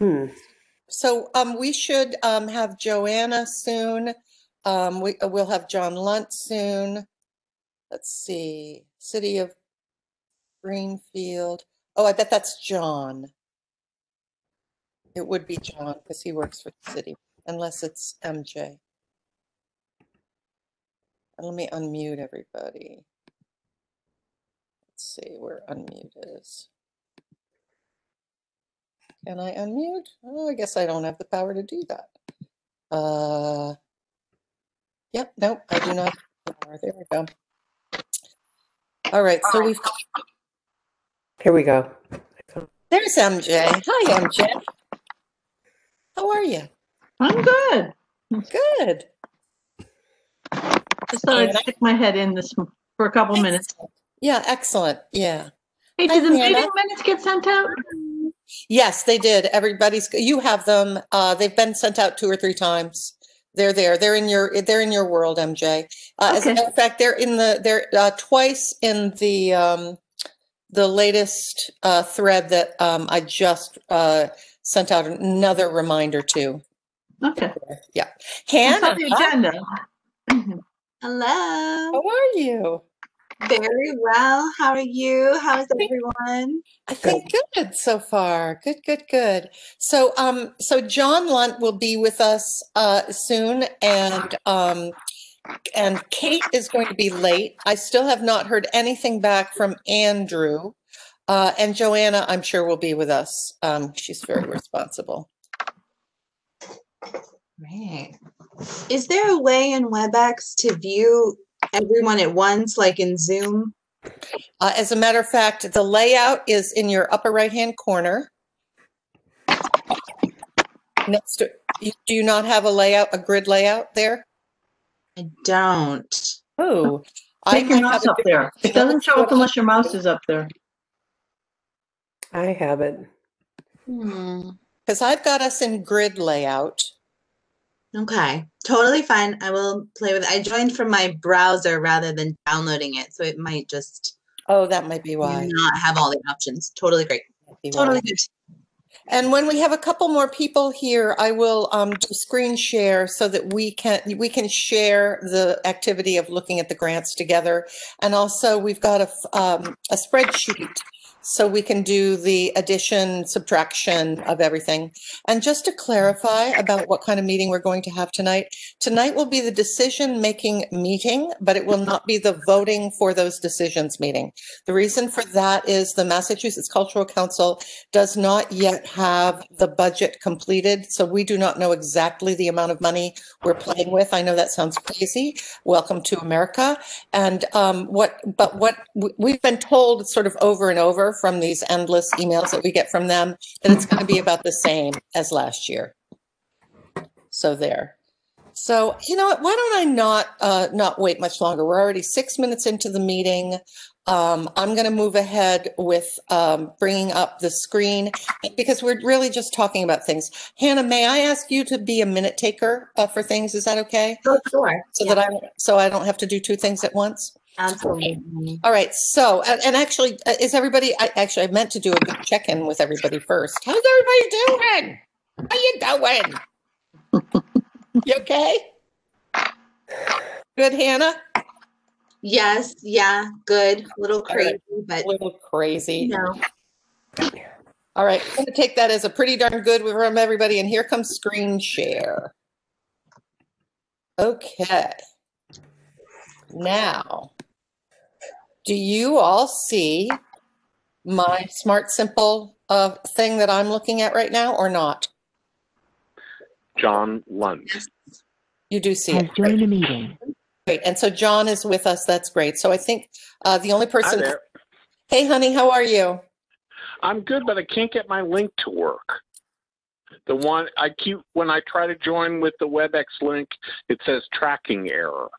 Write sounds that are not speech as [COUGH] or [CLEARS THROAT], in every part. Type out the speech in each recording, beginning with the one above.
Hmm. So um, we should um, have Joanna soon. Um, we, uh, we'll have John Lunt soon. Let's see, City of Greenfield. Oh, I bet that's John. It would be John because he works for the city, unless it's MJ. And let me unmute everybody. Let's see where unmute is. Can I unmute? Oh, I guess I don't have the power to do that. Uh, yep, nope, I do not. have the power. There we go. All right, so we've, Here we go. there's MJ. Hi, MJ. How are you? I'm good. Good. Just thought I'd stick my head in this for a couple minutes. Yeah, excellent. Yeah. Hey, Hi, did the Hannah. meeting minutes get sent out? Yes, they did. Everybody's, you have them. Uh, they've been sent out two or three times. They're there. They're in your, they're in your world, MJ. Uh, as a matter of fact, they're in the, they're, uh, twice in the, um, the latest, uh, thread that, um, I just, uh, sent out another reminder to. Okay. Yeah. It's Hannah, on the agenda. [CLEARS THROAT] Hello. how are you? Very well. How are you? How's everyone? I think good so far. Good, good, good. So, um, so John Lunt will be with us uh, soon, and um, and Kate is going to be late. I still have not heard anything back from Andrew, uh, and Joanna. I'm sure will be with us. Um, she's very responsible. Great. Is there a way in WebEx to view everyone at once, like in Zoom? Uh, as a matter of fact, the layout is in your upper right hand corner. Next to, you- do you not have a layout, a grid layout there? I don't. Oh, I Take your have mouse up there. It doesn't show up unless your mouse is up there. I have it. Hmm. Because I've got us in grid layout. Okay. Totally fine. I will play with it. I joined from my browser rather than downloading it, so it might just Oh, that might be why. not have all the options. Totally great. Might be why. Totally good. And when we have a couple more people here, I will um, do screen share so that we can we can share the activity of looking at the grants together. And also, we've got a um, a spreadsheet so we can do the addition subtraction of everything. And just to clarify about what kind of meeting we're going to have tonight, tonight will be the decision making meeting, but it will not be the voting for those decisions meeting. The reason for that is the Massachusetts Cultural Council does not yet have the budget completed, so we do not know exactly the amount of money we're playing with. I know that sounds crazy. Welcome to America. And um, what, but what we- we've been told sort of over and over from these endless emails that we get from them, that it's going to be about the same as last year. So there. So you know what? Why don't I not uh, not wait much longer? We're already six minutes into the meeting. Um, I'm going to move ahead with um, bringing up the screen because we're really just talking about things. Hannah, may I ask you to be a minute taker uh, for things? Is that okay? Oh, sure. So that I so I don't have to do two things at once. Absolutely. All right. So and, and actually, uh, is everybody? I, actually, I meant to do a good check-in with everybody first. How's everybody doing? How you doing? [LAUGHS] you okay? Good, Hannah. Yes. Yeah. Good. A little All right. crazy, but A little crazy. know. All right, I'm going to take that as a pretty darn good from everybody. And here comes screen share. Okay. Now, do you all see my smart simple uh, thing that I'm looking at right now or not? John Lunt. You do see has it. joined the meeting. Great. And so John is with us. That's great. So I think uh, the only person. Hi person. there. Hey, honey, how are you? I'm good, but I can't get my link to work. The one I keep when I try to join with the WebEx link, it says tracking error.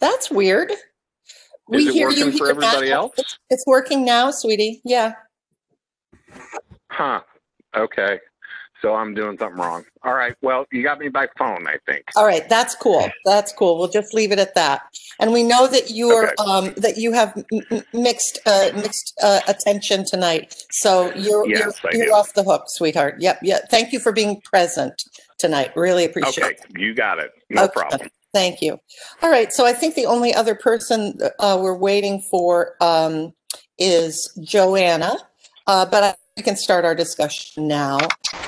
That's weird. Is we it hear working you for everybody now. else? It's, it's working now, sweetie. Yeah. Huh. Okay. So I'm doing something wrong. All right. Well, you got me by phone, I think. All right, that's cool. That's cool. We'll just leave it at that. And we know that you're, Okay. um, that you have mixed, uh, mixed, uh, attention tonight. So you're, you're, you're off the hook, sweetheart. Yep, yeah. Thank you for being present tonight. Really appreciate Okay. it. You got it. No Okay. problem. Thank you. All right, so I think the only other person, uh, we're waiting for, um, is Joanna. Uh, but I, we can start our discussion now.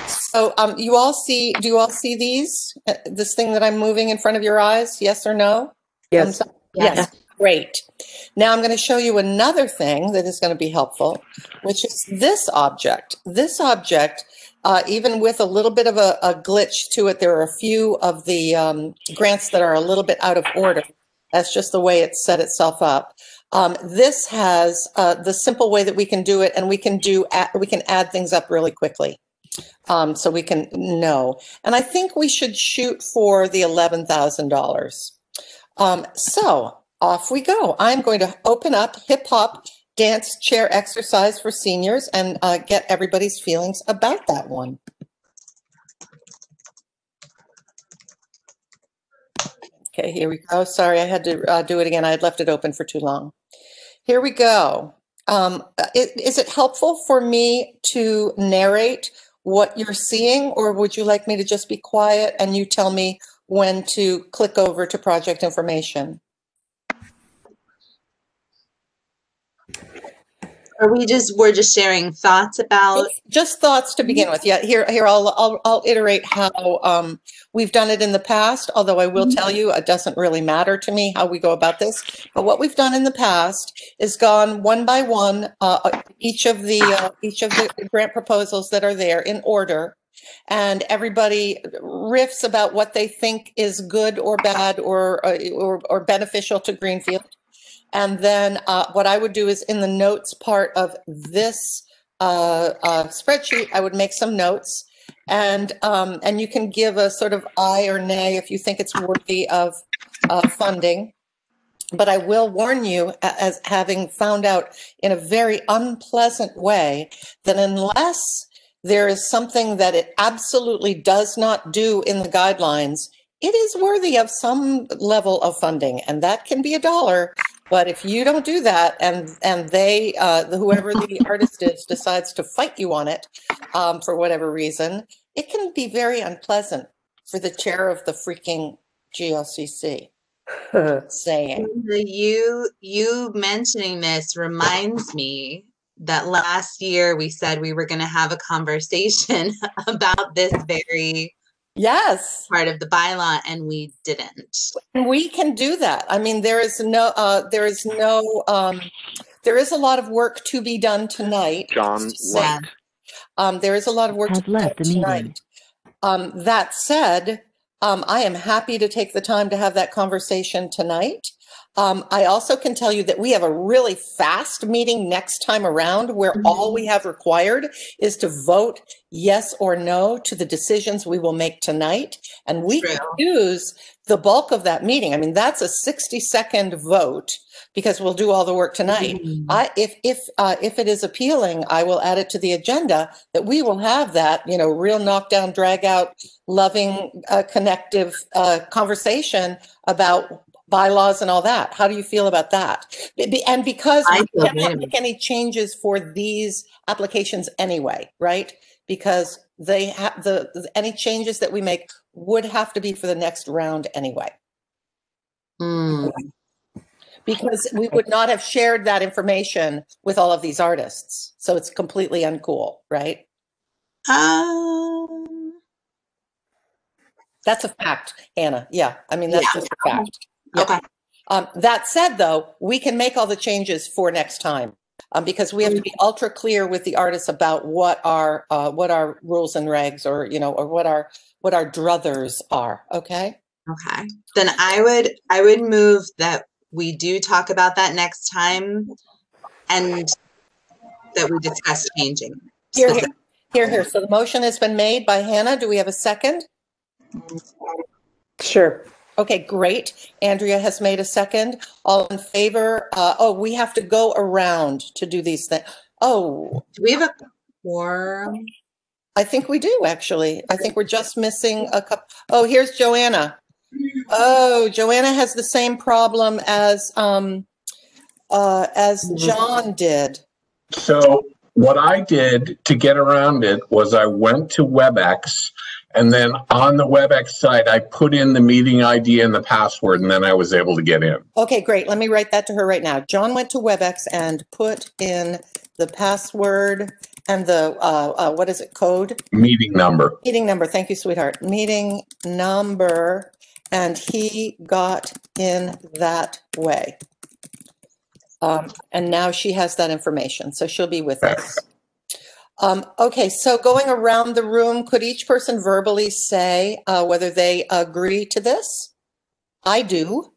So, um, you all see, do you all see these? Uh, This thing that I'm moving in front of your eyes? Yes or no? Yes. Thumbs up? Yes, great. Now I'm going to show you another thing that is going to be helpful, which is this object. This object, uh, even with a little bit of a, a glitch to it, there are a few of the um, grants that are a little bit out of order. That's just the way it set itself up. Um, this has uh, the simple way that we can do it, and we can do we can add things up really quickly, um, so we can know. And I think we should shoot for the eleven thousand dollars. Um, so off we go. I'm going to open up hip hop dance chair exercise for seniors and uh, get everybody's feelings about that one. Okay, here we go. Sorry, I had to uh, do it again. I had left it open for too long. Here we go. Um, uh, is it helpful for me to narrate what you're seeing, or would you like me to just be quiet and you tell me when to click over to project information? Are we just we're just sharing thoughts about Just thoughts to begin with. Yeah, here, here, I'll, I'll, I'll iterate how, um, we've done it in the past, although I will tell you, it doesn't really matter to me how we go about this. But what we've done in the past is gone one by one, uh, each of the, uh, each of the grant proposals that are there in order. And everybody riffs about what they think is good or bad or, uh, or, or beneficial to Greenfield. And then, uh, what I would do is in the notes part of this, uh, uh, spreadsheet, I would make some notes. And, um, and you can give a sort of aye or nay if you think it's worthy of, uh, funding. But I will warn you, as having found out in a very unpleasant way, that unless there is something that it absolutely does not do in the guidelines, it is worthy of some level of funding, and that can be a dollar. But if you don't do that, and and they, uh, the- whoever the [LAUGHS] artist is, decides to fight you on it um, for whatever reason, it can be very unpleasant for the chair of the freaking GLCC [LAUGHS] saying. the, you you mentioning this reminds me that last year we said we were going to have a conversation [LAUGHS] about this very Yes, part of the bylaw and we didn't. we can do that. I mean, there is no, uh, there is no, um, there is a lot of work to be done tonight. John just to say. Yeah. left. Um, there is a lot of work to Has be done left the meeting. tonight. Um, that said, um, I am happy to take the time to have that conversation tonight. Um, I also can tell you that we have a really fast meeting next time around where all we have required is to vote yes or no to the decisions we will make tonight. And we can use the bulk of that meeting. I mean, that's a 60 second vote because we'll do all the work tonight. I, if, if, uh, if it is appealing, I will add it to the agenda that we will have that, you know, real knockdown, drag out, loving, uh, connective, uh, conversation about bylaws and all that. How do you feel about that? Be- And because I we feel cannot make any changes for these applications anyway, right? Because they have the, the- any changes that we make would have to be for the next round anyway. Mm. Because we would not have shared that information with all of these artists. So it's completely uncool, right? Um, That's a fact, Anna. Yeah, I mean, that's Yeah. just a fact. Yeah. okay. Um, that said, though, we can make all the changes for next time. Um, because we have to be ultra clear with the artists about what our, uh, what our rules and regs or, you know, or what our, what our druthers are, okay? Okay. Then I would I would move that we do talk about that next time and that we discuss changing. Here, here, here, here. So the motion has been made by Hannah. Do we have a second? Sure. Okay, great. Andrea has made a second. All in favor? Uh, oh, we have to go around to do these things. Oh, Do we have a quorum? I think we do, actually. I think we're just missing a couple. Oh, here's Joanna. Oh, Joanna has the same problem as, um, uh, as John did. So what I did to get around it was I went to WebEx and then on the WebEx site, I put in the meeting ID and the password and then I was able to get in. Okay, great. Let me write that to her right now. John went to WebEx and put in the password and the, uh, uh, what is it, code? Meeting number. Meeting number. Thank you, sweetheart. Meeting number. And he got in that way. Um, and now she has that information, so she'll be with us. Um, okay, so going around the room, could each person verbally say uh, whether they agree to this? I do.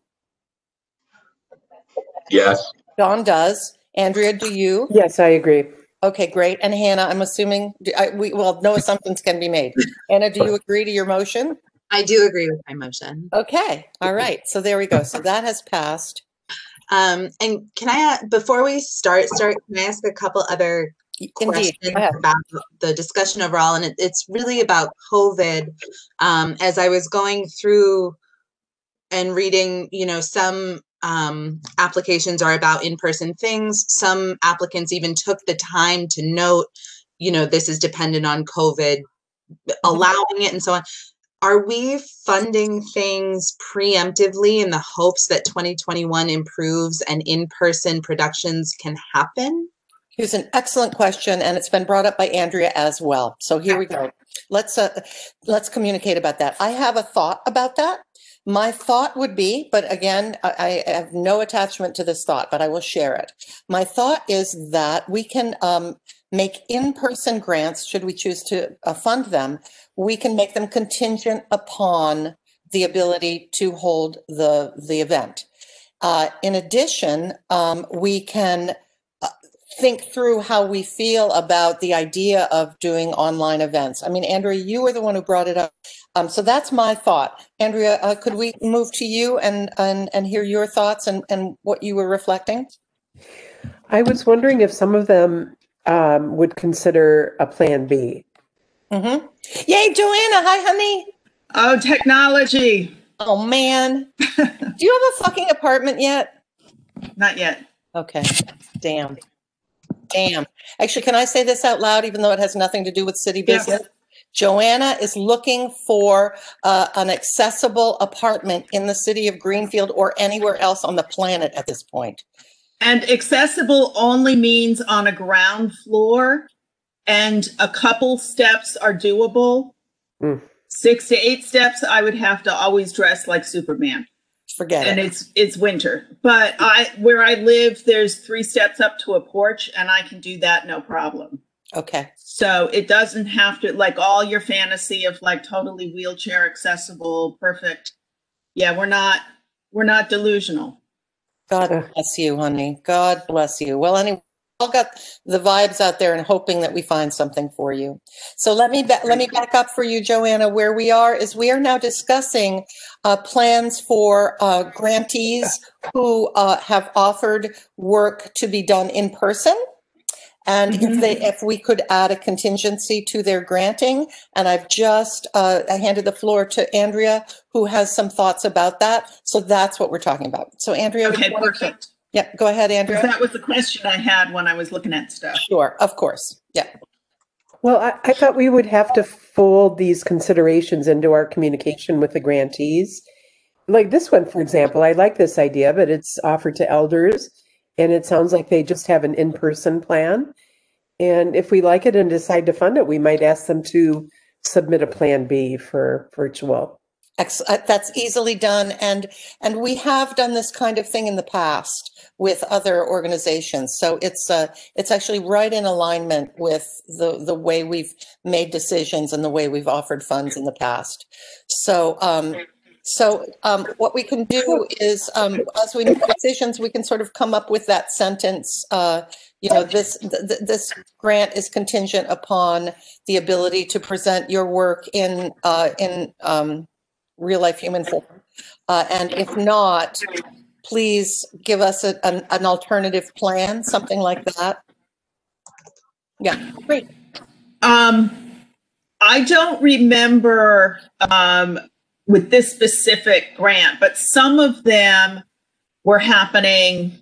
Yes. Dawn does. Andrea, do you? Yes, I agree. Okay, great. And Hannah, I'm assuming, do I, we, well, no assumptions can be made. Hannah, do you agree to your motion? I do agree with my motion. Okay, all right. So there we go. So that has passed. Um, and can I, uh, before we start, start, can I ask a couple other Indeed. questions Go ahead. about the discussion overall? And it, it's really about COVID. Um, as I was going through and reading, you know, some um, applications are about in-person things. Some applicants even took the time to note, you know, this is dependent on COVID allowing it and so on. Are we funding things preemptively in the hopes that 2021 improves and in-person productions can happen? Here's an excellent question, and it's been brought up by Andrea as well. So here we go. Let's uh, let's communicate about that. I have a thought about that. My thought would be, but again, I, I have no attachment to this thought, but I will share it. My thought is that we can um, make in-person grants, should we choose to uh, fund them, we can make them contingent upon the ability to hold the the event. Uh, in addition, um, we can think through how we feel about the idea of doing online events. I mean, Andrea, you were the one who brought it up. Um, so that's my thought. Andrea, uh, could we move to you and, and, and hear your thoughts and, and what you were reflecting? I was wondering if some of them um, would consider a plan B. Mm-hmm. Yay, Joanna. Hi, honey. Oh, technology. Oh, man. [LAUGHS] Do you have a fucking apartment yet? Not yet. Okay. Damn. Damn. Actually, can I say this out loud, even though it has nothing to do with city Yes. business? Joanna is looking for uh, an accessible apartment in the city of Greenfield or anywhere else on the planet at this point. And accessible only means on a ground floor and a couple steps are doable. Mm. Six to eight steps, I would have to always dress like Superman. Forget And it. it's it's winter. But I where I live, there's three steps up to a porch and I can do that no problem. Okay. So it doesn't have to like all your fantasy of like totally wheelchair accessible, perfect. Yeah, we're not we're not delusional. God bless you, honey. God bless you. Well, anyway, all got the vibes out there and hoping that we find something for you. So let me ba- let me back up for you, Joanna. Where we are is we are now discussing uh, plans for uh, grantees who uh, have offered work to be done in person. And if they, if we could add a contingency to their granting, and I've just uh, I handed the floor to Andrea, who has some thoughts about that. So that's what we're talking about. So Andrea, Okay, perfect. Yeah, go ahead, Because that was the question I had when I was looking at stuff. Sure, of course. Yeah. Well, I, I thought we would have to fold these considerations into our communication with the grantees. Like this one, for example, I like this idea, but it's offered to elders and it sounds like they just have an in-person plan. And if we like it and decide to fund it, we might ask them to submit a plan B for virtual. Ex- uh, That's easily done, and and we have done this kind of thing in the past with other organizations. So it's uh, it's actually right in alignment with the the way we've made decisions and the way we've offered funds in the past. So um, so um, what we can do is um, as we make decisions, we can sort of come up with that sentence. Uh, you know, this th- th- this grant is contingent upon the ability to present your work in uh, in um, real life human form. Uh, and if not, please give us a, an, an alternative plan, something like that. Yeah, great. Um, I don't remember um, with this specific grant, but some of them were happening,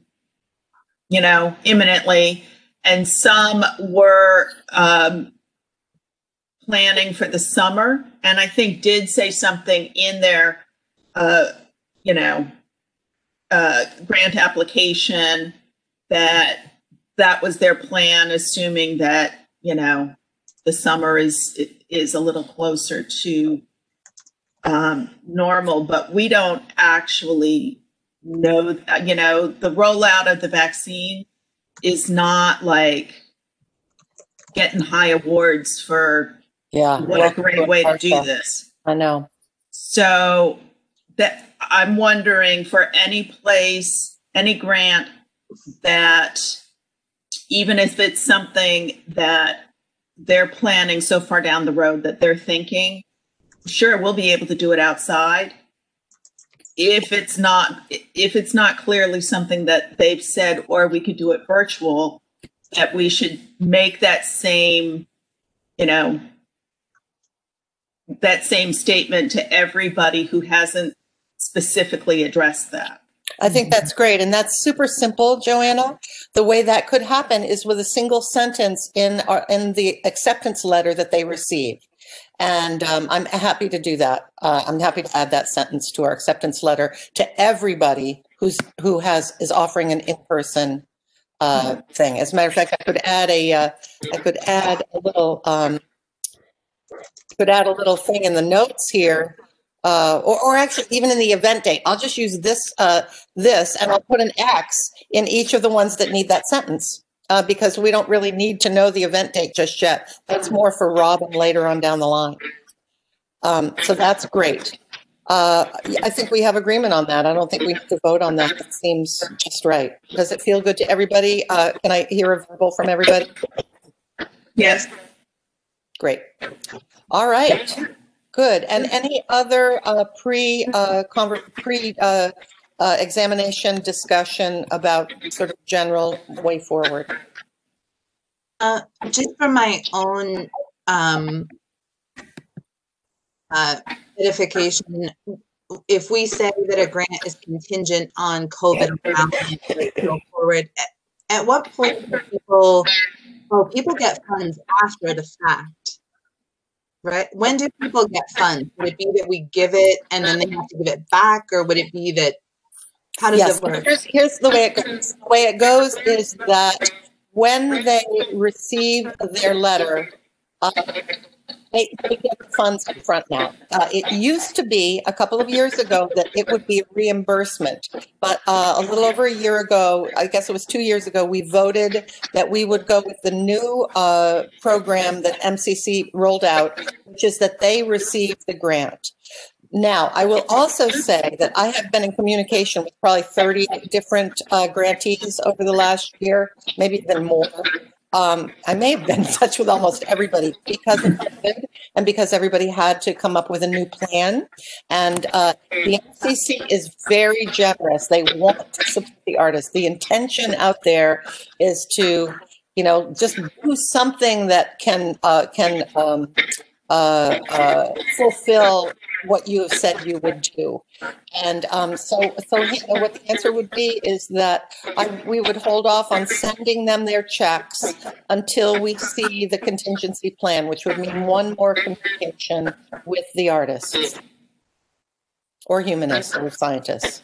you know, imminently, and some were um, planning for the summer. And I think did say something in there, uh, you know, uh, grant application that that was their plan, assuming that you know the summer is is a little closer to um, normal, but we don't actually know. You know, the rollout of the vaccine is not like getting high awards for Yeah. what a great way to do this. I know. So that I'm wondering for any place, any grant that even if it's something that they're planning so far down the road that they're thinking, sure, we'll be able to do it outside. If it's not, if it's not clearly something that they've said, or we could do it virtual, that we should make that same, you know, that same statement to everybody who hasn't specifically address that. I think that's great. And that's super simple, Joanna. The way that could happen is with a single sentence in our, in the acceptance letter that they receive. And um, I'm happy to do that. Uh, I'm happy to add that sentence to our acceptance letter to everybody who's who has is offering an in-person uh, thing. As a matter of fact, I could add a uh, I could add a little um, could add a little thing in the notes here uh, or, or actually even in the event date. I'll just use this, uh, this, and I'll put an X in each of the ones that need that sentence. Uh, because we don't really need to know the event date just yet. That's more for Robin later on down the line. Um, so that's great. Uh, I think we have agreement on that. I don't think we have to vote on that. It seems just right. Does it feel good to everybody? Uh, can I hear a verbal from everybody? Yes. Great. All right. Good. And any other uh, pre uh, conver- pre uh, uh, examination discussion about sort of general way forward? Uh, just for my own um, uh, edification, if we say that a grant is contingent on COVID go forward, at, at what point do people, oh, people get funds after the fact? Right? When do people get funds? Would it be that we give it and then they have to give it back, or would it be that? How does Yes, it work? here's, here's the way it goes. The way it goes is that when they receive their letter, uh, they, they get the funds up front now. Uh, it used to be a couple of years ago that it would be a reimbursement, but uh, a little over a year ago, I guess it was two years ago, we voted that we would go with the new uh, program that MCC rolled out, which is that they receive the grant. Now, I will also say that I have been in communication with probably 30 different uh, grantees over the last year, maybe even more. Um, I may have been in touch with almost everybody because of COVID and because everybody had to come up with a new plan. And uh, the MCC is very generous. They want to support the artists. The intention out there is to, you know, just do something that can uh, can um, uh, uh, fulfill what you have said you would do. And um, so, so you know, what the answer would be is that I, we would hold off on sending them their checks until we see the contingency plan, which would mean one more communication with the artists or humanists or scientists.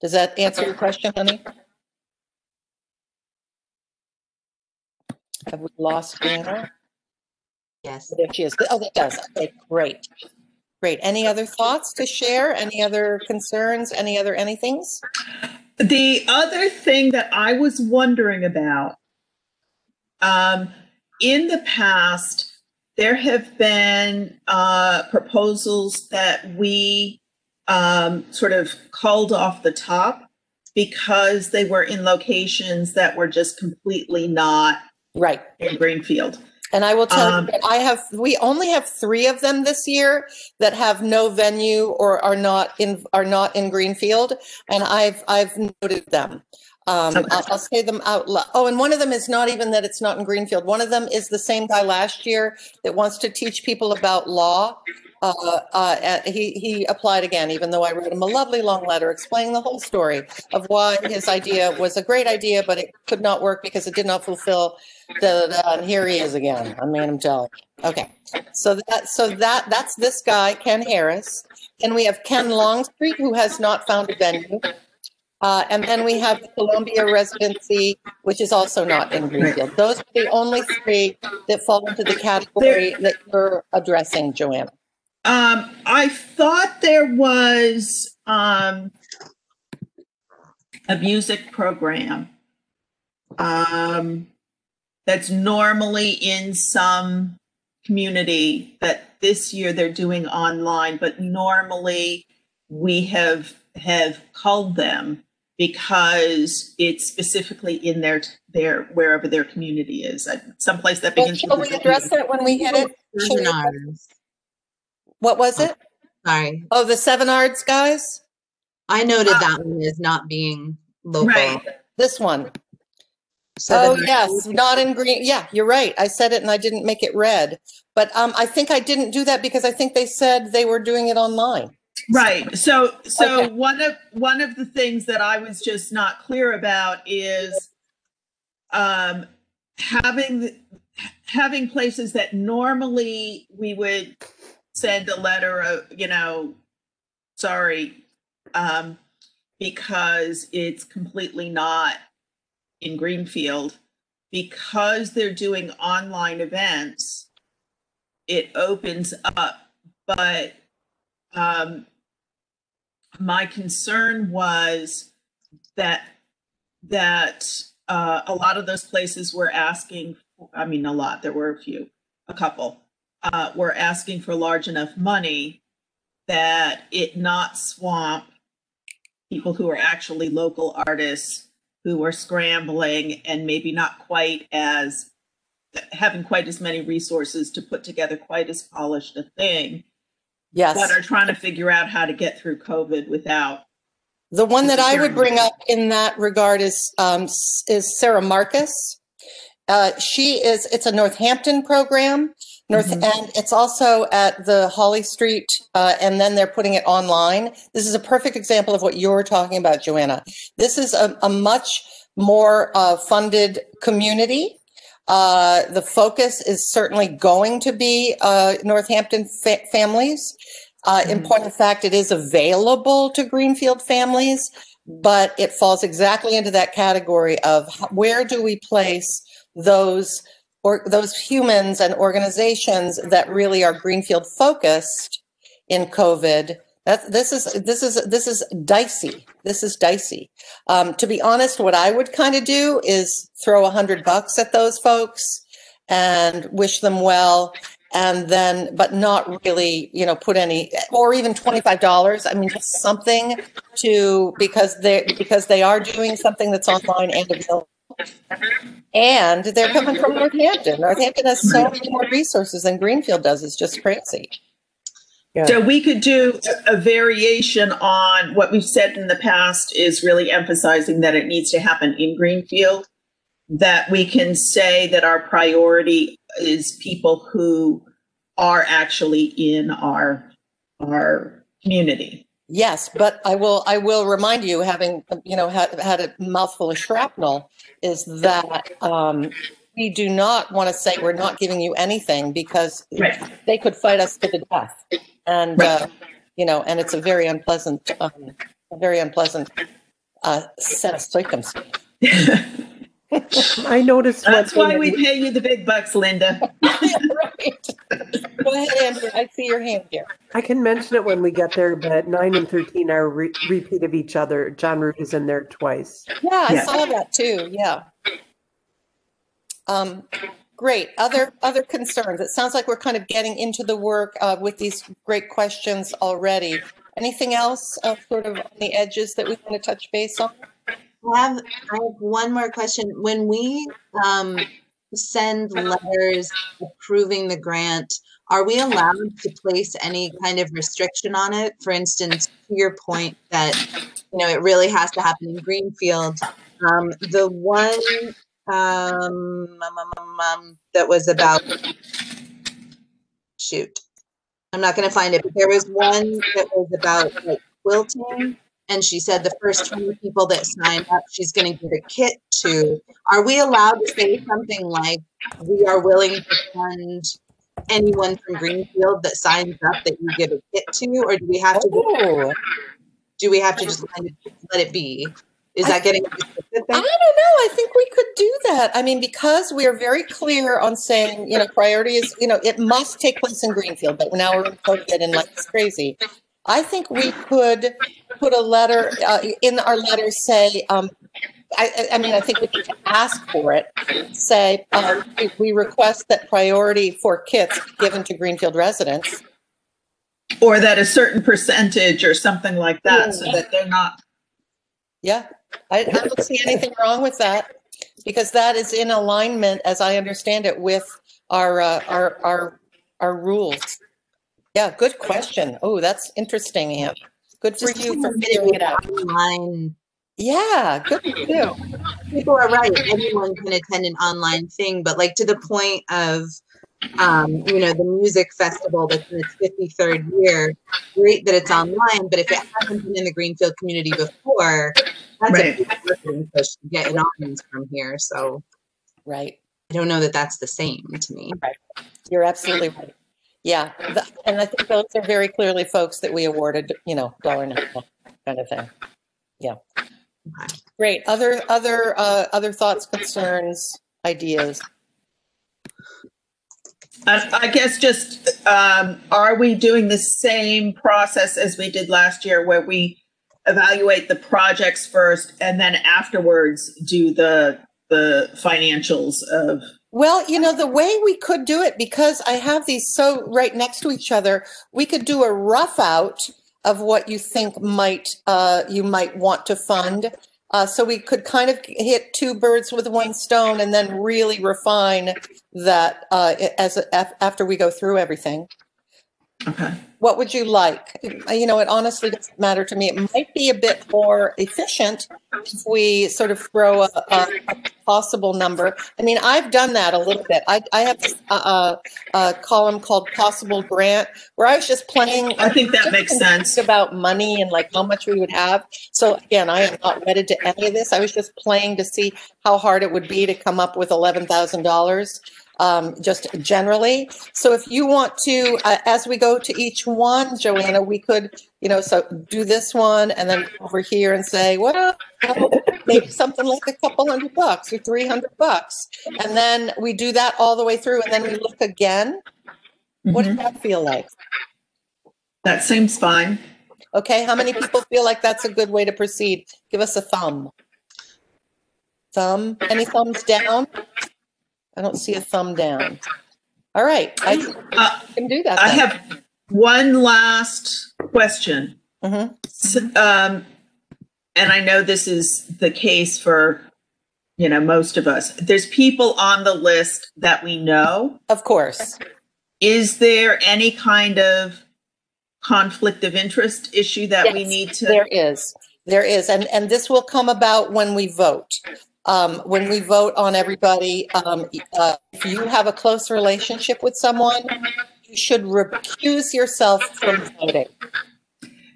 Does that answer your question, honey? Have we lost Anna? Yes. There she is. Oh, that does. Okay, great. Great. Any other thoughts to share? Any other concerns? Any other anythings? The other thing that I was wondering about, um, in the past, there have been uh, proposals that we um, sort of called off the top because they were in locations that were just completely not Right. in Greenfield. And I will tell Um, you that I have, we only have three of them this year that have no venue or are not in, are not in Greenfield. And I've, I've noted them. Um, Okay. I'll, I'll say them out loud. Oh, and one of them is not even that it's not in Greenfield. One of them is the same guy last year that wants to teach people about law. Uh, uh, he, he applied again, even though I wrote him a lovely long letter explaining the whole story of why his idea was a great idea, but it could not work because it did not fulfill the, the- and here he is again. I mean, I'm telling you. Okay. So that, so that, that's this guy, Ken Harris. Then we have Ken Longstreet, who has not found a venue. Uh, and then we have the Columbia residency, which is also not in Greenfield. Those are the only three that fall into the category that you're addressing, Joanna. Um, I thought there was, um, a music program, um, that's normally in some community that this year they're doing online, but normally we have, have called them because it's specifically in their, their, wherever their community is, uh, someplace that begins. Shall with we address W. it when we hit it? Shall we- Seminars. What was it? Sorry, Oh, the Seven Arts guys? I noted Ah. that one as not being local. Right. This one. So Oh, yes, not in green. Yeah, you're right. I said it and I didn't make it red. But um, I think I didn't do that because I think they said they were doing it online. Right. So, so Okay. one of, one of the things that I was just not clear about is um, having, having places that normally we would send a letter of, you know, sorry, um, because it's completely not in Greenfield, because they're doing online events, it opens up, but um, my concern was that that uh, a lot of those places were asking. I mean, a lot. There were a few, a couple, uh, were asking for large enough money that it not swamp people who are actually local artists who are scrambling and maybe not quite as having quite as many resources to put together quite as polished a thing Yes. but are trying to figure out how to get through COVID without. The one that I would bring up in that regard is, um, is Sarah Marcus. Uh, she is, it's a Northampton program, North, Mhm. and it's also at the Holly Street, uh, and then they're putting it online. This is a perfect example of what you're talking about, Joanna. This is a, a much more, uh, funded community. Uh, the focus is certainly going to be, uh, Northampton fa- families. Uh, in Mhm. point of fact, it is available to Greenfield families, but it falls exactly into that category of where do we place those or those humans and organizations that really are Greenfield focused in COVID. That this is this is this is dicey. This is dicey. Um, to be honest, what I would kind of do is throw a hundred bucks at those folks and wish them well and then but not really you know put any or even $25 i mean just something to because they because they are doing something that's online and available and they're coming from northampton northampton has so many more resources than greenfield does it's just crazy Yeah. So we could do a variation on what we've said in the past is really emphasizing that it needs to happen in Greenfield. That we can say that our priority is people who are actually in our, our community. Yes, but I will, I will remind you, having, you know, had, had a mouthful of shrapnel, is that um, we do not want to say we're not giving you anything because Right. they could fight us to the death. And, Right. uh, you know, and it's a very unpleasant, um, a very unpleasant uh, set of circumstances. [LAUGHS] I noticed one That's why we you- pay you the big bucks, Linda. [LAUGHS] Right. Go ahead, Andrew. I see your hand here. I can mention it when we get there, but nine and 13 are re- repeat of each other. John Root is in there twice. Yeah, I Yeah. saw that too. Yeah. Um, great. Other other concerns. It sounds like we're kind of getting into the work uh, with these great questions already. Anything else, uh, sort of on the edges that we want to touch base on? Have, I have one more question. When we um, send letters approving the grant, are we allowed to place any kind of restriction on it? For instance, to your point that, you know, it really has to happen in Greenfield. Um, the one um, um, um, um, um, that was about shoot, I'm not going to find it, but there was one that was about like quilting, and she said the first 20 people that sign up, she's going to give a kit to. Are we allowed to say something like, "We are willing to fund"? Anyone from Greenfield that signs up that you give a kit to, or do we have to? Oh, do we have to just let it, let it be? Is that getting I don't know. I think we could do that. I mean, because we are very clear on saying, you know, priority is, you know, it must take place in Greenfield, but now we're in COVID and life is crazy. I think we could put a letter uh, in our letter say, um, I, I- mean, I think we could ask for it. Say, um, we- request that priority for kits be given to Greenfield residents. Or that a certain percentage or something like that, so that they're not, Yeah, I, I don't see anything wrong with that because that is in alignment, as I understand it, with our uh, our our our rules. Yeah, good question. Oh, that's interesting, Anne. Good for Just you for figuring it out. Online. Yeah, good for you. People are right. Anyone can attend an online thing, but like to the point of, um, you know, the music festival that's in its 53rd year. Great that it's online, but if it hasn't been in the Greenfield community before, that's Right. a big push to get an audience from here. So Right, I don't know that that's the same to me. you're absolutely right. Yeah, and I think those are very clearly folks that we awarded, you know, dollar nickel kind of thing. Yeah. Great. Other other uh, other thoughts, concerns, ideas. I, I guess just, um, are we doing the same process as we did last year where we evaluate the projects first and then afterwards do the, the financials of, Well, you know, the way we could do it, because I have these so right next to each other, we could do a rough out of what you think might, uh, you might want to fund. Uh, so we could kind of hit two birds with one stone and then really refine that, uh, as, af- after we go through everything. Okay. What would you like? Uh, You know, it honestly doesn't matter to me. It might be a bit more efficient if we sort of throw a, a, a possible number. I mean, I've done that a little bit. I, I have this, uh, uh, a column called possible grant where I was just playing. I think that makes sense. About money and like how much we would have. So again, I am not wedded to any of this. I was just playing to see how hard it would be to come up with eleven thousand dollars. Um, just generally. So if you want to, uh, as we go to each one, Joanna, we could, you know, so do this one and then over here and say, well, maybe something like a couple hundred bucks or 300 bucks. And then we do that all the way through and then we look again. What does Mhm. that feel like? That seems fine. Okay, how many people feel like that's a good way to proceed? Give us a thumb. Thumb, any thumbs down? I don't see a thumb down. All right, I Uh, can do that. I then. have one last question. Mhm. S- Um, and I know this is the case for, you know, most of us. There's people on the list that we know. Of course. Is there any kind of conflict of interest issue that we need to? There is, there is, and, and this will come about when we vote. Um, when we vote on everybody, um, uh, if you have a close relationship with someone, you should recuse yourself from voting.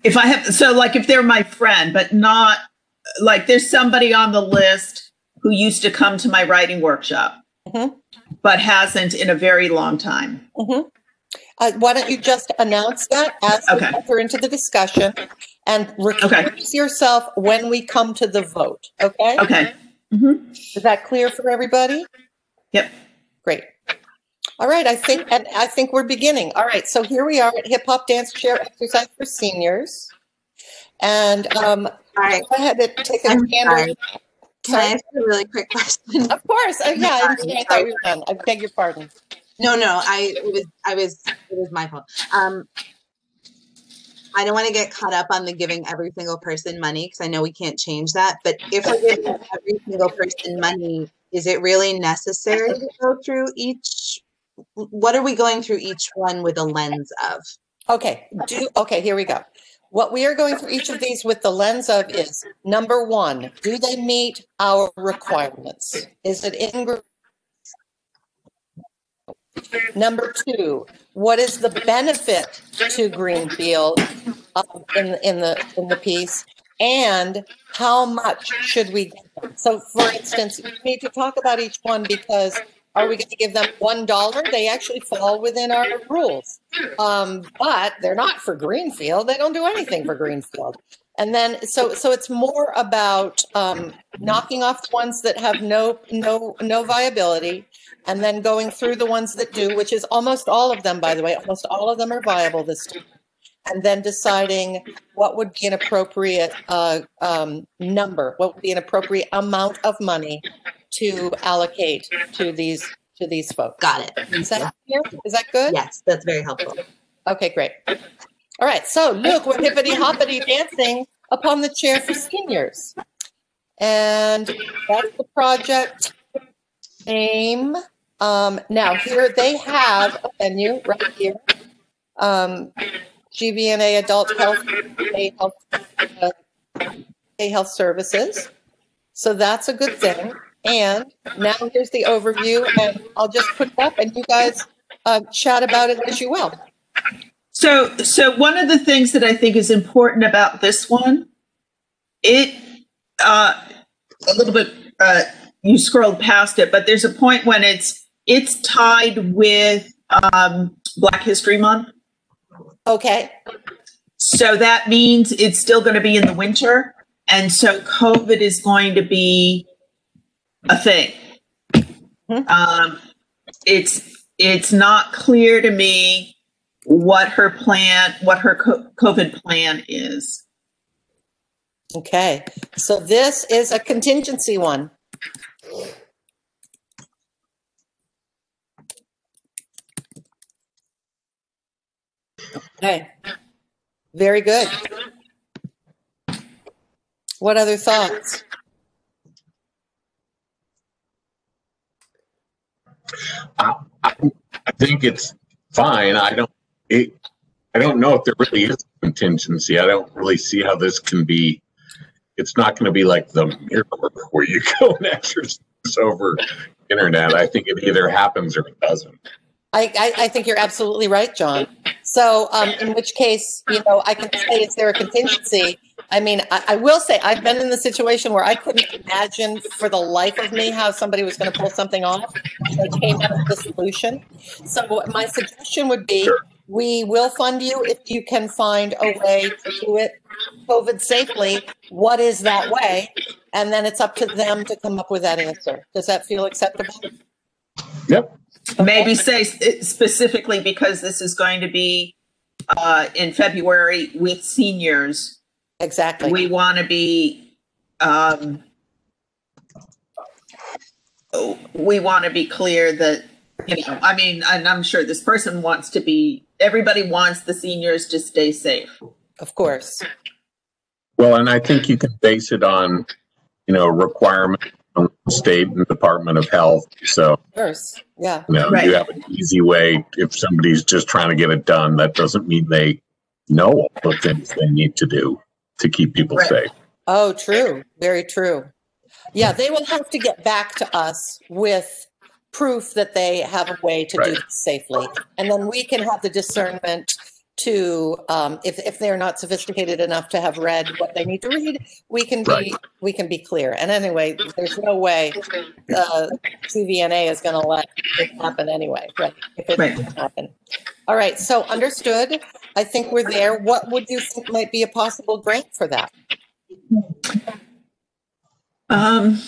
If I have, so like if they're my friend, but not, like there's somebody on the list who used to come to my writing workshop, Mhm. but hasn't in a very long time. Mhm. Uh, why don't you just announce that as we Okay. enter into the discussion and Okay. recuse yourself when we come to the vote, okay? Okay. Is that clear for everybody? Yep. Great. All right, I think, and I think we're beginning. All right, so here we are at Hip Hop Dance Chair Exercise for Seniors. And um, All right. go ahead and take a I'm gander. sorry. Can I ask a really quick question? Of course, uh, yeah, I'm Sorry, sorry, I thought we were done. I beg your pardon. No, no, I it was I was it was my fault. Um I don't want to get caught up on the giving every single person money because I know we can't change that. But if we're giving every single person money, is it really necessary to go through each? What are we going through each one with a lens of? Okay, do, okay, here we go. what we are going through each of these with the lens of is number one, do they meet our requirements? Is it in? Number two, what is the benefit to Greenfield in, in the, in the piece? And how much should we? give them? So for instance, we need to talk about each one because are we going to give them one dollar? They actually fall within our rules. Um, but they're not for Greenfield. They don't do anything for Greenfield. And then, so, so it's more about, um, knocking off the ones that have no, no, no viability. And then going through the ones that do, which is almost all of them, by the way, almost all of them are viable this time. And then deciding what would be an appropriate, uh, um, number, what would be an appropriate amount of money to allocate to these, to these folks. Got it. Is that, clear? is that good? Yes, that's very helpful. Okay, great. All right, so look, we're hippity hoppity dancing upon the chair for seniors. And that's the project name. Um, now here they have a venue right here. Um, GVNA Adult Health, A Health, uh, Health Services. So that's a good thing. And now here's the overview and I'll just put it up and you guys uh, chat about it as you will. So, so one of the things that I think is important about this one, it, uh, a little bit, uh, you scrolled past it, but there's a point when it's, it's tied with, um, Black History Month. Okay, So that means it's still going to be in the winter. And so COVID is going to be a thing. Mhm. Um, it's, it's not clear to me what her plan, what her COVID plan is. okay. So this is a contingency one. Okay. Very good. What other thoughts? I, I, I think it's fine. I don't, it, I don't know if there really is contingency. I don't really see how this can be. It's not going to be like the miracle [LAUGHS] where you go and exercise over internet. I think it either happens or it doesn't. I, I, I think you're absolutely right, John. So, um, in which case, you know, I can say, is there a contingency? I mean, I, I will say, I've been in the situation where I couldn't imagine for the life of me how somebody was going to pull something off. They came up with a solution. So my suggestion would be, Sure. We will fund you if you can find a way to do it COVID safely. What is that way? And then it's up to them to come up with that answer. Does that feel acceptable? Yep. Maybe say specifically because this is going to be uh, in February with seniors. Exactly. We want to be, um, we want to be clear that, you know, I mean, and I'm sure this person wants to be, everybody wants the seniors to stay safe. Of course. Well, and I think you can base it on, you know, requirement from the state and Department of Health. So, Of course. Yeah. you know, Right. you have an easy way. If somebody's just trying to get it done, that doesn't mean they know all the things they need to do to keep people Right. safe. Oh, true. Very true. Yeah, they will have to get back to us with proof that they have a way to do Right. this safely. And then we can have the discernment to, um, if, if they're not sophisticated enough to have read what they need to read, we can be, Right. we can be clear. And anyway, there's no way, uh, GVNA is going to let it happen anyway, right? If it Right. happen. All right, so understood. I think we're there. What would you think might be a possible grant for that? Um,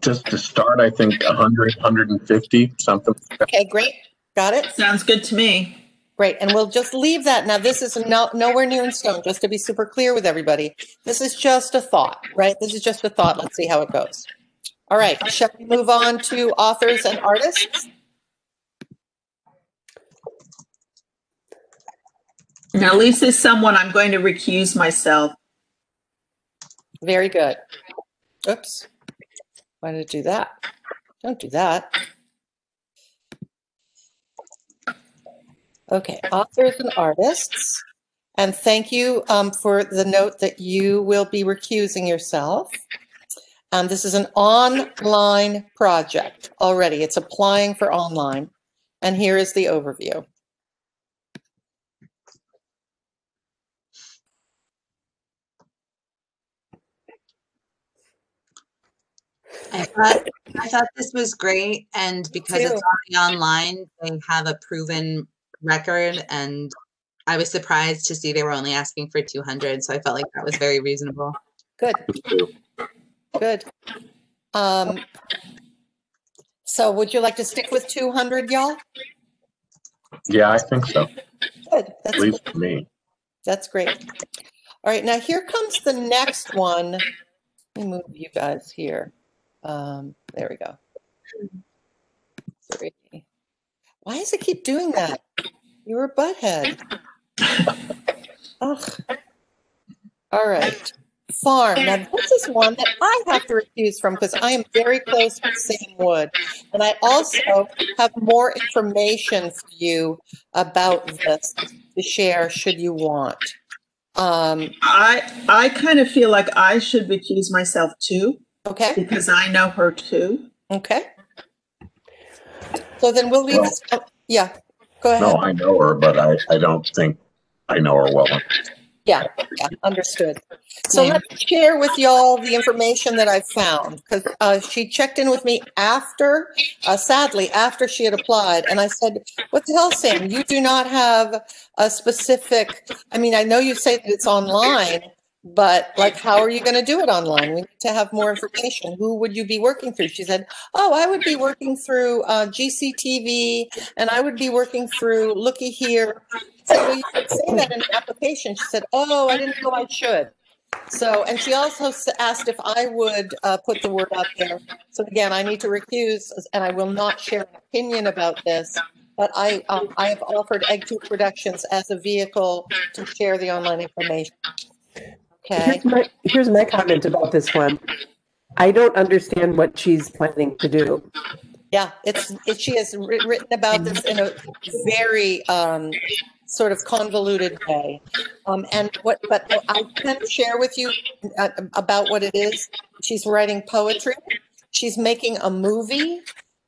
just to start, I think 100, 150, something. Okay, great. Got it. sounds good to me. Great. And we'll just leave that. Now, this is no, nowhere near in stone, just to be super clear with everybody. This is just a thought, right? This is just a thought. Let's see how it goes. All right. Shall we move on to authors and artists? Now, Lisa is someone I'm going to recuse myself. Very good. Oops. Why did it do that? Don't do that. Okay, authors and artists. And thank you um, for the note that you will be recusing yourself. Um, this is an online project already. It's applying for online. And here is the overview. I thought, I thought this was great, and because it's too. already online, they have a proven record, and I was surprised to see they were only asking for two hundred, so I felt like that was very reasonable. Good, good. Um, so would you like to stick with 200, y'all? Yeah, I think so. Good. At That's least for me. That's great. All right, now here comes the next one. Let me move you guys here. Um, there we go. Three. Why does it keep doing that? You're a butthead. Ugh. All right. Farm. Now, this is one that I have to refuse from because I am very close with Sam Wood. And I also have more information for you about this to share should you want. Um, I I kind of feel like I should recuse myself too okay. because I know her too. Okay. So then we'll leave Well- this, oh, yeah, go ahead. No, ahead. I know her, but I, I don't think I know her well. Yeah, yeah, understood. So Yeah. let's share with y'all the information that I found, because uh, she checked in with me after, uh, sadly, after she had applied, and I said, what the hell, Sam, you do not have a specific, I mean, I know you say that it's online, but like, how are you going to do it online? We need to have more information. Who would you be working through? She said, oh, I would be working through uh, GCTV, and I would be working through Looky Here. so well, you could say that in the application. She said, oh, I didn't know I should. So, and she also asked if I would uh, put the word out there. So again, I need to recuse, and I will not share an opinion about this. But I, um, I have offered Egg Tube Productions as a vehicle to share the online information. Okay. Here's my, here's my comment about this one. I don't understand what she's planning to do. Yeah, it's, it, she has writ- written about this in a very, um, sort of convoluted way. Um, and what, but I can share with you uh, about what it is. She's writing poetry. She's making a movie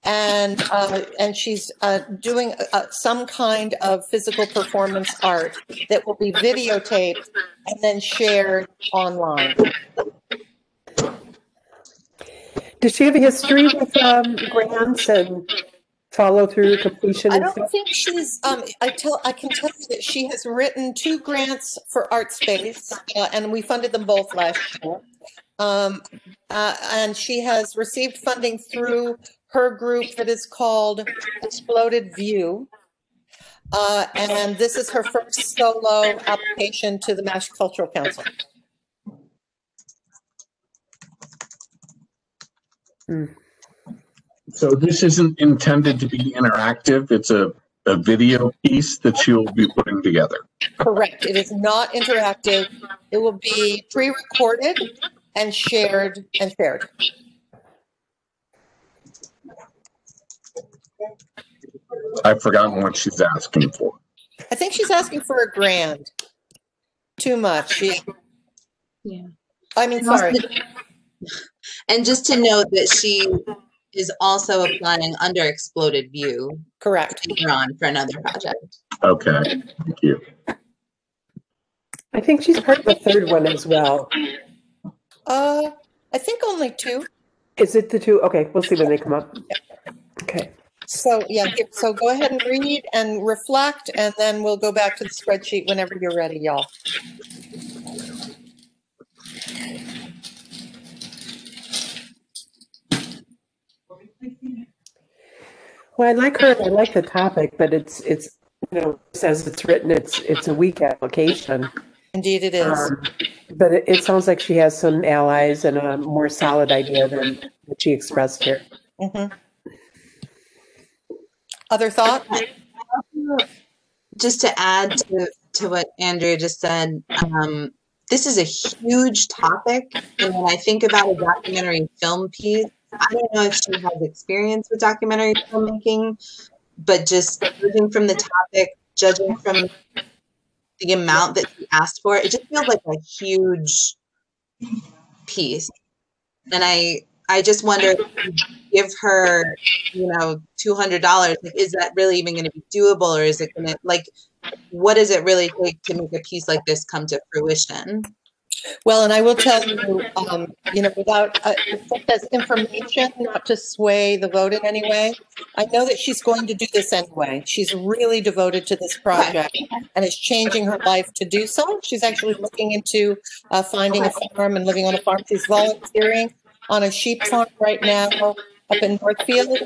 and, uh, and she's, uh, doing, uh, some kind of physical performance art that will be videotaped and then shared online. Does she have a history with um, grants and follow through completion I don't stuff? think she's. Um, I tell. I can tell you that she has written two grants for Art Space, uh, and we funded them both last year. Um, uh, and she has received funding through her group that is called Exploded View. Uh, and this is her first solo application to the Mass Cultural Council. So this isn't intended to be interactive. It's a, a video piece that she'll be putting together. Correct. It is not interactive. It will be pre-recorded and shared and shared. I've forgotten what she's asking for. I think she's asking for a grand. Too much. She, Yeah. I mean, sorry. And just to note that she is also applying under Exploded View Correct. later on for another project. Okay, thank you. I think she's part of the third one as well. Uh, I think only two. Is it the two? Okay, we'll see when they come up. Okay. So, yeah, here- so go ahead and read and reflect, and then we'll go back to the spreadsheet whenever you're ready, y'all. Well, I like her. I like the topic, but it's it's you know says it's written. It's it's a weak application. Indeed it is. Um, but it, it sounds like she has some allies and a more solid idea than what she expressed here. Mhm. Other thoughts? Just to add to, to what Andrea just said, um, this is a huge topic. And when I think about a documentary film piece, I don't know if she has experience with documentary filmmaking, but just judging from the topic, judging from the amount that she asked for, it just feels like a huge piece. And I I just wonder if you [LAUGHS] give her, you know, two hundred dollars, like is that really even gonna be doable or is it gonna like what does it really take to make a piece like this come to fruition? Well, and I will tell you, um, you know, without, uh, as information, not to sway the vote in any way. I know that she's going to do this anyway. She's really devoted to this project and is changing her life to do so. She's actually looking into, uh, finding a farm and living on a farm. She's volunteering on a sheep farm right now up in Northfield.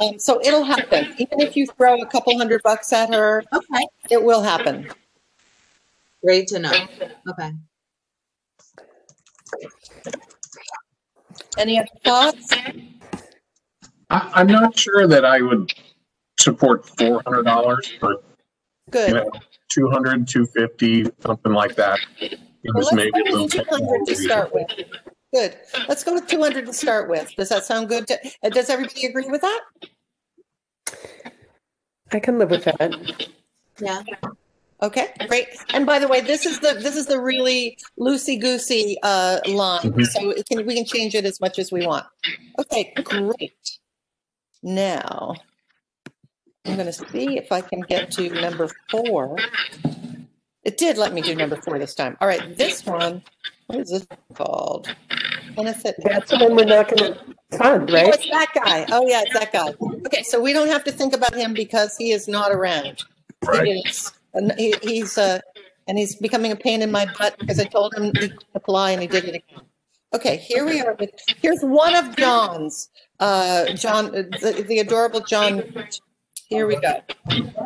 Um, so it'll happen. Even if you throw a couple hundred bucks at her, Okay. it will happen. Great to know. Okay. Any other thoughts? I, I'm not sure that I would support four hundred dollars, but you Good. know, 200, 250, something like that. It Well, was let's maybe a go little with bit 200 more to start with. Good. Let's go with 200 to start with. Does that sound good? to- uh, Does everybody agree with that? I can live with that. Yeah. Okay, great. And by the way, this is the, this is the really loosey goosey uh, line. Mhm. So can, we can change it as much as we want. Okay, great. Now, I'm going to see if I can get to number four. It did let me do number four this time. All right, this one, what is this called? Benefit. That's the one we're not going to fund, Oh, right? it's that guy. Oh, yeah, it's that guy. Okay, so we don't have to think about him because he is not around. Right. He is, and he, he's uh, and he's becoming a pain in my butt because I told him to apply and he did it again. Okay, here we are. With, here's one of John's. Uh, John, uh, the, the adorable John. Here we go.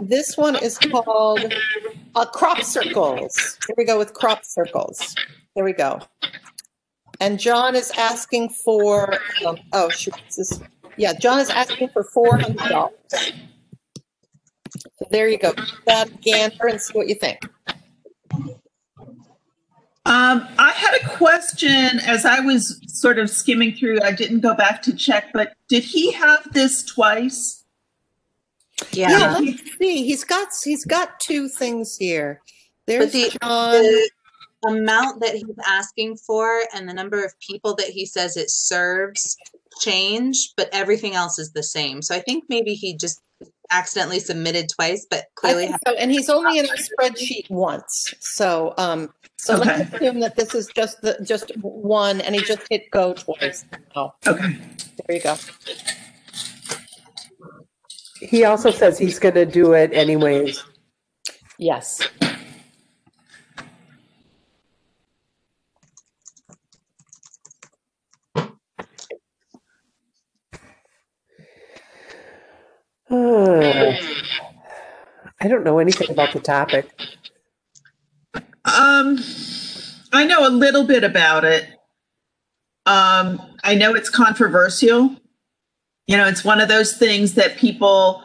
This one is called uh, crop circles. Here we go with crop circles. Here we go. And John is asking for. Um, oh shoot! This is, yeah, John is asking for four hundred dollars. So there you go. That gander and see what you think. Um, I had a question as I was sort of skimming through. I didn't go back to check, but did he have this twice? Yeah, Yeah. let's see. He's got he's got two things here. There's the, John. the amount that he's asking for and the number of people that he says it serves change, but everything else is the same. So I think maybe he just accidentally submitted twice, but clearly so, and he's only in our spreadsheet once. So um, so let's assume that this is just the just one, and he just hit go twice. Oh, Okay. there you go. He also says he's going to do it anyways. Yes. Uh, [SIGHS] I don't know anything about the topic. Um, I know a little bit about it. Um, I know it's controversial. You know, it's one of those things that people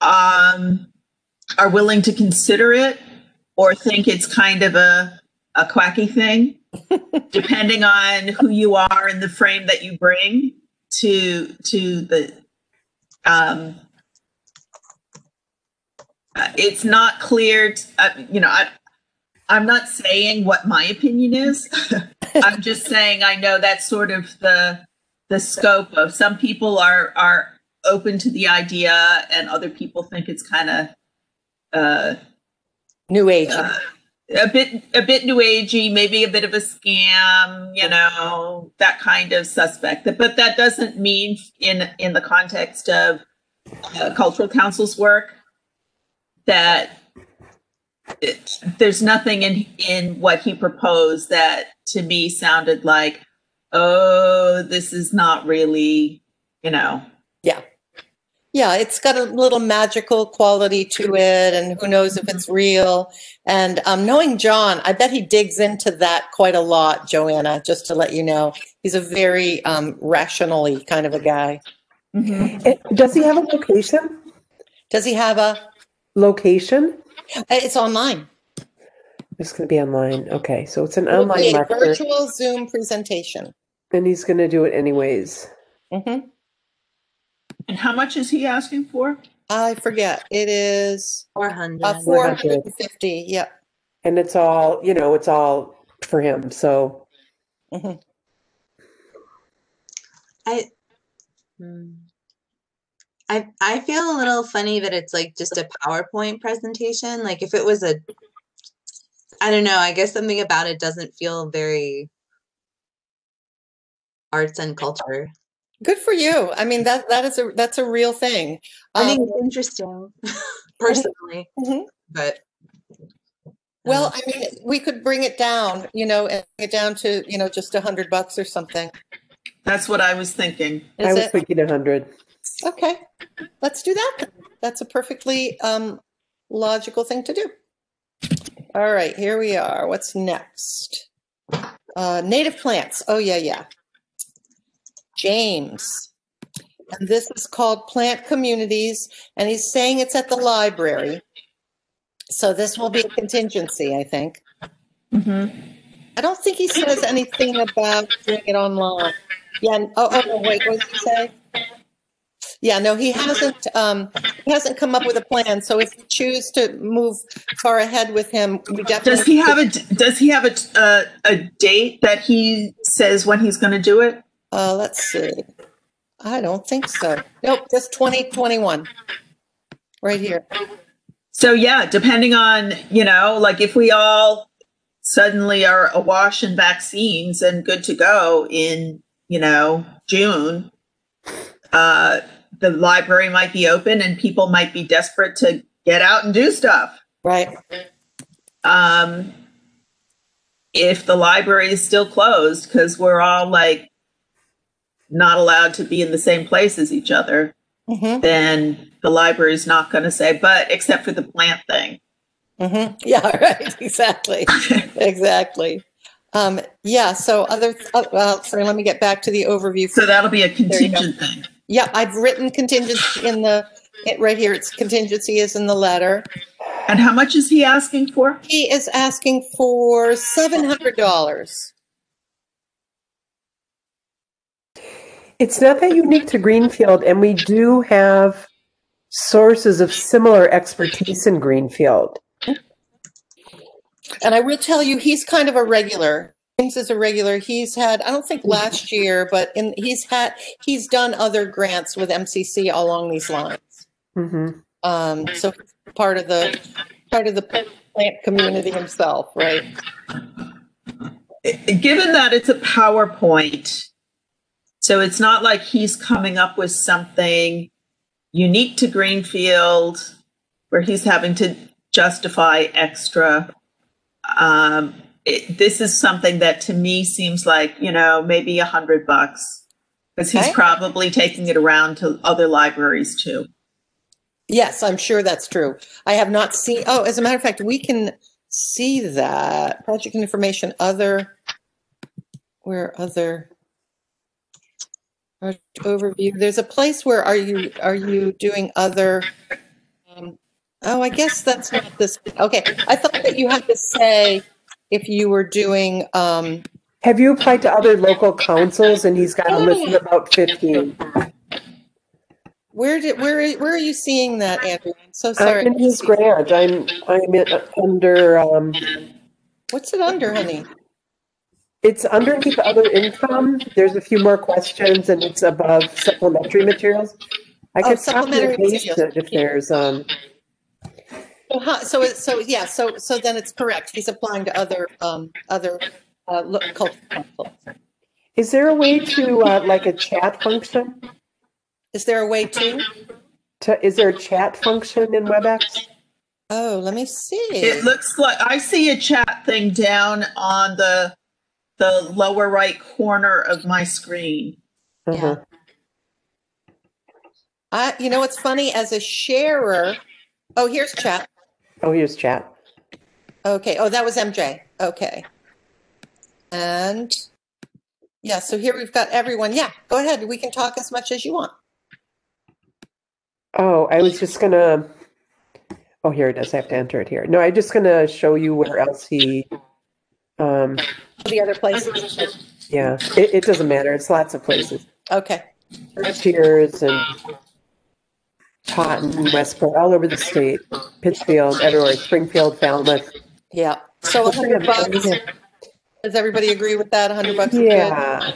um, are willing to consider it or think it's kind of a, a quacky thing, [LAUGHS] depending on who you are and the frame that you bring to to the um, uh, it's not clear, t- uh, you know, I, I'm not saying what my opinion is. [LAUGHS] I'm just saying I know that's sort of the the scope of some people are are open to the idea and other people think it's kind of uh, New age. uh, a bit a bit new agey, maybe a bit of a scam, you know, that kind of suspect. But that doesn't mean in in the context of uh, cultural council's work that it, there's nothing in in what he proposed that to me sounded like, oh, this is not really, you know, Yeah, Yeah, it's got a little magical quality to it, and who knows if it's real. And um, knowing John, I bet he digs into that quite a lot, Joanna, just to let you know. He's a very um, rationally kind of a guy. Eh, Does he have a location? Does he have a? Location? It's online. It's going to be online. Okay, so it's an It will online a virtual Zoom presentation. And he's going to do it anyways. hmm and how much is he asking for? I forget. It is Four hundred. uh, 450. Yep. And it's all, you know, it's all for him. So Mhm. I, Hmm. I I feel a little funny that it's like just a PowerPoint presentation. Like if it was a, I don't know. I guess something about it doesn't feel very arts and culture. Good for you. I mean that that is a that's a real thing. I Um, think it's interesting, [LAUGHS] personally, Mhm. but. well, um, I mean, we could bring it down, you know, and bring it down to you know just a hundred bucks or something. That's what I was thinking. I was it thinking a hundred. okay? Let's do that. That's a perfectly um, logical thing to do. All right, here we are. What's next? Uh, native plants. Oh yeah, yeah. James. And this is called Plant Communities, and he's saying it's at the library. So this will be a contingency, I think. I don't think he says anything about doing it online. Yeah. Oh, oh, no, wait, what did he say? Yeah, no, he hasn't, um, he hasn't come up with a plan. So if you choose to move far ahead with him, we definitely. Does he have a, does he have a, a, a date that he says when he's going to do it? Uh, let's see. I don't think so. Nope, just 2021. Right here. So yeah, depending on, you know, like if we all suddenly are awash in vaccines and good to go in, you know, June, uh, the library might be open and people might be desperate to get out and do stuff. Right. Um, if the library is still closed because we're all like not allowed to be in the same place as each other, hmm then the library is not going to say, but except for the plant thing. hmm [LAUGHS] Yeah, right. [LAUGHS] Exactly. exactly. Um, yeah. So other, uh, well, sorry, let me get back to the overview. So that'll be a contingent thing. Yeah, I've written contingency in the, it, right here, it's contingency is in the letter. And how much is he asking for? He is asking for seven hundred dollars. It's not that unique to Greenfield, and we do have sources of similar expertise in Greenfield. And I will tell you, he's kind of a regular. James is a regular. He's had, I don't think last year, but in, he's had, he's done other grants with MCC along these lines. hmm Um, so part of the, part of the plant community himself, right? Given that it's a PowerPoint, so it's not like he's coming up with something unique to Greenfield where he's having to justify extra. Um, it, this is something that to me seems like, you know, maybe a hundred bucks. Because he's probably taking it around to other libraries too. Yes, I'm sure that's true. I have not seen, oh, as a matter of fact, we can see that project information, other, where other overview, there's a place where are you, are you doing other? um, Oh, I guess that's not this, okay. I thought that you had to say if you were doing, um, Have you applied to other local councils? And he's got a list of about 15. where did, where, where are you seeing that, Andrew? I'm so I'm in his grant. I'm, I'm in, under, um, What's it under, honey? It's underneath other income. There's a few more questions and it's above supplementary materials. I Oh, could copy supplementary and paste materials. it if there's, um, So, how- so, it- so, yeah, so, so then it's correct. He's applying to other, um, other, uh, lo- cultural councils. is there a way to, uh, like a chat function? Is there a way to? To, is there a chat function in WebEx? Oh, let me see. It looks like I see a chat thing down on the the lower right corner of my screen. Uh-huh. I, you know, what's funny as a sharer. Oh, here's chat. Oh, here's chat. Okay. Oh, that was MJ. Okay. And yeah, so here we've got everyone. Yeah, go ahead. We can talk as much as you want. Oh, I was just gonna, oh, here it is. I have to enter it here. No, I'm just gonna show you where else he, um, The other places. yeah, it, it doesn't matter. It's lots of places. Okay. Years and, Taunton, Westport, all over the state, Pittsfield, everywhere, Springfield, Falmouth. Yeah. So a hundred bucks. Does everybody agree with that? A hundred bucks? is good? Yeah,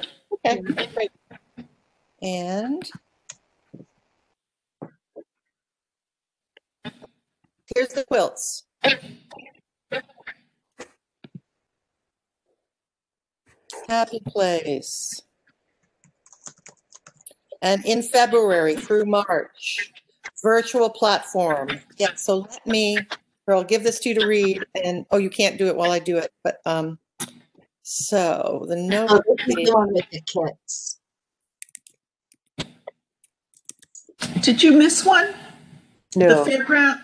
Okay, great. And here's the quilts. Happy Place. And in February through March, virtual platform. Yeah, so let me, or I'll give this to you to read and, oh, you can't do it while I do it, but, um, so the note. Oh, the one with the kits. Did you miss one? No. The no, fairground,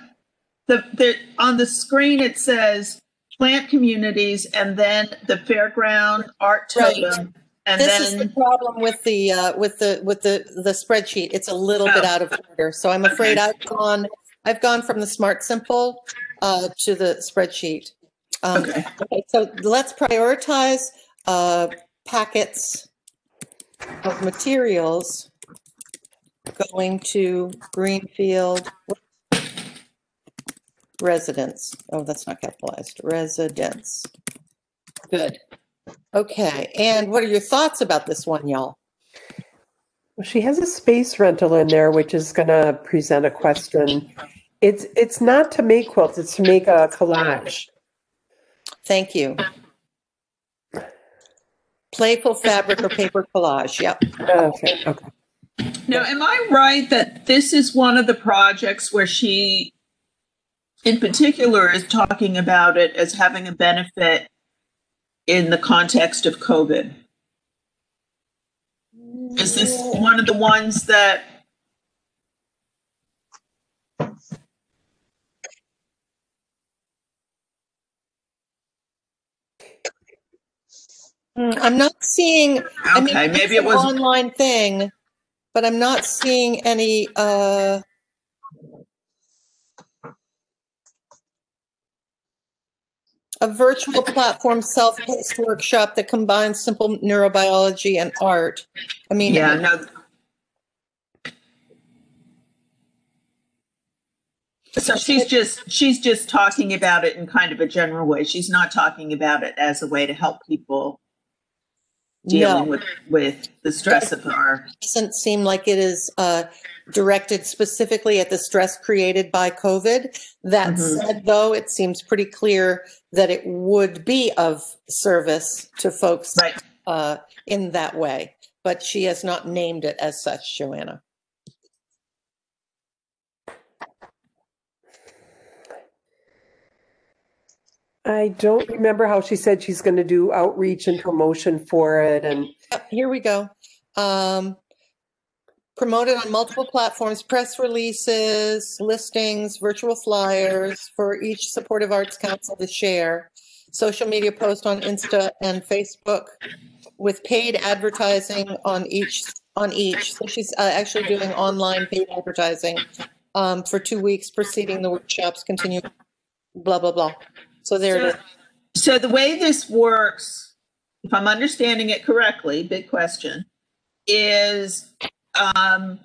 the, the, on the screen, it says plant communities and then the fairground art Right. totem. And This is the problem with the, uh, with the, with the, the spreadsheet. It's a little bit Oh. out of order. So I'm afraid I've gone, I've gone from the Smart Simple, uh, to the spreadsheet. Um, okay, Okay, so let's prioritize uh, packets of materials going to Greenfield residents. Oh, that's not capitalized, residents. Good. Okay, and what are your thoughts about this one, y'all? she has a space rental in there, which is gonna present a question. It's, it's not to make quilts, it's to make a collage. Thank you. Playful fabric or paper collage, yep. Okay, okay. now, am I right that this is one of the projects where she, in particular, is talking about it as having a benefit in the context of COVID? Is this one of the ones that, Hmm, I'm not seeing, I mean, okay, maybe it was an online thing, but I'm not seeing any, uh, a virtual platform self-paced workshop that combines simple neurobiology and art. I mean, yeah, no. So she's just, she's just talking about it in kind of a general way. She's not talking about it as a way to help people dealing no, with, with the stress of our, doesn't seem like it is, uh, directed specifically at the stress created by COVID. That Mhm. said, though, it seems pretty clear that it would be of service to folks right, uh, in that way, but she has not named it as such, Joanna. I don't remember how she said she's gonna do outreach and promotion for it and, Here we go. Um, promoted on multiple platforms, press releases, listings, virtual flyers for each supportive arts council to share, social media post on Insta and Facebook with paid advertising on each, on each. So she's uh, actually doing online paid advertising um, for two weeks preceding the workshops, continue, blah, blah, blah. So there it is. So the way this works, if I'm understanding it correctly, big question, is um,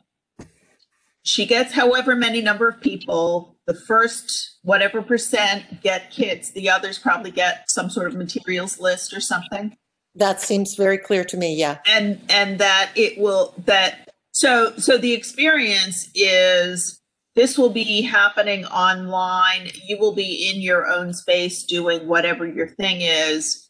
she gets however many number of people. The first whatever percent get kits. The others probably get some sort of materials list or something. That seems very clear to me, yeah. and and that it will that so so the experience is this will be happening online you will be in your own space doing whatever your thing is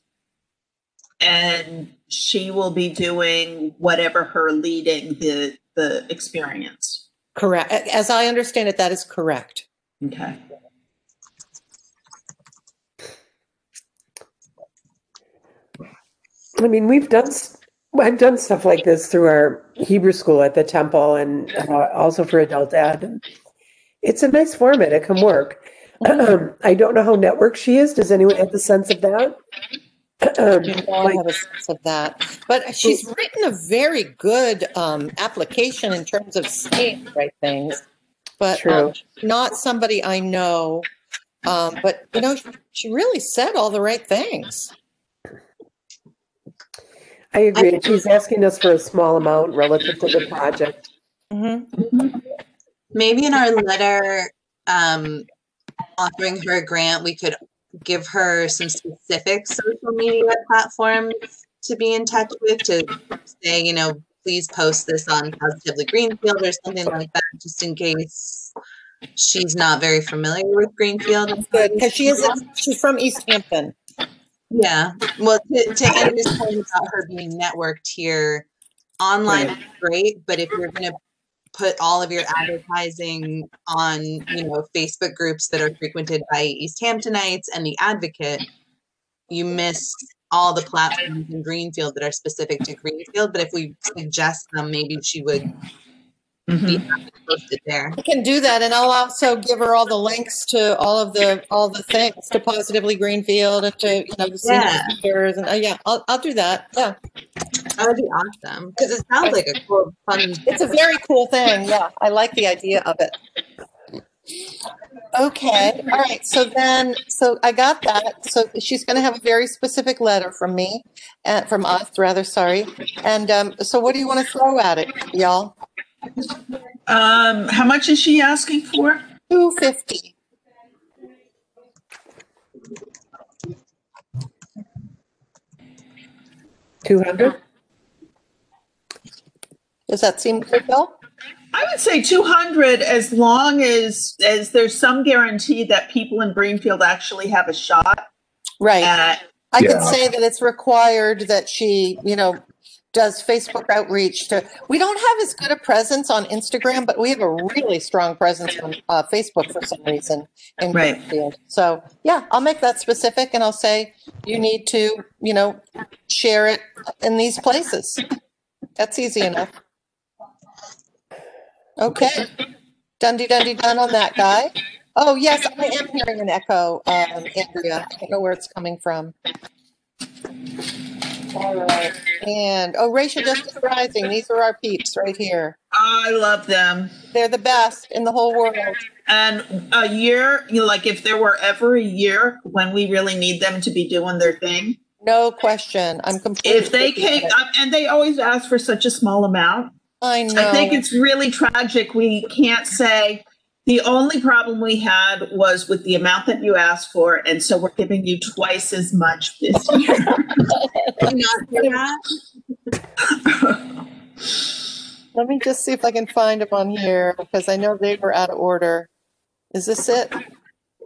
and she will be doing whatever her leading the the experience Correct. As I understand it, that is correct. okay I mean, we've done, s- I've done stuff like this through our Hebrew school at the temple and uh, also for adult ed. It's a nice format, it can work. [CLEARS THROAT] I don't know how networked she is, does anyone have the sense of that? You know, I like- have a sense of that. But she's written a very good um, application in terms of saying the right things, but um, not somebody I know. Um, but you know, she, she really said all the right things. I agree, and she's asking us for a small amount relative to the project. Mhm. maybe in our letter um, offering her a grant, we could give her some specific social media platforms to be in touch with to say, you know, please post this on Positively Greenfield or something like that, just in case she's not very familiar with Greenfield. Good, because she is, she's from East Hampton. Yeah, well, to, to Andrew's point about her being networked here, online is great, but if you're gonna put all of your advertising on, you know, Facebook groups that are frequented by East Hamptonites and the Advocate, you miss all the platforms in Greenfield that are specific to Greenfield. But if we suggest them, maybe she would be Mhm. happy to there. I can do that, and I'll also give her all the links to all of the, all the things, to Positively Greenfield and to, you know, the senior Yeah. and, uh, yeah, I'll, I'll do that, yeah. That would be awesome because it sounds like a cool, fun. It's a very cool thing, yeah, I like the idea of it. Okay, all right, so then, so I got that, so she's gonna have a very specific letter from me, uh, from us, rather, sorry. And, um, so what do you wanna throw at it, y'all? Um, how much is she asking for? Two fifty. Two hundred? Does that seem good, Bill? I would say 200 as long as as there's some guarantee that people in Greenfield actually have a shot Right. at I could say that it's required that she, you know, does Facebook outreach to, we don't have as good a presence on Instagram, but we have a really strong presence on uh, Facebook for some reason in Right. Greenfield. So, yeah, I'll make that specific and I'll say you need to, you know, share it in these places. That's easy enough. Okay. Dundee dundee done on that guy. Oh, yes, I am hearing an echo, um, Andrea. I don't know where it's coming from. All right. And, oh, Racial Justice Rising, these are our peeps right here. I love them. They're the best in the whole world. And a year, you know, like if there were ever a year when we really need them to be doing their thing, No question. I'm completely. if they came, and they always ask for such a small amount. I know. I think it's really tragic. We can't say the only problem we had was with the amount that you asked for, and so we're giving you twice as much this [LAUGHS] year. Not that? Let me just see if I can find them on here because I know they were out of order. Is this it?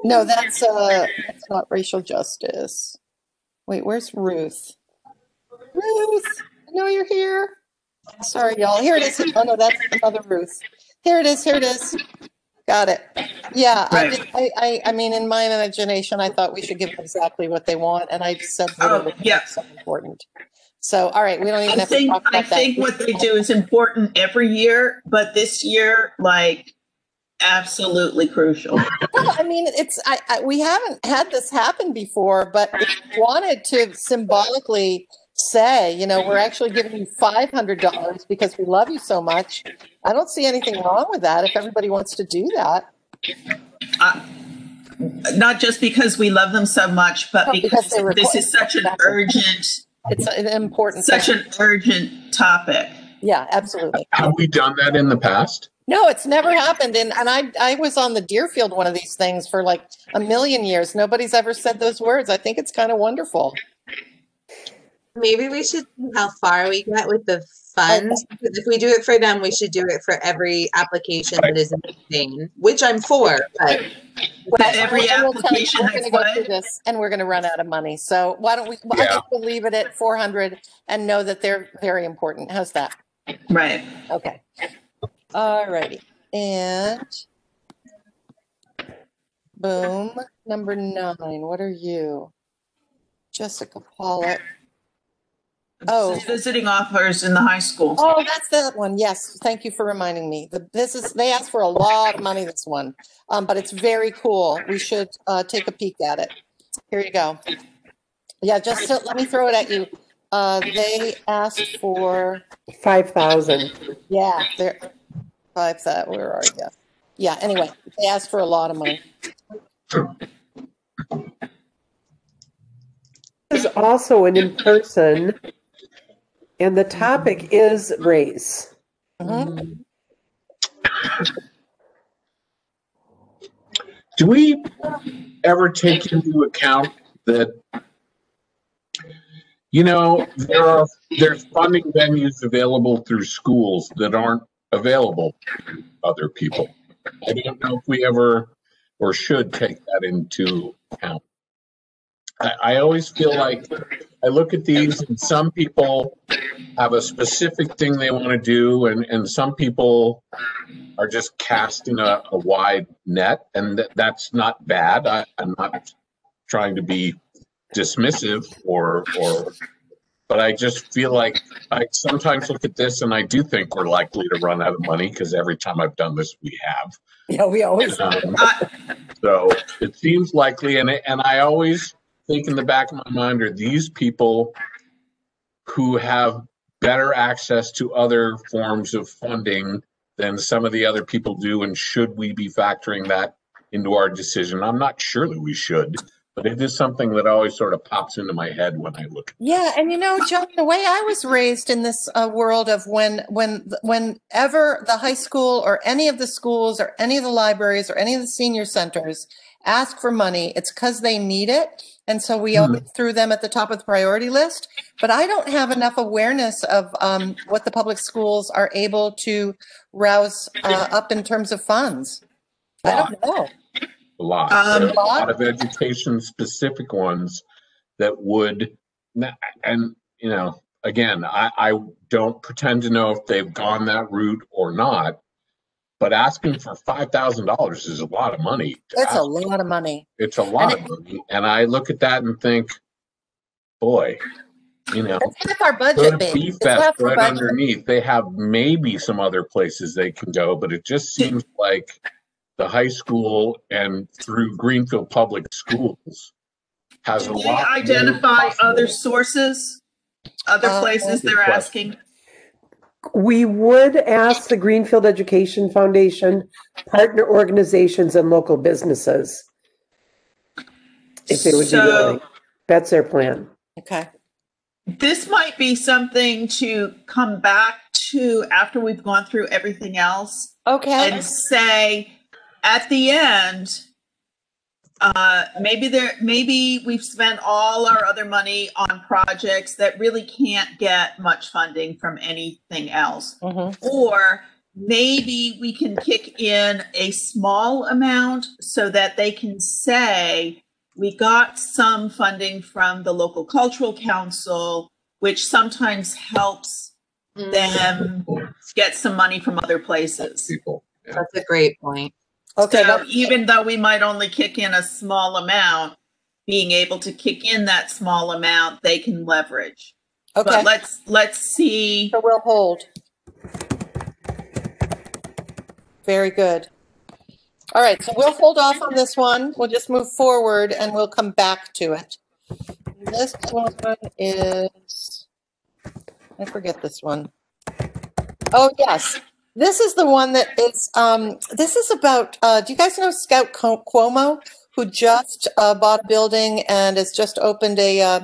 No, that's uh that's not racial justice. Wait, where's Ruth? Ruth, I know you're here. Sorry, y'all. Here it is. Oh no, that's another Ruth. Here it is. Here it is. Got it. Yeah, I, Right. did- I, I, I mean, in my imagination, I thought we should give them exactly what they want, and I said Oh, it yeah. so important. So, all right, we don't even I have to think talk I about that. think what they do is important every year, but this year, like, absolutely crucial. Well, I mean, it's I, I we haven't had this happen before, but if you wanted to symbolically say, you know, we're actually giving you five hundred dollars because we love you so much. I don't see anything wrong with that if everybody wants to do that. Uh, not just because we love them so much, but No, because because this is such an urgent, It's an important. such thing. an urgent topic. yeah, absolutely. Have we done that in the past? No, it's never happened, and and I I was on the Deerfield one of these things for like a million years. Nobody's ever said those words. I think it's kind of wonderful. Maybe we should see how far we get with the funds. Because if we do it for them, we should do it for every application that is in Spain, which I'm for. But That every I will tell you, application we're has gonna go what? through this, and we're going to run out of money. So why don't we? I Yeah. think we'll leave it at four hundred and know that they're very important. How's that? Right. Okay. All righty. And boom, number nine. What are you? Jessica Pollock. Oh. Visiting offers in the high school. Oh, that's that one. Yes, thank you for reminding me. The, this is they asked for a lot of money. This one, um, but it's very cool. We should uh, take a peek at it. Here you go. Yeah, just to, let me throw it at you. Uh, they asked for Five thousand. yeah, they're five that. Where are you? Yeah. Anyway, they asked for a lot of money. There's also an in-person, and the topic is race. Mhm. do we ever take into account that, you know, there are, there's funding venues available through schools that aren't available to other people? I don't know if we ever or should take that into account. I, I always feel like I look at these and some people have a specific thing they want to do and, and some people are just casting a, a wide net and that, that's not bad. I, I'm not trying to be dismissive or, or, but I just feel like I sometimes look at this and I do think we're likely to run out of money because every time I've done this, we have. Yeah, we always. Um, so it seems likely, and and I always think in the back of my mind are these people who have better access to other forms of funding than some of the other people do, and should we be factoring that into our decision? I'm not sure that we should, but it is something that always sort of pops into my head when I look. Yeah, and you know, John, the way I was raised in this uh, world of when, when, whenever the high school or any of the schools or any of the libraries or any of the senior centers ask for money, it's because they need it, and so we always threw them at the top of the priority list. But I don't have enough awareness of um, what the public schools are able to rouse uh, up in terms of funds. I don't know. a lot. Um, a lot of education specific ones that would, and you know, again, I, I don't pretend to know if they've gone that route or not. But asking for five thousand dollars is a lot of money. to It's a ask. lot of money. It's a lot and of money, and I look at that and think, boy, you know, It's half our budget, to. Beef It's half Fest right budget. underneath. They have maybe some other places they can go, but it just seems like the high school and through Greenfield Public Schools has a lot. they identify other sources, other Uh, places Good they're question. asking? We would ask the Greenfield Education Foundation, partner organizations and local businesses. If they would be willing. That's their plan. Okay. This might be something to come back to after we've gone through everything else Okay. and say at the end, uh, maybe there, maybe we've spent all our other money on projects that really can't get much funding from anything else. Mhm. Or maybe we can kick in a small amount so that they can say, we got some funding from the local cultural council, which sometimes helps Mm, them get some money from other places. That's a great point. Okay. So even though we might only kick in a small amount, being able to kick in that small amount, they can leverage. Okay. But let's, let's see. So we'll hold. Very good. All right, so we'll hold off on this one. We'll just move forward and we'll come back to it. This one is, I forget this one. Oh, yes. This is the one that is, um, this is about, uh, do you guys know Scout Co- Cuomo? Who just, uh, bought a building and has just opened a, uh,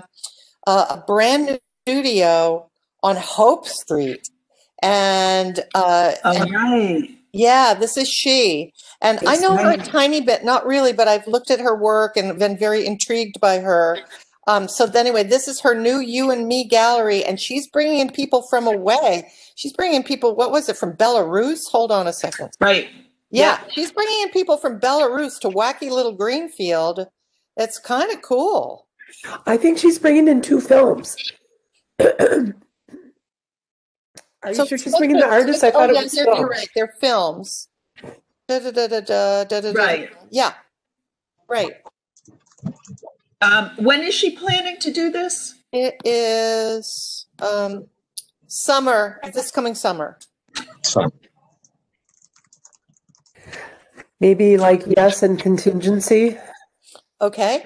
a brand new studio on Hope Street. And, uh, and right. yeah, this is she. And I know her a tiny bit, not really, but I've looked at her work and been very intrigued by her. Um, so then anyway, this is her new You and Me gallery, and she's bringing in people from away. She's bringing in people, what was it, from Belarus? Hold on a second. Right. Yeah, she's bringing in people from Belarus to wacky little Greenfield. It's kind of cool. I think she's bringing in two films. [CLEARS THROAT] Are you So sure she's bringing the artists? I Oh, thought it yes, was you're, you're right. They're films. Da, da, da, da, da, da, da, da. Right. Yeah. Right. Um, when is she planning to do this? It is um, summer, this coming summer. So, Maybe like yes and contingency. Okay.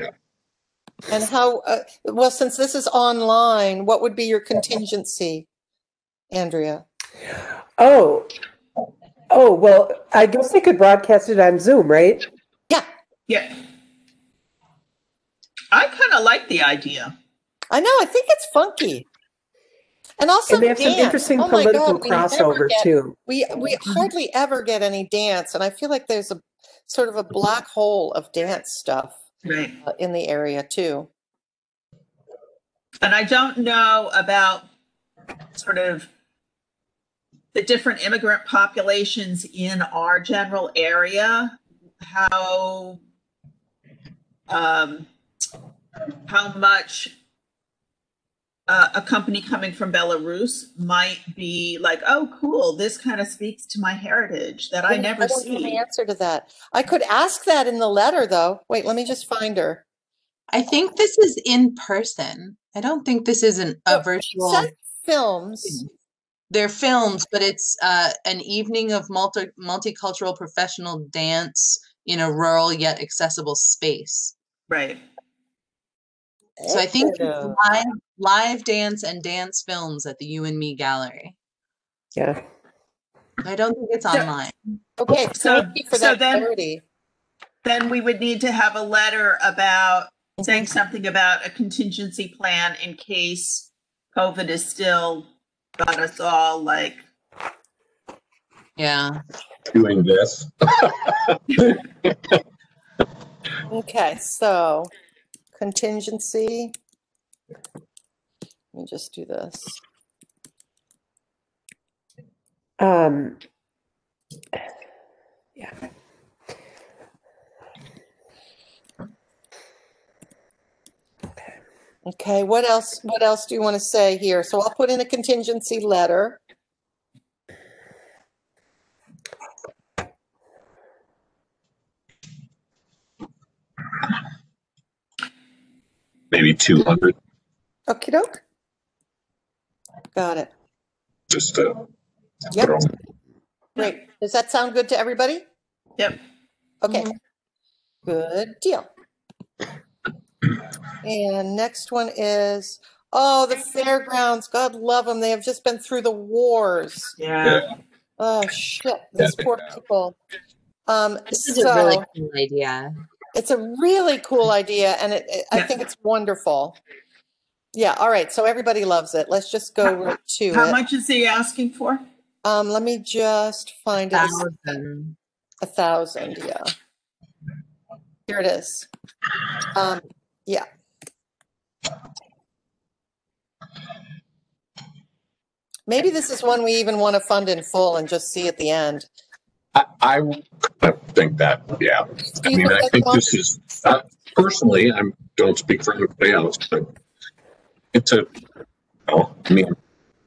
And how, uh, well, since this is online, what would be your contingency, Andrea? Oh, oh, well, I guess they could broadcast it on Zoom, right? Yeah, Yeah. I kind of like the idea. I know. I think it's funky. And also And they have some interesting Oh political God, crossover get- too. We we hardly ever get any dance, and I feel like there's a sort of a black hole of dance stuff Right. uh, in the area too. And I don't know about sort of the different immigrant populations in our general area, how um, how much uh, a company coming from Belarus might be like, oh, cool, this kind of speaks to my heritage that I never don't know the see. answer to that. I could ask that in the letter though. Wait, let me just find her. I think this is in person. I don't think this is an, a virtual. says films. They're films, but it's uh, an evening of multi multicultural professional dance in a rural yet accessible space. Right. So I think live, live dance and dance films at the You and Me Gallery. Yeah. I don't think it's So- online. Okay, So- thank you for so that then- clarity. then we would need to have a letter about saying something about a contingency plan in case COVID is still got us all like, Yeah. Doing this. [LAUGHS] Okay, so contingency. Let me just do this. Um, yeah. Okay, what else, what else do you want to say here? So I'll put in a contingency letter. Maybe 200 Okey doke. Got it. just to Yep, throw. great. Does that sound good to everybody? yep, Okay, good deal. And next one is, oh, the fairgrounds, God love them, they have just been through the wars. yeah. Oh, shit, these poor people. Um, This is a really so, cool idea. It's a really cool idea, and it, it- I think it's wonderful. Yeah, all right, so everybody loves it, let's just go right to How it. much is he asking for? Um, let me just find it. Thousand. A thousand, yeah. Here it is. Um, yeah. Maybe this is one we even want to fund in full and just see at the end. I, I I think that, yeah. I mean, I think this is, uh, personally, I don't speak for anybody else, but it's a, well, I mean,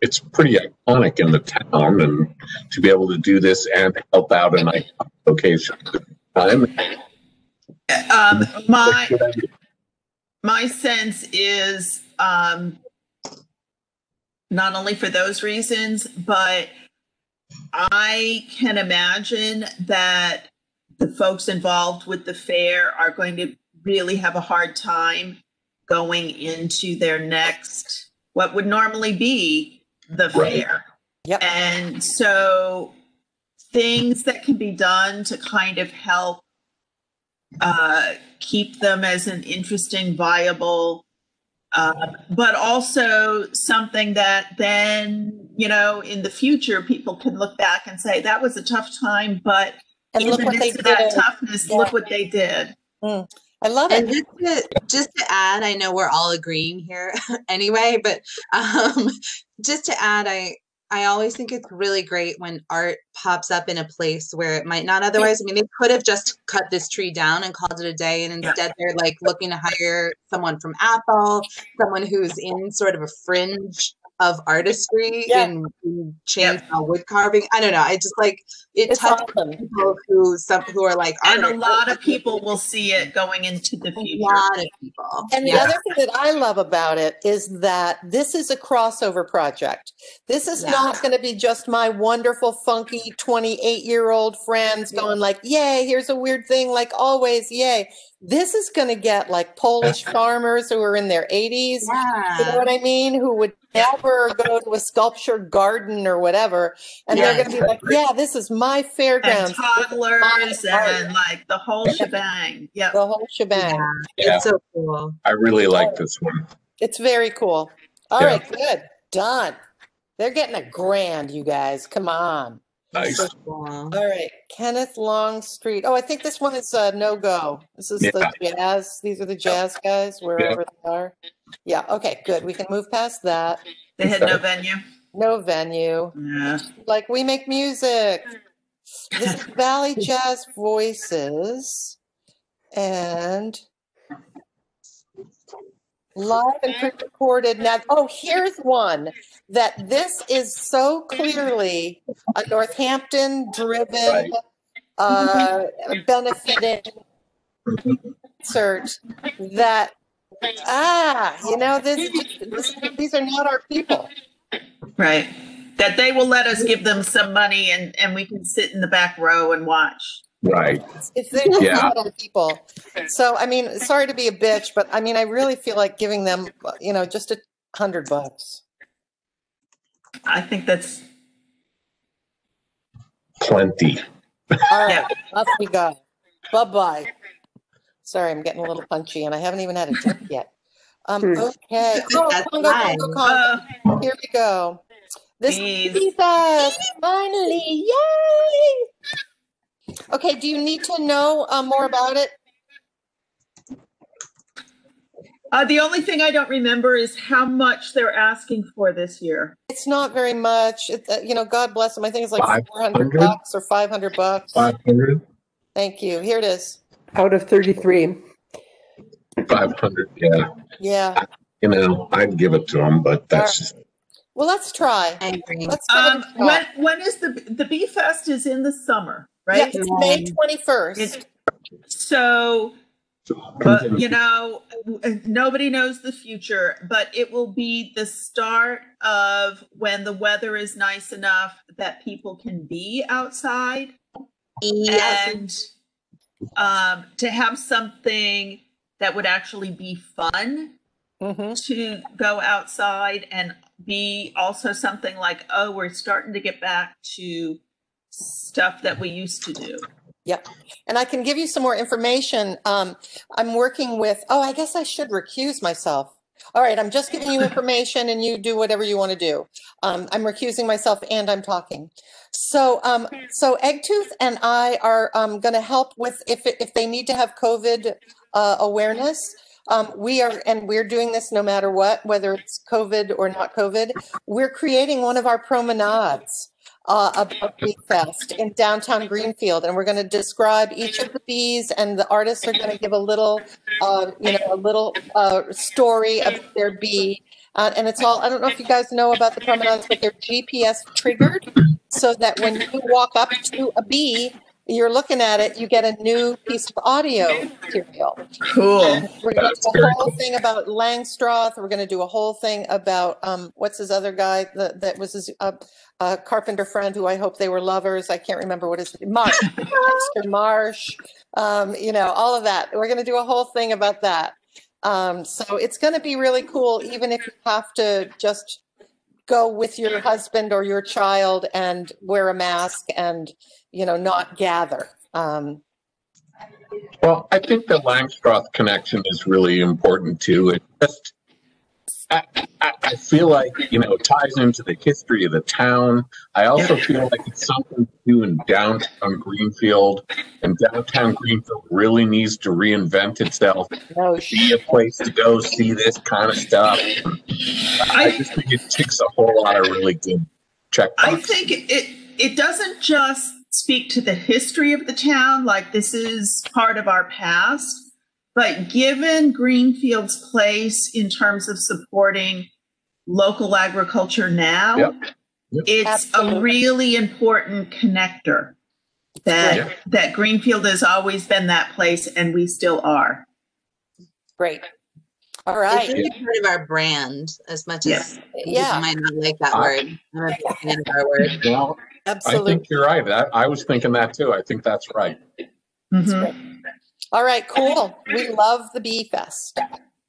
it's pretty iconic in the town and to be able to do this and help out an iconic location. I'm, Um, my, my sense is, um, not only for those reasons, but I can imagine that the folks involved with the fair are going to really have a hard time going into their next, what would normally be the Right. fair. Yep. And so things that can be done to kind of help uh, keep them as an interesting, viable, uh, but also something that then, you know, in the future, people can look back and say, that was a tough time, but And in look the what they midst of that did. toughness, Yeah. look what they did. I love And it. just to, just to add, I know we're all agreeing here [LAUGHS] anyway, but um, just to add, I I always think it's really great when art pops up in a place where it might not otherwise. I mean, they could have just cut this tree down and called it a day, and Yeah. instead they're like looking to hire someone from Athol, someone who's in sort of a fringe of artistry Yeah. in, in chainsaw wood carving. I don't know. I just like it It's touches awesome. people who some who are like And a lot of people will see it going into the future. a lot of people. And the other thing that I love about it is that this is a crossover project. This is Yeah. not going to be just my wonderful, funky 28 year old friends going like, yay, here's a weird thing, like always, yay. This is going to get like Polish [LAUGHS] farmers who are in their 80s. You know what I mean? Who would never go to a sculpture garden or whatever. And they're going to be like, yeah, this is my And fairground. toddlers My art. and like the whole shebang. Yeah. The whole shebang. Yeah. Yeah. It's so cool. I really like this one. It's very cool. All Yeah. right, good. Done. They're getting a grand, you guys. Come on. Nice. All right, Kenneth Longstreet. Oh, I think this one is uh, a no go. This is the jazz. These are the jazz guys, wherever they are. Yeah. Okay. Good. We can move past that. They had no venue. No venue. Yeah. Like we make music. This is [LAUGHS] Valley Jazz Voices, and live and pre-recorded. Now, oh, here's one that this is so clearly a Northampton-driven, Right. uh, benefiting concert that ah, you know, this, this these are not our people. Right. That they will let us give them some money and, and we can sit in the back row and watch. Right. If they're Yeah. not people. So, I mean, sorry to be a bitch, but I mean, I really feel like giving them, you know, just a hundred bucks. I think that's, Plenty. All right, Yeah. right, off we go. Bye-bye. Sorry, I'm getting a little punchy and I haven't even had a drink yet. Um, Hmm. okay. Oh, Congo. Congo, Congo. uh, Here we go. This Bees. is finally, yay! Okay, do you need to know uh, more about it? uh, the only thing I don't remember is how much they're asking for this year. It's not very much. It, uh, you know, God bless them. I think it's like Five 400 hundred? bucks or 500 bucks. 500? Thank you. Here it is. Out of 33. 500, yeah. Yeah. You know, I'd give it to them, but that's just, Well, let's try. I agree. Let's give Um, it a when, when is the, the Bee Fest is in the summer, Yeah, right? it's May 21st. It's- So, but you know, nobody knows the future, but it will be the start of when the weather is nice enough that people can be outside Yes. and um, to have something that would actually be fun hmm to go outside and be also something like, oh, we're starting to get back to stuff that we used to do. Yep. And I can give you some more information. Um, I'm working with, oh, I guess I should recuse myself. All right, I'm just giving you information and you do whatever you want to do. Um, I'm recusing myself and I'm talking. So, um, so Eggtooth and I are um, going to help with if if they need to have COVID uh, awareness. Um, we are, and we're doing this no matter what, whether it's COVID or not COVID. We're creating one of our promenades uh, about Bee Fest in downtown Greenfield, and we're going to describe each of the bees, and the artists are going to give a little, uh, you know, a little uh, story of their bee. Uh, and it's all, I don't know if you guys know about the promenades, but they're GPS triggered so that when you walk up to a bee, you're looking at it, you get a new piece of audio material. Cool. We're going to do a whole cool. thing about Langstroth. We're going to do a whole thing about um, what's his other guy that, that was his uh, uh, carpenter friend who I hope they were lovers. I can't remember what his name Marsh, Mr. Marsh. Um, you know, all of that. We're going to do a whole thing about that. Um, so it's going to be really cool, even if you have to just go with your husband or your child and wear a mask and you know not gather. Um, well, I think the Langstroth connection is really important too. It just, I, I, I feel like, you know, it ties into the history of the town. I also feel like it's something to do in downtown Greenfield, and downtown Greenfield really needs to reinvent itself, no, be a place to go see this kind of stuff. I just think it ticks a whole lot of really good check I think it it doesn't just speak to the history of the town, like this is part of our past, but given Greenfield's place in terms of supporting local agriculture now, Yep. Yep. it's Absolutely. a really important connector. That Yeah. that Greenfield has always been that place, and we still are. great. All It's right. really part of our brand as much Yeah. as Yeah. you might not like that I- word. I'm a fan of our word. Well, I think you're right. I, I was thinking that too. I think that's right. Mhm. All right, cool. We love the Bee Fest.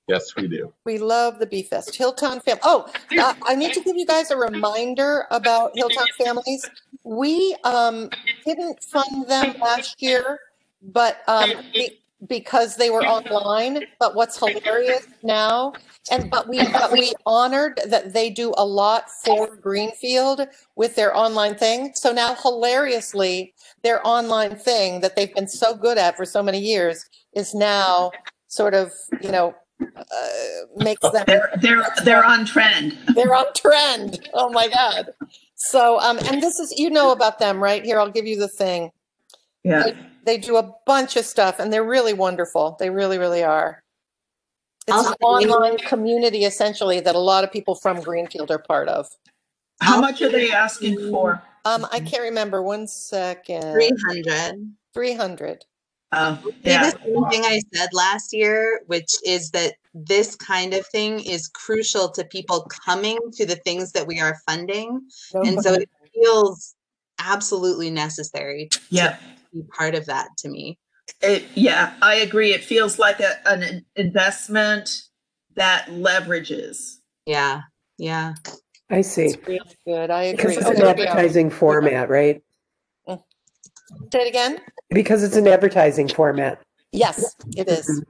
Yes, we do. We love the Bee Fest. Hilltown Fam. Oh, uh, I need to give you guys a reminder about Hilltown Families. We um, didn't fund them last year, but um, the, because they were online. But what's hilarious now, and but we but we honored that they do a lot for Greenfield with their online thing. So now, hilariously, their online thing that they've been so good at for so many years is now sort of you know uh, makes them They're, they're, they're on trend. they're on trend. Oh my god. So um, and this is you know about them, right? Here, I'll give you the thing. Yeah. They do a bunch of stuff and they're really wonderful. They really, really are. It's I'll an send you- online community essentially that a lot of people from Greenfield are part of. How much are they asking for? Um, I can't remember. One second. Three hundred. 300. Oh, yeah. the same thing I said last year, which is that this kind of thing is crucial to people coming to the things that we are funding. And so it [LAUGHS] feels absolutely necessary Yeah. Be part of that to me. It, yeah, I agree. It feels like a, an investment that leverages. Yeah. Yeah. I see. It's really good. I Because agree. it's an So, yeah. advertising format, right? Mm. Say it again? Because it's an advertising format. Yes, it is.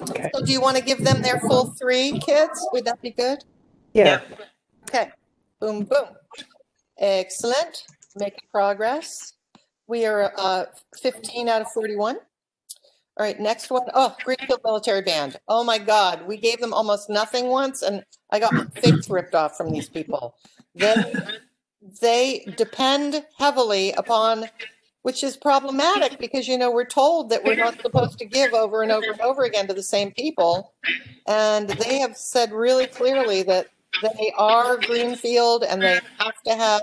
Okay. So do you want to give them their full three kids? Would that be good? Yeah. Okay, boom, boom. Excellent, making progress. We are uh, 15 out of 41. All right, next one. Oh, Greenfield Military Band. Oh my God, we gave them almost nothing once, and I got my face ripped off from these people. They, they depend heavily upon, which is problematic because, you know, we're told that we're not supposed to give over and over and over again to the same people. And they have said really clearly that they are Greenfield and they have to have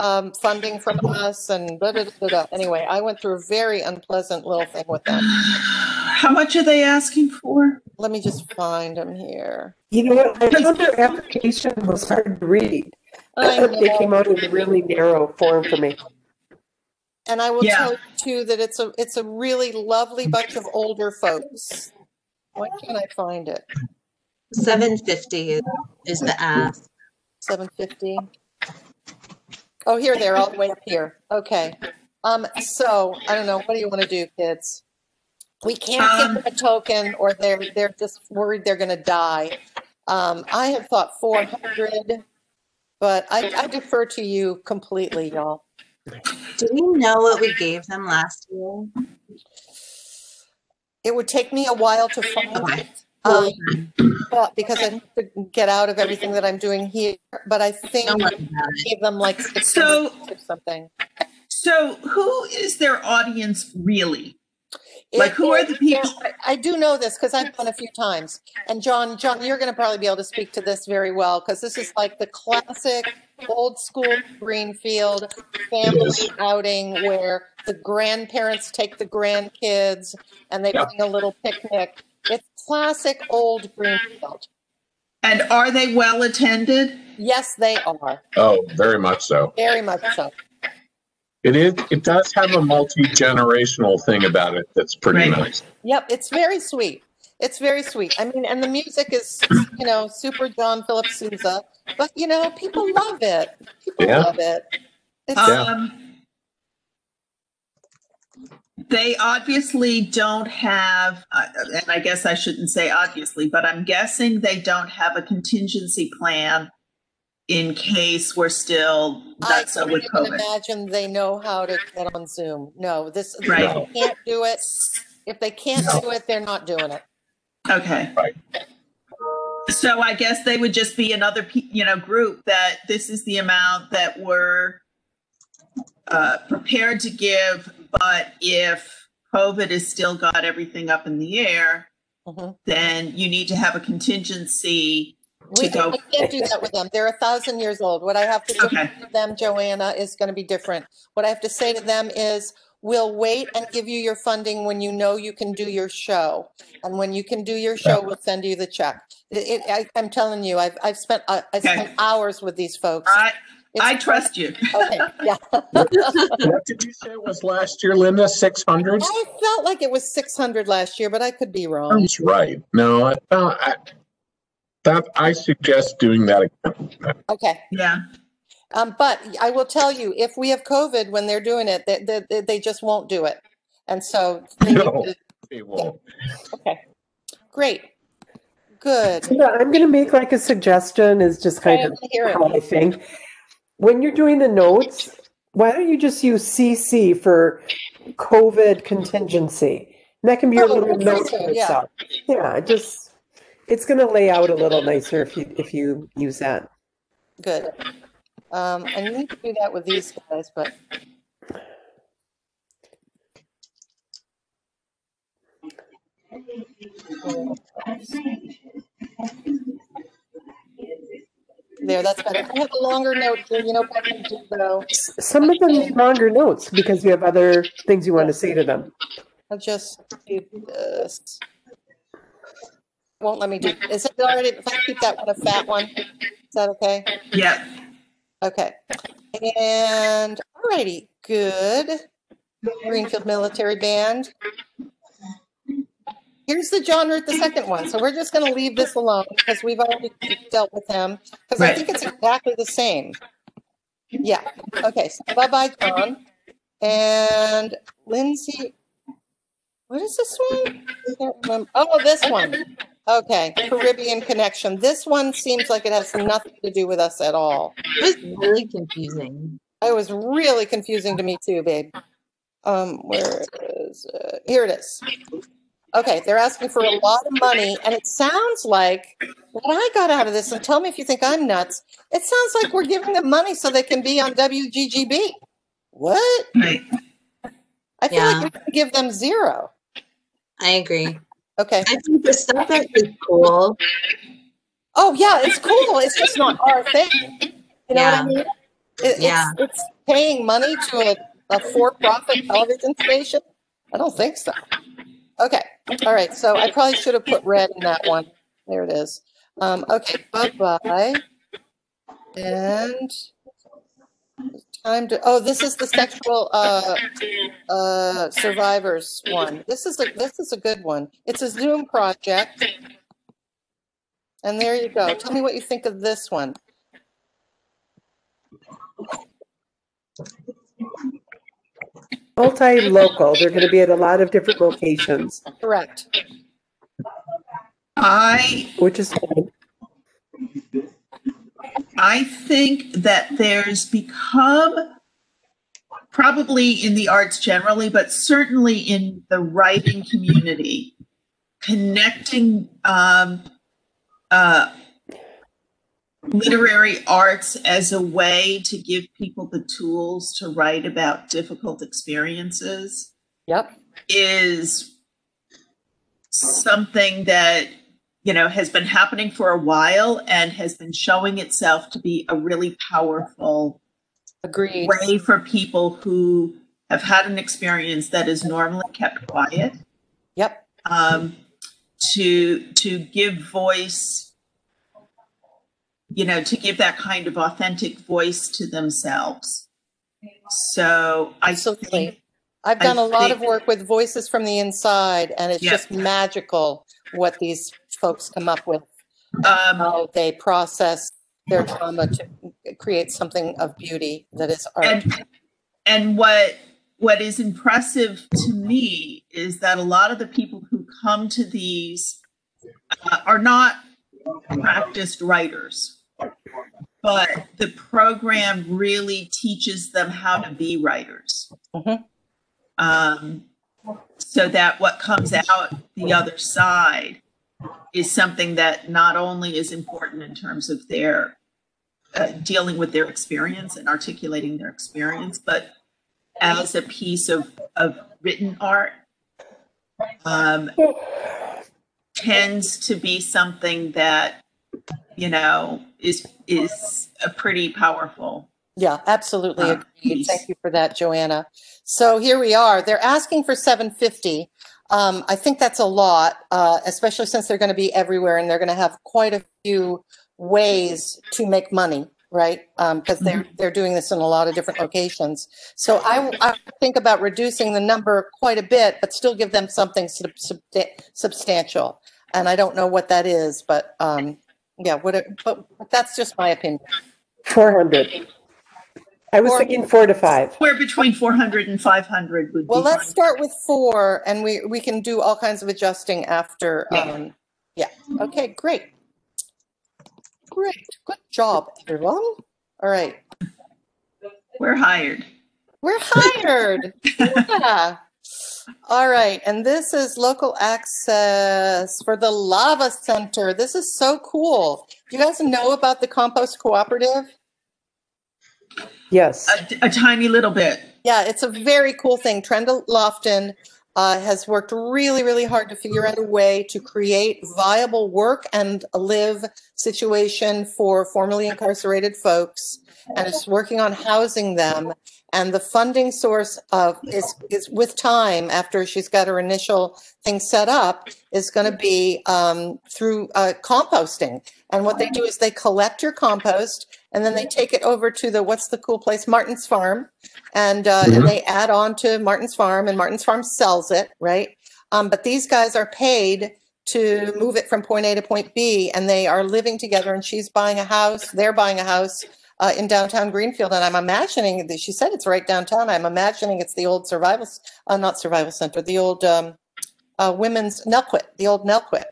um, funding from us and blah, blah, blah, blah. Anyway, I went through a very unpleasant little thing with them. [SIGHS] How much are they asking for? Let me just find them here. You know what? I found their application was hard to read. I They came out in a really narrow form for me. And I will Yeah. tell you too that it's a it's a really lovely bunch of older folks. Why can't I find it? 750 is, is the ask. 750. Oh, here they are, all the way up here. Okay. Um, so I don't know. What do you want to do, kids? We can't Um, give them a token, or they're they're just worried they're going to die. Um, I had thought 400, but I, I defer to you completely, y'all. Do we know what we gave them last year? It would take me a while to find Okay. it. Um, but because I have to get out of everything that I'm doing here, but I think Don't I worry about it. gave them like 600 So- or something. So who is their audience really? Like, It who are the people- yeah, I I do know this because I've done a few times. And John, John, you're going to probably be able to speak to this very well because this is like the classic old school Greenfield family outing where the grandparents take the grandkids and they Yeah. bring a little picnic. It's classic old Greenfield. And are they well attended? Yes, they are. Oh, very much so. Very much so. It is, it does have a multi-generational thing about it that's pretty Right. nice. Yep, it's very sweet. It's very sweet. I mean, and the music is, you know, super John Philip Sousa, but you know, people love it. People Yeah. love it. It's, Yeah. Um, they obviously don't have, uh, and I guess I shouldn't say obviously, but I'm guessing they don't have a contingency plan in case we're still I not so can't with even COVID. imagine they know how to get on Zoom. No, this Right. they can't do it. If they can't do it, they're not doing it. Okay. Right. So I guess they would just be another, pe- you know, group that this is the amount that we're uh, prepared to give, but if COVID has still got everything up in the air, Mhm. then you need to have a contingency. We, To go- I can't do that with them. They're a thousand years old. What I have to do Okay. to them, Joanna, is going to be different. What I have to say to them is, we'll wait and give you your funding when you know you can do your show. And when you can do your show, we'll send you the check. It, it, I, I'm telling you, I've, I've spent, I, I spent Okay. hours with these folks. I, I trust you. [LAUGHS] Okay, yeah. What did you say it was last year, Linda? 600? I felt like it was 600 last year, but I could be wrong. That's right. No, I, no, I, that, I suggest doing that. again. Okay. Yeah. Um, but I will tell you, if we have COVID when they're doing it, they, they, they just won't do it. And so they No. to They won't. Okay, great, good. Yeah, I'm going to make like a suggestion is just Okay, I kind of wanna it. how I think. When you're doing the notes, why don't you just use CC for COVID contingency? And that can be your Oh, little note to yeah. itself. Yeah, just, it's going to lay out a little nicer if you, if you use that. Good. Um, I need to do that with these guys, but. There, that's better. I have a longer note here, you know what I do though? Some of them need longer notes because you have other things you want to say to them. I'll just do this. Won't let me do, is it already, if I keep that one a fat one, is that okay? Yep. Okay. And, alrighty, good. Greenfield Military Band. Here's the John Root the second one. So we're just gonna leave this alone because we've already dealt with him. Because I think it's exactly the same. Yeah, okay, so bye-bye, John. And Lindsay, what is this one? I can't remember. Oh, this one. Okay, Caribbean Connection. This one seems like it has nothing to do with us at all. It was really confusing. It was really confusing to me too, babe. Um, where is, uh, here it is. Okay, they're asking for a lot of money, and it sounds like what I got out of this, and tell me if you think I'm nuts. It sounds like we're giving them money so they can be on WGGB. What? Right. I feel Yeah. like we can give them zero. I agree. Okay. I think the stuff that is cool. Oh yeah, it's cool. It's just not our thing. You know what I Yeah. mean? It, it's, Yeah. it's paying money to a, a for-profit television station. I don't think so. Okay. All right. So I probably should have put red in that one. There it is. Um, okay. Bye bye. And time to. Oh, this is the sexual uh, uh, survivors one. This is a this is a good one. It's a Zoom project. And there you go. Tell me what you think of this one. Multi-local, they're going to be at a lot of different locations, Correct. I which is fine. I think that there's become probably in the arts generally, but certainly in the writing community, connecting um, uh, literary arts as a way to give people the tools to write about difficult experiences Yep. is something that you know has been happening for a while and has been showing itself to be a really powerful Agreed. way for people who have had an experience that is normally kept quiet Yep. um, to to give voice you know to give that kind of authentic voice to themselves so i Absolutely. think I've done a lot of work with voices from the inside, and it's Yeah. just magical what these folks come up with, um, how they process their trauma to create something of beauty that is art. and and what what is impressive to me is that a lot of the people who come to these uh, are not practiced writers but the program really teaches them how to be writers Mhm. um, so that what comes out the other side is something that not only is important in terms of their uh, dealing with their experience and articulating their experience, but as a piece of, of written art, um, tends to be something that, you know, is, is a pretty powerful. Yeah, absolutely uh, agreed. Thank you for that, Joanna. So here we are. They're asking for 750. Um, I think that's a lot, uh, especially since they're going to be everywhere and they're going to have quite a few ways to make money, right? Because they're they're doing this in a lot of different locations. So I, I think about reducing the number quite a bit, but still give them something sub, substa- substantial. And I don't know what that is, but um, yeah, what? It, but that's just my opinion. 400. I was Or- thinking four to five. Where between 400 and 500 would be Well, let's fine. start with four and we, we can do all kinds of adjusting after. Um, yeah, okay, great. Great, good job, everyone. All right, We're hired. we're hired. [LAUGHS] Yeah. All right, and this is local access for the Lava Center. This is so cool. Do you guys know about the compost cooperative? Yes. A, a tiny little bit. Yeah, it's a very cool thing. Trenda Lofton uh, has worked really, really hard to figure out a way to create viable work and live situation for formerly incarcerated folks, and is working on housing them. And the funding source of is is with time after she's got her initial thing set up is going to be um, through uh, composting. And what they do is they collect your compost and then they take it over to the what's the cool place Martin's Farm and uh, Mhm. and they add on to Martin's Farm, and Martin's Farm sells it, right? Um, but these guys are paid to move it from point A to point B, and they are living together. And she's buying a house; they're buying a house uh, in downtown Greenfield. And I'm imagining that she said it's right downtown. I'm imagining it's the old survival, uh, not survival center, the old um, uh, women's Nelquit, the old Nelquit.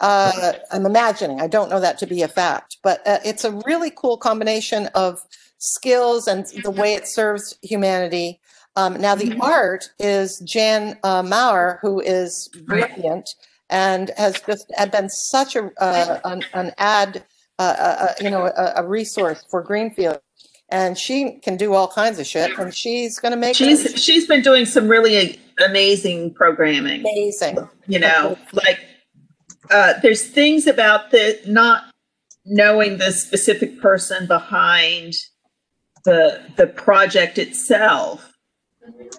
Uh, I'm imagining. I don't know that to be a fact, but uh, it's a really cool combination of skills and the way it serves humanity. Um, now, the art is Jan uh, Maurer, who is brilliant and has just had been such a uh, an, an ad, uh, uh, you know, a, a resource for Greenfield. And she can do all kinds of shit, and she's going to make She's it she's been doing some really amazing programming. amazing. You know, like uh, there's things about the not knowing the specific person behind the the project itself.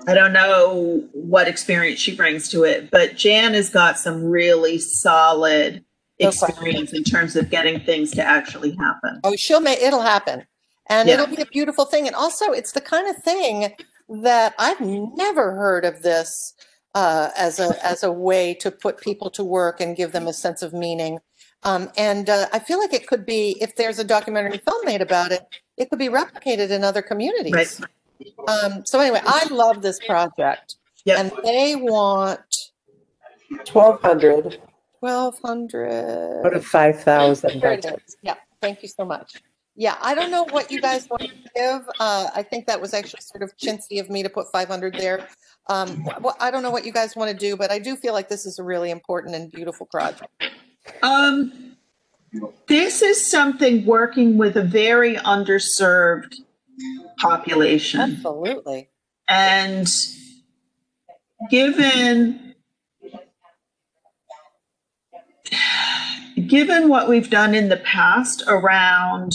I don't know what experience she brings to it, but Jan has got some really solid experience in terms of getting things to actually happen. Oh, she'll make it'll happen, and Yeah. it'll be a beautiful thing. And also, it's the kind of thing that I've never heard of this uh, as a as a way to put people to work and give them a sense of meaning. Um, and uh, I feel like it could be, if there's a documentary film made about it, it could be replicated in other communities. Right. Um, so anyway, I love this project, Yep. and they want Twelve hundred twelve hundred. out of five thousand. There it is. Yeah, thank you so much. Yeah, I don't know what you guys want to give. Uh, I think that was actually sort of chintzy of me to put five hundred there. Um, well, I don't know what you guys want to do, but I do feel like this is a really important and beautiful project. Um, this is something working with a very underserved population. Absolutely. And given given what we've done in the past around,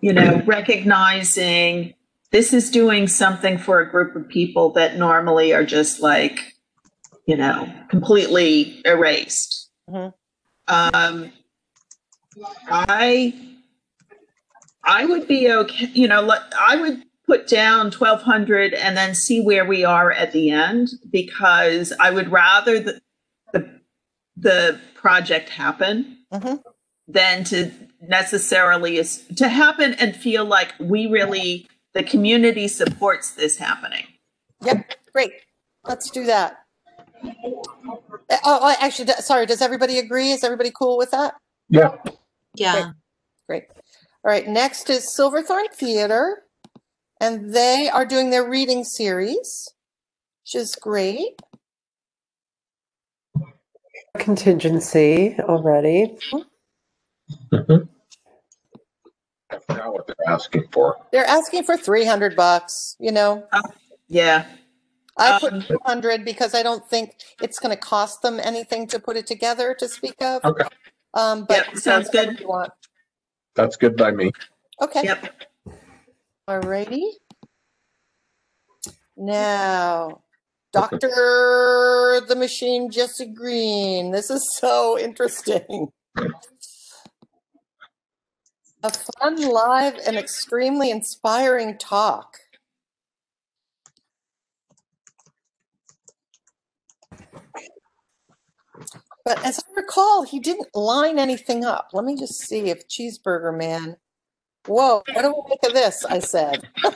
you know, recognizing this is doing something for a group of people that normally are just like, you know, completely erased. Mhm. Um, I I would be okay, you know, I would put down 1200 and then see where we are at the end because I would rather the the, the project happen Mhm. than to necessarily is to happen and feel like we really the community supports this happening. Yep, great. Let's do that. Uh, Oh, oh, actually, sorry, does everybody agree? Is everybody cool with that? Yeah. Yeah. Great. All right, next is Silverthorne Theater, and they are doing their reading series, which is great. Contingency already. Mhm. I forgot what they're asking for. They're asking for 300 bucks, you know. Yeah. I put Um, 200 because I don't think it's going to cost them anything to put it together to speak of. Okay, Um, but Yep, sounds whatever good. you want. that's good by me. Okay. Yep. All righty. Now, Dr. the Machine Jesse Green. This is so interesting. [LAUGHS] A fun, live, and extremely inspiring talk. But as I recall, he didn't line anything up. Let me just see if Cheeseburger Man Whoa, what do we make of this? I said. [LAUGHS]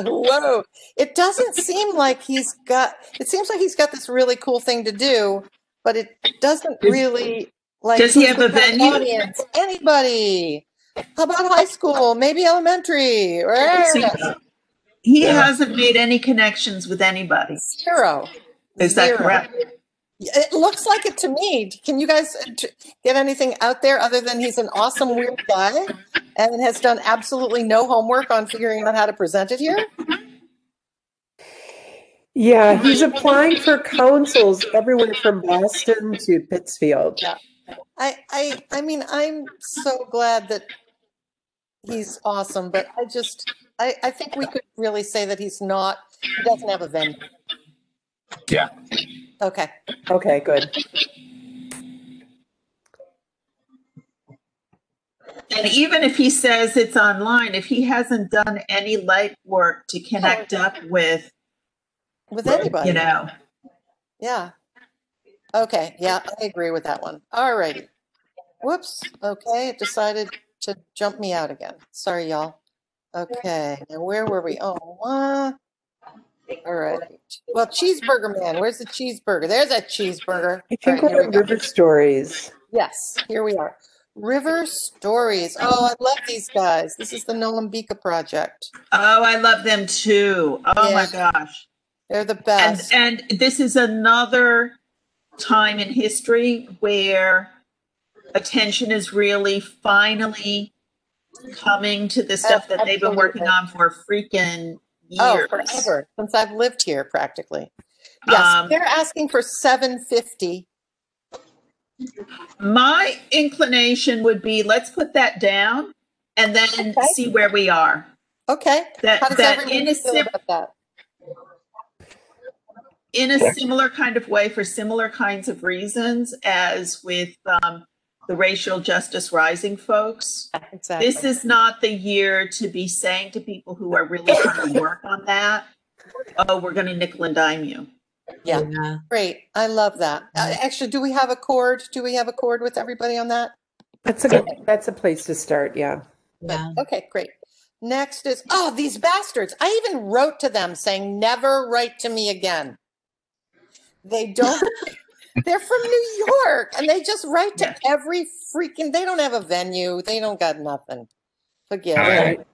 Whoa. It doesn't seem like he's got, it seems like he's got this really cool thing to do, but it doesn't really like. does he have a venue? Audience? Anybody? How about high school? Maybe elementary? See, He hasn't made any connections with anybody. Zero. Is that correct? It looks like it to me. Can you guys get anything out there other than he's an awesome weird guy and has done absolutely no homework on figuring out how to present it here? Yeah, he's applying for councils everywhere from Boston to Pittsfield. I, I, I mean, I'm so glad that he's awesome, but I just, I, I think we could really say that he's not, he doesn't have a venue. Yeah. Okay. Okay, good. And even if he says it's online, if he hasn't done any light work to connect oh. up with, With anybody. you know, Yeah. Okay, yeah, I agree with that one. All righty. Whoops, okay, it decided to jump me out again. Sorry, y'all. Okay, now where were we? Oh, uh, all right. Well, cheeseburger man, where's the cheeseburger? There's that cheeseburger. I think right, we're here at we go. River Stories. Yes, here we are. River Stories. Oh, I love these guys. This is the Nolumbeka project. oh, I love them too. Oh my Yeah. gosh. They're the And, best. and this is another time in history where attention is really finally coming to the stuff that they've been working on for freaking Oh, years. forever, since I've lived here practically. Yes, Um, they're asking for seven fifty. My inclination would be let's put that down and then Okay. see where we are. Okay, That how does that everyone feel about that? In a similar kind of way for similar kinds of reasons as with um, the racial justice rising folks. Exactly. This is not the year to be saying to people who are really trying to work on that, oh, we're going to nickel and dime you. Yeah. Yeah. Great, I love that. Uh, actually, do we have a chord? Do we have a chord with everybody on that? That's a good, that's a place to start, yeah. Yeah. Okay, great. Next is, oh, these bastards. I even wrote to them saying, never write to me again. They don't, they're from New York and they just write to Yeah. every freaking, they don't have a venue. They don't got nothing. Forget All it. right.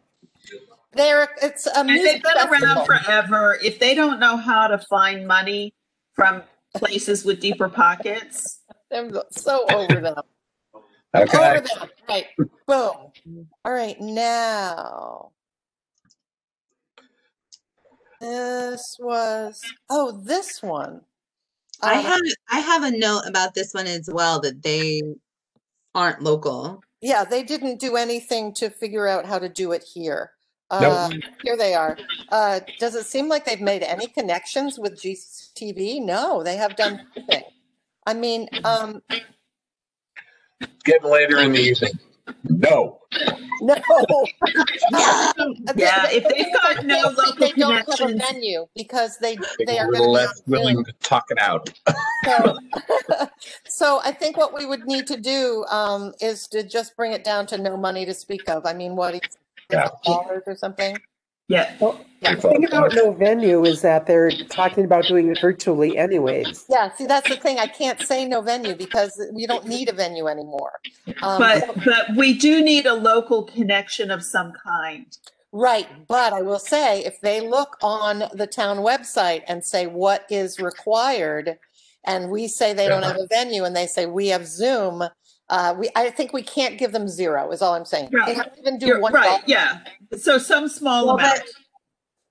They're, it's a And music they've been festival. around forever. If they don't know how to find money from places with deeper pockets, I'm so over them. [LAUGHS] Okay. Over them. Right. Boom. All right. Now, this was, oh, this one. I Um, have I have a note about this one as well that they aren't local. Yeah, they didn't do anything to figure out how to do it here. Nope. Uh, here they are. Uh, does it seem like they've made any connections with GTV? No, they have done nothing. I mean, um, Getting later in the evening. No. no. yeah, if they've got no local They don't have a connections, venue because they, They they are are going little to less willing to talk it out. So, [LAUGHS] so I think what we would need to do um, is to just bring it down to no money to speak of. I mean, what, Yeah. dollars or something? Yeah, The thing about no venue is that they're talking about doing it virtually anyways. Yeah, see, that's the thing. I can't say no venue because we don't need a venue anymore. Um, but so- but we do need a local connection of some kind. Right, but I will say, if they look on the town website and say what is required, and we say they don't have a venue, and they say we have Zoom, uh, we, I think we can't give them zero, is all I'm saying. They Right. don't even do You're one. right, dollar. yeah. So some small Well, amount.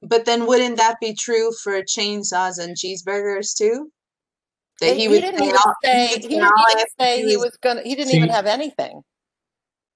But then wouldn't that be true for chainsaws and cheeseburgers too? That He, he he would didn't say even say, he he didn't even say do he is- was gonna, he didn't even have anything.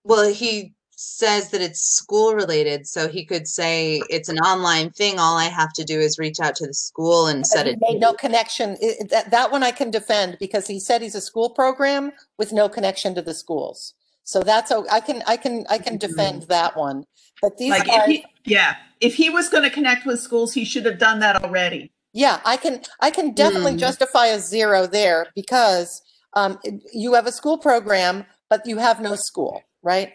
Well, he says that it's school related, so he could say it's an online thing. All I have to do is reach out to the school and But set it. made no connection. I- I- That, that one I can defend because he said he's a school program with no connection to the schools. So that's, o- I can, I can, I can defend that one. But these Like if guys, he, yeah, if he was going to connect with schools, he should have done that already. yeah, I can, I can definitely Hmm. justify a zero there because um, you have a school program, but you have no school, right?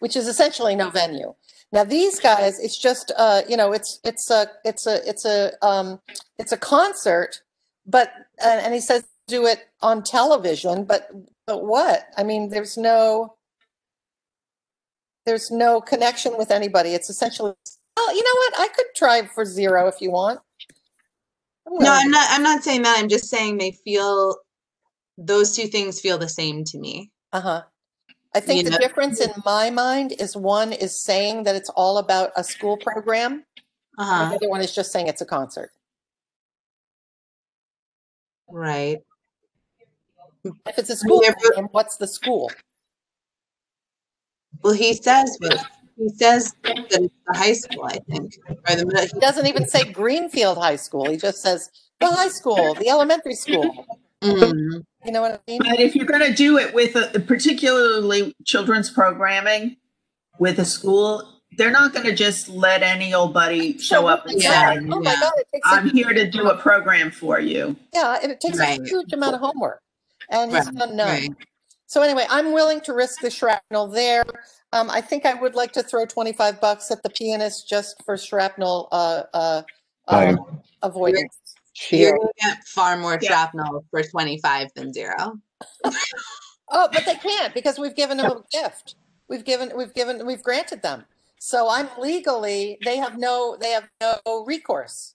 Which is essentially no venue. Now these guys, it's just uh, you know, it's it's a it's a it's a um, it's a concert, but uh, and he says do it on television, but but what? I mean, there's no there's no connection with anybody. It's essentially well, you know what? I could try for zero if you want. I'm No, I'm not. I'm not saying that. I'm just saying they feel those two things feel the same to me. Uh-huh. I think the difference in my mind is one is saying that it's all about a school program. Uh and. The other one is just saying it's a concert. Right. If it's a school they're program, what's the school? Well, he says he says that it's the high school. I think, or the middle. He doesn't even say Greenfield High School. He just says the high school, the elementary school. Mhm. You know what I mean? But if you're going to do it with a, particularly children's programming with a school, they're not going to just let any old buddy show up and Yeah. say, Oh my yeah. God, it takes I'm a, here to do a program for you. yeah, and it takes Right. a huge amount of homework. And he's Right, done none. right. So anyway, I'm willing to risk the shrapnel there. Um, I think I would like to throw 25 bucks at the pianist just for shrapnel uh, uh, um, avoidance. You're gonna get far more Yeah. shrapnel for 25 than zero. Oh, but they can't because we've given them a [LAUGHS] gift. We've given, we've given, we've granted them. So I'm legally, they have no, they have no recourse.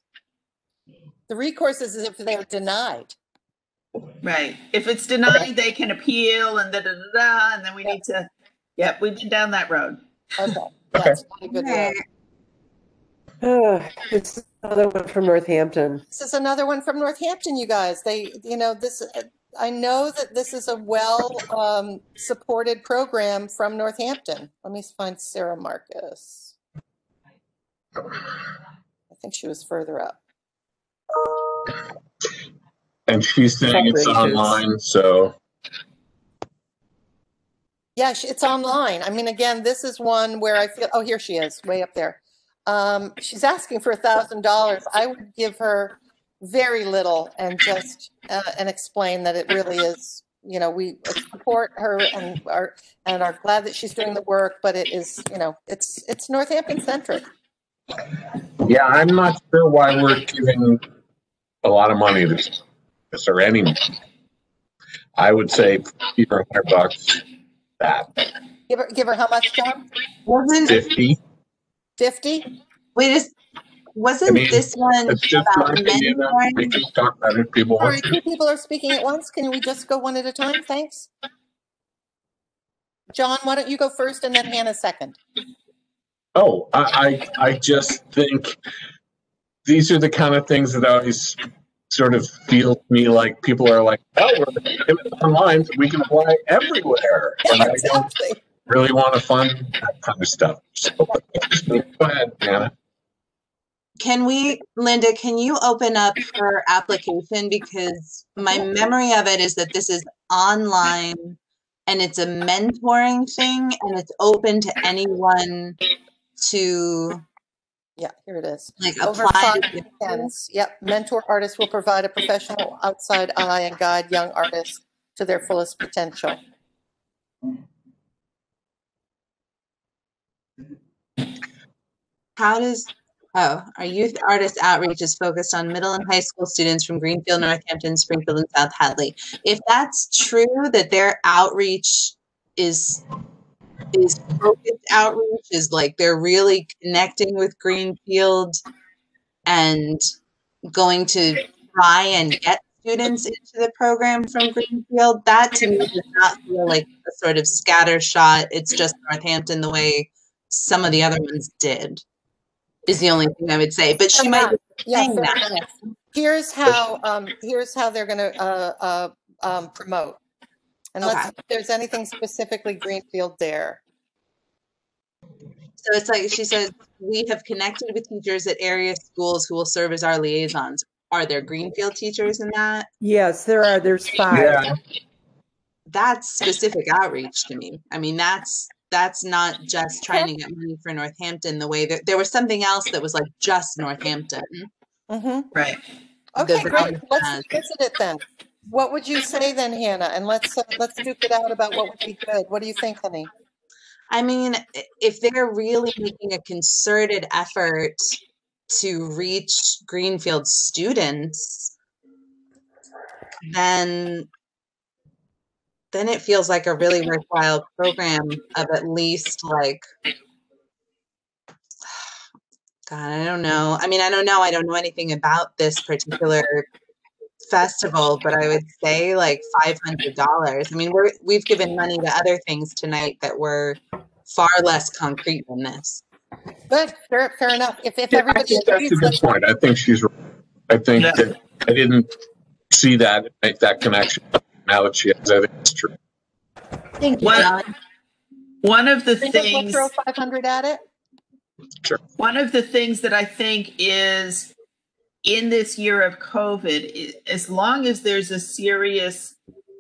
The recourse is if they're denied. Right. If it's denied, they can appeal and da da da da. And then we need to, yep, we've been down that road. Okay, [LAUGHS] that's not a good road. Ah, This is another one from Northampton. This is another one from Northampton, you guys. They, you know, this, I know that this is a well um, supported program from Northampton. Let me find Sarah Marcus. I think she was further up. And she's saying it's online, so Yeah, it's online. I mean, again, this is one where I feel, oh, here she is, way up there. Um, she's asking for a thousand dollars. I would give her very little and just, uh, and explain that it really is, you know, we support her and are, and are glad that she's doing the work, but it is, you know, it's, it's Northampton centric. yeah, I'm not sure why we're giving a lot of money to this or any. I would say give her a hundred bucks, that Give her, give her how much, John? Wasn't fifty. Fifty? wait is wasn't I mean, this one It's just about my opinion. mentoring? We can talk about it if people Sorry, want. two people are speaking at once. Can we just go one at a time? Thanks. John, why don't you go first and then Hannah second? Oh, I, I, I just think these are the kind of things that always sort of feel to me like people are like, oh, we're gonna give it online, so we can apply everywhere. And I don't Exactly. Really want to fund that kind of stuff. So, go ahead, Anna. Can we, Linda, can you open up her application? Because my memory of it is that this is online and it's a mentoring thing and it's open to anyone to Yeah, here it is. like Over apply. five to- weekends. Yep, mentor artists will provide a professional outside eye and guide young artists to their fullest potential. How does, oh, our youth artist outreach is focused on middle and high school students from Greenfield, Northampton, Springfield, and South Hadley. If that's true, that their outreach is is focused outreach, is like they're really connecting with Greenfield and going to try and get students into the program from Greenfield, that to me does not feel like a sort of scatter shot. It's just Northampton the way some of the other ones did is the only thing I would say. But she might Yeah, saying fair that. enough. Here's how, um, here's how they're gonna, uh, uh, um, promote. And let's, Okay. see if there's anything specifically Greenfield there. So it's like she says, we have connected with teachers at area schools who will serve as our liaisons. Are there Greenfield teachers in that? Yes, there are. There's five. Yeah, That's specific outreach to me. I mean, that's that's not just [LAUGHS] trying to get money for Northampton the way that there was something else that was like just Northampton. Mm-hmm. Right. Okay, The great. Let's visit it then. What would you say then, Hannah? And let's, uh, let's duke it out about what would be good. What do you think, honey? I mean, if they're really making a concerted effort to reach Greenfield students, then then it feels like a really worthwhile program of at least like [SIGHS] God, I don't know. I mean, I don't know. I don't know anything about this particular festival, but I would say like five hundred dollars. I mean, we're we've given money to other things tonight that were far less concrete than this. Good, fair, fair enough. If, if Yeah, I everybody think that's a good let's- point. I think she's, right. I think Yeah. that I didn't see that, make that connection. Now that she has, I think it's true. Thank you, What- John. One of the think we'll things, throw five hundred at it? Sure. one of the things that I think is in this year of COVID, as long as there's a serious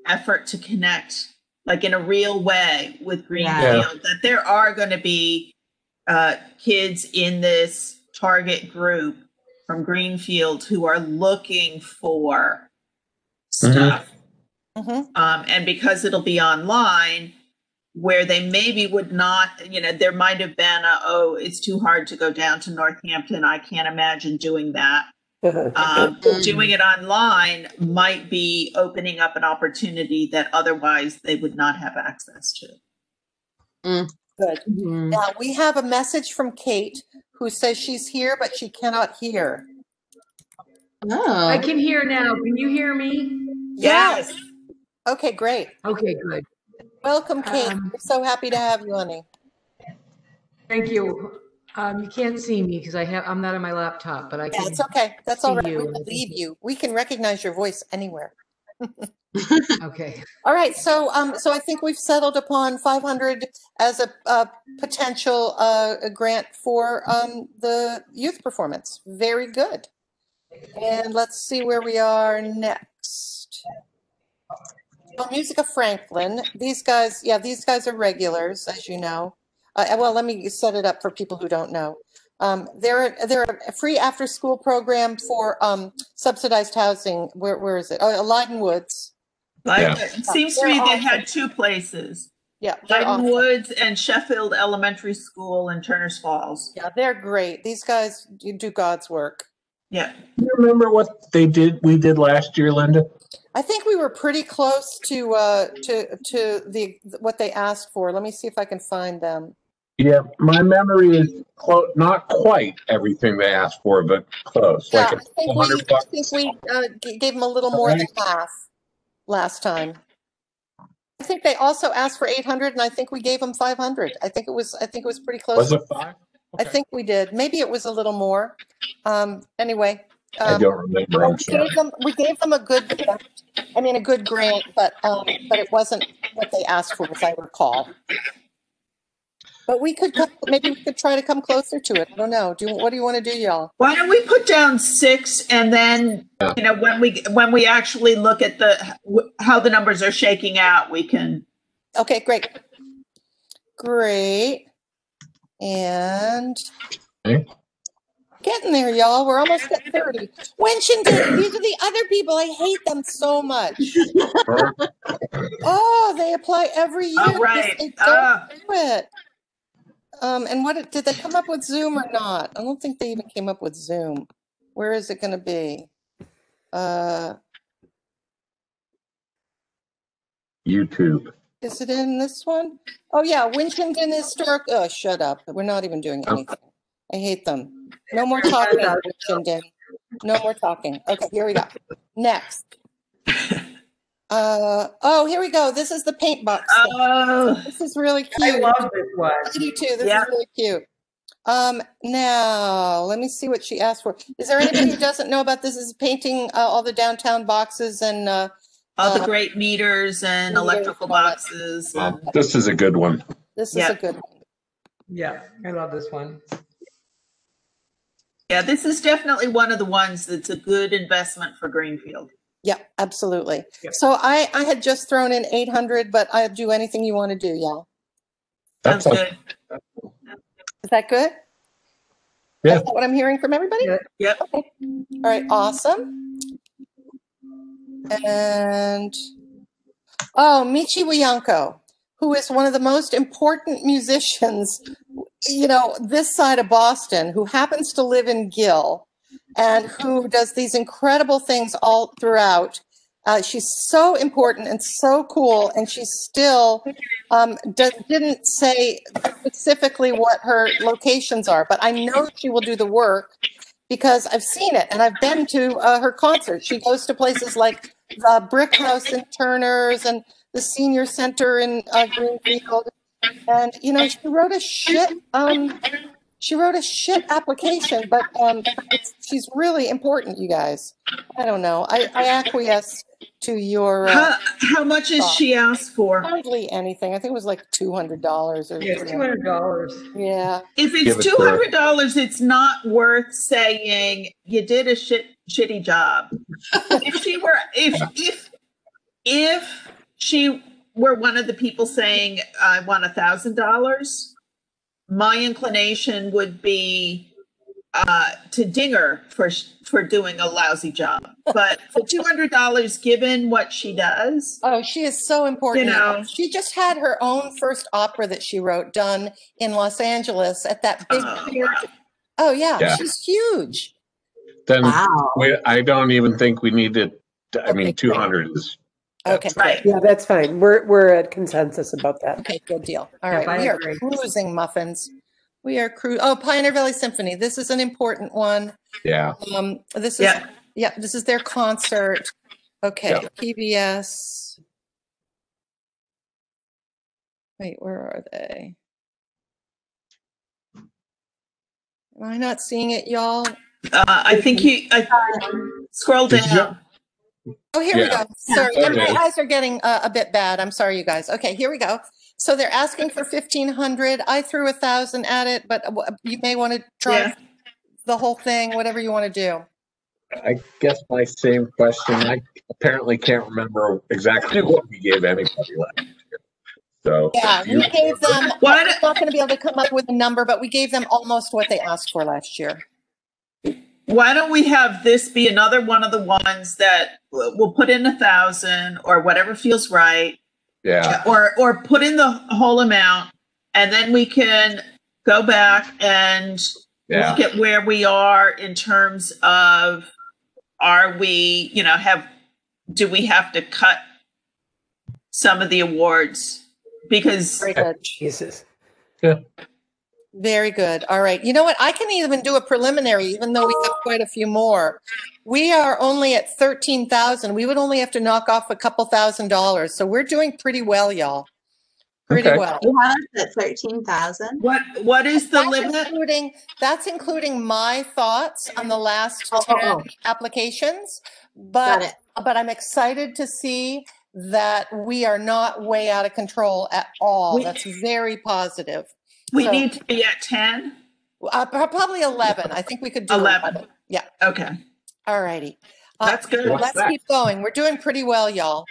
effort to connect, like in a real way with Greenfield, that there are going to be uh, kids in this target group from Greenfield who are looking for stuff. Mhm. Um, and because it'll be online, where they maybe would not, you know, there might have been a, oh, it's too hard to go down to Northampton. I can't imagine doing that. [LAUGHS] Um, Mm. doing it online might be opening up an opportunity that otherwise they would not have access to. Good. Mhm. Now, we have a message from Kate who says she's here, but she cannot hear. Oh, I can hear now. Can you hear me? Yes. Okay, great. Okay, good. Welcome, Kate. Um, We're so happy to have you, honey. Thank you. Um, you can't see me because I have, I'm not on my laptop, but I Yeah, can. it's okay. That's all see right. We you. believe you. We can recognize your voice anywhere. [LAUGHS] [LAUGHS] Okay. All right, so um, so I think we've settled upon 500 as a, a potential uh, a grant for um, the youth performance. Very good. And let's see where we are next. Music of Franklin. These guys, yeah, these guys are regulars, as you know. Uh, well, let me set it up for people who don't know. Um, they're they're a free after school program for um, subsidized housing. Where where is it? Oh, Leyden Woods. Like, Yeah. it seems to me they had two places, Yeah, they're Leyden awesome. Woods and Sheffield Elementary School in Turner's Falls. Yeah, they're great. These guys do do God's work. Yeah. You remember what they did, we did last year, Linda? I think we were pretty close to uh, to to the what they asked for. Let me see if I can find them. Yeah, my memory is close, not quite everything they asked for, but close. Yeah, Like I think we I think we uh, g- gave them a little more than half last time. I think they also asked for 800, and I think we gave them 500. I think it was I think it was pretty close. Was it five? I think we did. Maybe it was a little more. Um, anyway. I um, don't remember, I'm We sorry. gave them, we gave them a good, I mean, a good grant, but, um, but it wasn't what they asked for, as I recall. But we could, come- maybe we could try to come closer to it. I don't know. Do, what do you want to do, y'all? Why don't we put down six and then, Yeah. you know, when we, when we actually look at the, how the numbers are shaking out, we can, Okay, great. Great. And Okay. Getting there, y'all. We're almost at 30. Winchendon, these are the other people. I hate them so much. Oh, they apply every year. all because right. They don't Ah, do it. Um, and what did they come up with Zoom or not? I don't think they even came up with Zoom. Where is it going to be? Uh, YouTube. is it in this one? Oh yeah, Winchendon Historic. Oh, shut up. We're not even doing Oh. anything. I hate them. No more talking, Winchendon. No more talking. Okay, here we go. Next. [LAUGHS] Uh, oh, here we go. This is the paint box. thing. Oh, This is really cute. I love this one. I do too. This Yeah. is really cute. Um, now let me see what she asked for. Is there anybody who doesn't know about this? Is painting uh, all the downtown boxes and uh, all the Uh, great meters and meters, electrical all that. boxes. Well, This is a good one. this is Yeah. a good one. Yeah, I love this one. Yeah, this is definitely one of the ones that's a good investment for Greenfield. Yeah, absolutely. Yep. So I I had just thrown in 800, but I'll do anything you want to do, y'all. That's Sounds a, good. Is that good? Yeah. Is that what I'm hearing from everybody? Yeah. Yep. Okay. All right, awesome. And oh, Michi Wiancko, who is one of the most important musicians, you know, this side of Boston, who happens to live in Gill and who does these incredible things all throughout. Uh, she's so important and so cool, and she still um, didn't say specifically what her locations are, but I know she will do the work because I've seen it and I've been to uh, her concerts. She goes to places like the Brick House in Turner's and the Senior Center in uh, Greenfield. And you know, she wrote a shit. Um, she wrote a shit application, but um, it's, she's really important, you guys. I don't know. I, I acquiesce to your uh, How, how much is she asked for? hardly anything. I think it was like two hundred dollars or Yeah, two hundred dollars. yeah. If Give it's it to two her. hundred dollars, it's not worth saying you did a shit shitty job. if she were, if if if she were one of the people saying I want a thousand dollars, my inclination would be uh, to Dinger for for doing a lousy job. But for two hundred dollars, given what she does, Oh, she is so important. You know. she just had her own first opera that she wrote done in Los Angeles at that big. Oh, theater. wow. Oh yeah, Yeah. she's huge. Then Wow. we, I don't even think we need to, I Okay, mean, two hundred is. Okay, right. Yeah, that's fine. We're, we're at consensus about that. Okay, good deal. All Yep, right, we are agree. cruising muffins. We are cru. Oh, Pioneer Valley Symphony. This is an important one. Yeah, Um, this is Yeah. yeah. This is their concert. Okay, Yeah. PVS. Wait, where are they? Am I not seeing it, y'all? Uh, I think you I, scroll Did you- down. Oh, here we go. Sorry, there it my eyes are getting uh, a bit bad. I'm sorry, you guys. Okay, here we go. So they're asking for fifteen hundred. I threw a thousand at it, but uh, you may want to try Yeah. the whole thing, whatever you want to do. I guess my same question. I apparently can't remember exactly what we gave anybody last year. So. Yeah, we gave them. [LAUGHS] Why I'm not going to be able to come up with a number, but we gave them almost what they asked for last year. Why don't we have this be another one of the ones that w- we'll put in a thousand or whatever feels right, Yeah, or or put in the whole amount, and then we can go back and yeah, look at where we are in terms of are we, you know, have do we have to cut some of the awards because Very good. Jesus. Very good. All right. You know what? I can even do a preliminary, even though we have quite a few more. We are only at 13,000. We would only have to knock off a couple thousand dollars. So we're doing pretty well, y'all. Pretty Okay. well. You have us at thirteen thousand? what what is the That's limit? including, that's including my thoughts on the last Oh, oh, 10 oh. applications. Got But, it. but I'm excited to see that we are not way out of control at all. We- That's very positive. We So- need to be at ten. Uh, probably 11. I think we could do 11. 11. Yeah. Okay, All righty. Uh, that's good. What's let's that? keep going. We're doing pretty well, y'all.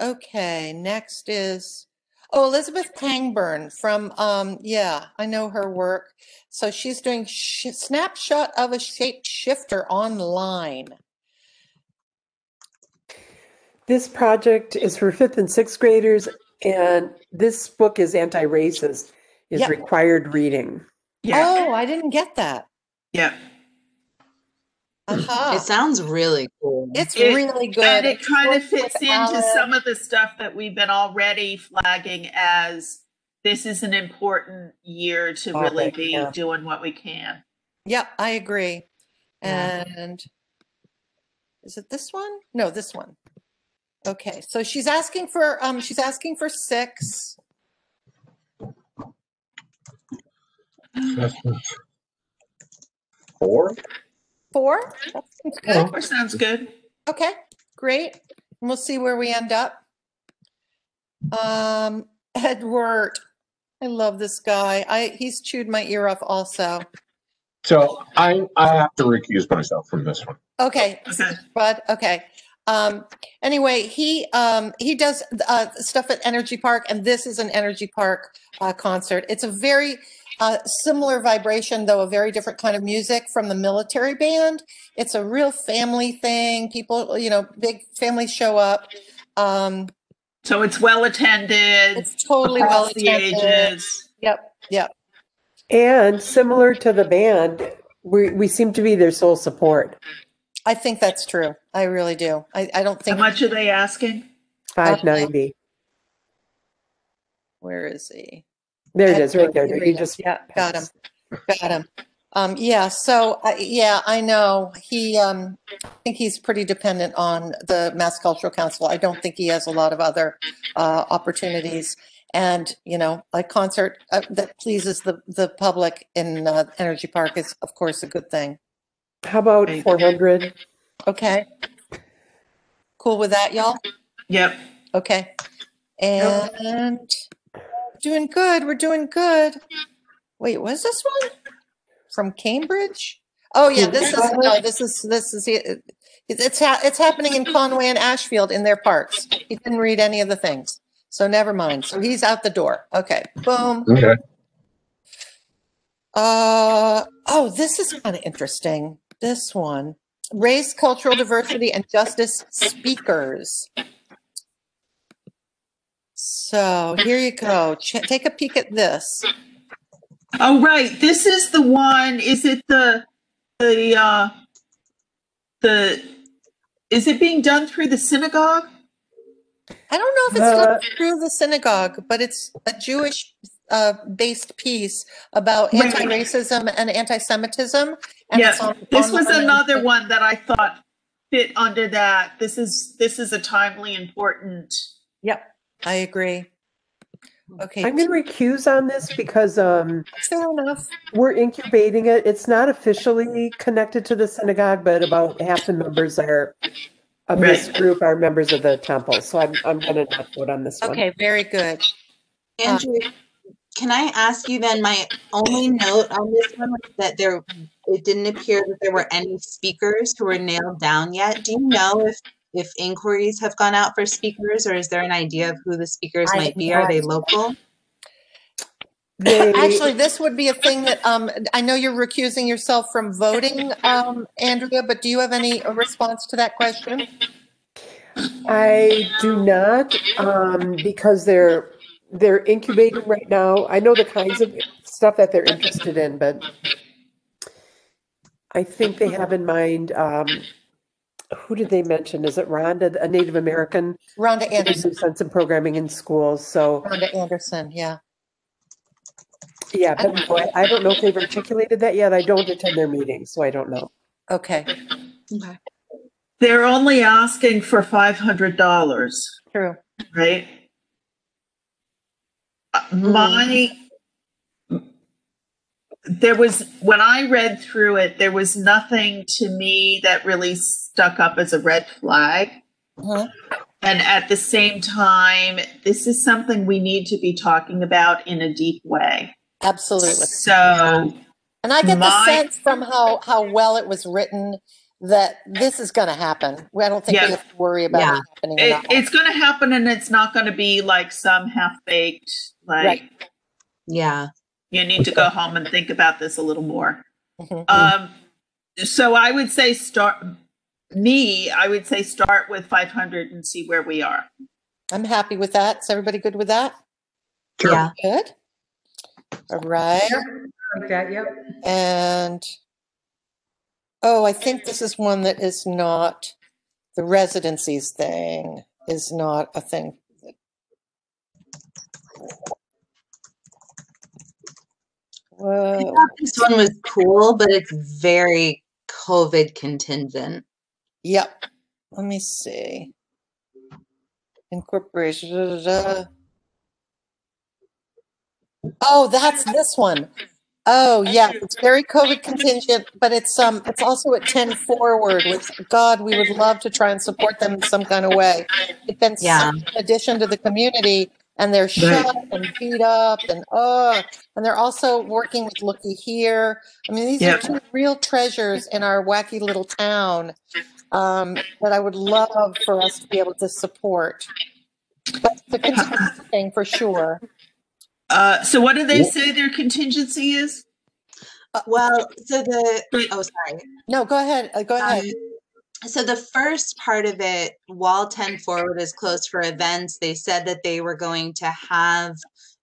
Okay, next is oh Elizabeth Pangburn from um yeah I know her work. So she's doing sh- snapshot of a shape shifter online. This project is for fifth and sixth graders, and this book is anti-racist, is Yep. required reading. Yeah, Oh, I didn't get that. yeah. Aha. It sounds really cool. it's It- really good. And it kind of fits into Alan. some of the stuff that we've been already flagging as this is an important year to really be yeah. doing what we can. Yep, I agree. Yeah. And is it this one? No, this one. Okay, so she's asking for um she's asking for six. four? Four? That seems good. That sounds good. Okay, great. And we'll see where we end up. Um, Edward, I love this guy. I he's chewed my ear off also. So I, I have to recuse myself from this one. Okay, Okay. Bud. Okay. Um, anyway, he um, he does uh, stuff at Energy Park, and this is an Energy Park uh, concert. It's a very uh, similar vibration, though a very different kind of music from the military band. It's a real family thing. People, you know, big families show up. Um, So it's well attended. It's totally well across the attended. ages. Yep, yep. And similar to the band, we, we seem to be their sole support. I think that's true. I really do. I, I don't think. How much are they asking? 590. where is he? There it is, right there. You he just Yeah, got him. Got him. Um, yeah, so, uh, yeah, I know. He, um, I think he's pretty dependent on the Mass Cultural Council. I don't think he has a lot of other, uh, opportunities. And, you know, a concert uh, that pleases the, the public in, uh, Energy Park is, of course, a good thing. How about Right. 400? Okay. Cool with that, y'all? Yep. Okay. And doing good. We're doing good. Wait, was this one from Cambridge? Oh yeah, this is no, this is this is it- it's ha- it's happening in Conway and Ashfield in their parks. He didn't read any of the things, so never mind. So he's out the door. Okay, boom. Okay. Uh oh, this is kind of interesting. This one, race, cultural diversity, and justice speakers. So here you go. Ch- take a peek at this. Oh, right. This is the one, is it the, the, uh, the, is it being done through the synagogue? I don't know if it's done Uh, through the synagogue, but it's a Jewish uh, based piece about Right. anti-racism and anti-Semitism. And Yeah, on- this on was the- another one that I thought fit under that. This is, this is a timely, important. Yep, I agree. Okay, I'm going to recuse on this because um, fair enough. we're incubating it. It's not officially connected to the synagogue, but about half the members are of this group are members of the temple. So I'm, I'm going to not vote on this one. Okay, very good. Andrew, can I ask you then, my only note on this one was that there, it didn't appear that there were any speakers who were nailed down yet. Do you know if, if inquiries have gone out for speakers or is there an idea of who the speakers I might be? Are they local? They- [LAUGHS] Actually, this would be a [LAUGHS] thing that, um, I know you're recusing yourself from voting, um, Andrea, but do you have any response to that question? I do not, um, because they're they're incubating right now. I know the kinds of stuff that they're interested in, but I think they have in mind. Who did they mention? Is it Rhonda, a Native American? Rhonda There's Anderson, some sense of programming in schools. So Rhonda Anderson, yeah. yeah, but no, I, I don't know if they've articulated that yet. I don't attend their meetings, so I don't know. Okay, Okay. They're only asking for five hundred dollars, true. right? Uh, My, there was, when I read through it, there was nothing to me that really stuck up as a red flag. Mhm. And at the same time, this is something we need to be talking about in a deep way. Absolutely. So, And I get the sense from how, how well it was written that this is going to happen. I don't think Yeah. we have to worry about Yeah. it happening it, it's going to happen and it's not going to be like some half baked, like, Right. Yeah. You need to go home and think about this a little more. Mhm. Um, so I would say start, me, I would say start with 500 and see where we are. I'm happy with that. Is everybody good with that? Sure. Yeah. Good. All right. Like that, yep. And, oh, I think this is one that is not, the residencies thing is not a thing. I thought this one was cool, but it's very COVID contingent. yep. Let me see. Incorporation. da, da, da. Oh, that's this one. Oh, yeah, it's very COVID contingent, but it's um, it's also at ten forward. Which God, we would love to try and support them in some kind of way. It's been Yeah. such an addition to the community, and they're shut and beat up, and oh, and they're also working with Looky Here. I mean, these Yep. are two real treasures in our wacky little town um, that I would love for us to be able to support. But the contingency thing for sure. Uh, so what do they say their contingency is? Well, so the, oh, sorry. No, go ahead. uh, Go ahead. Um, so the first part of it, while 10 Forward is closed for events, they said that they were going to have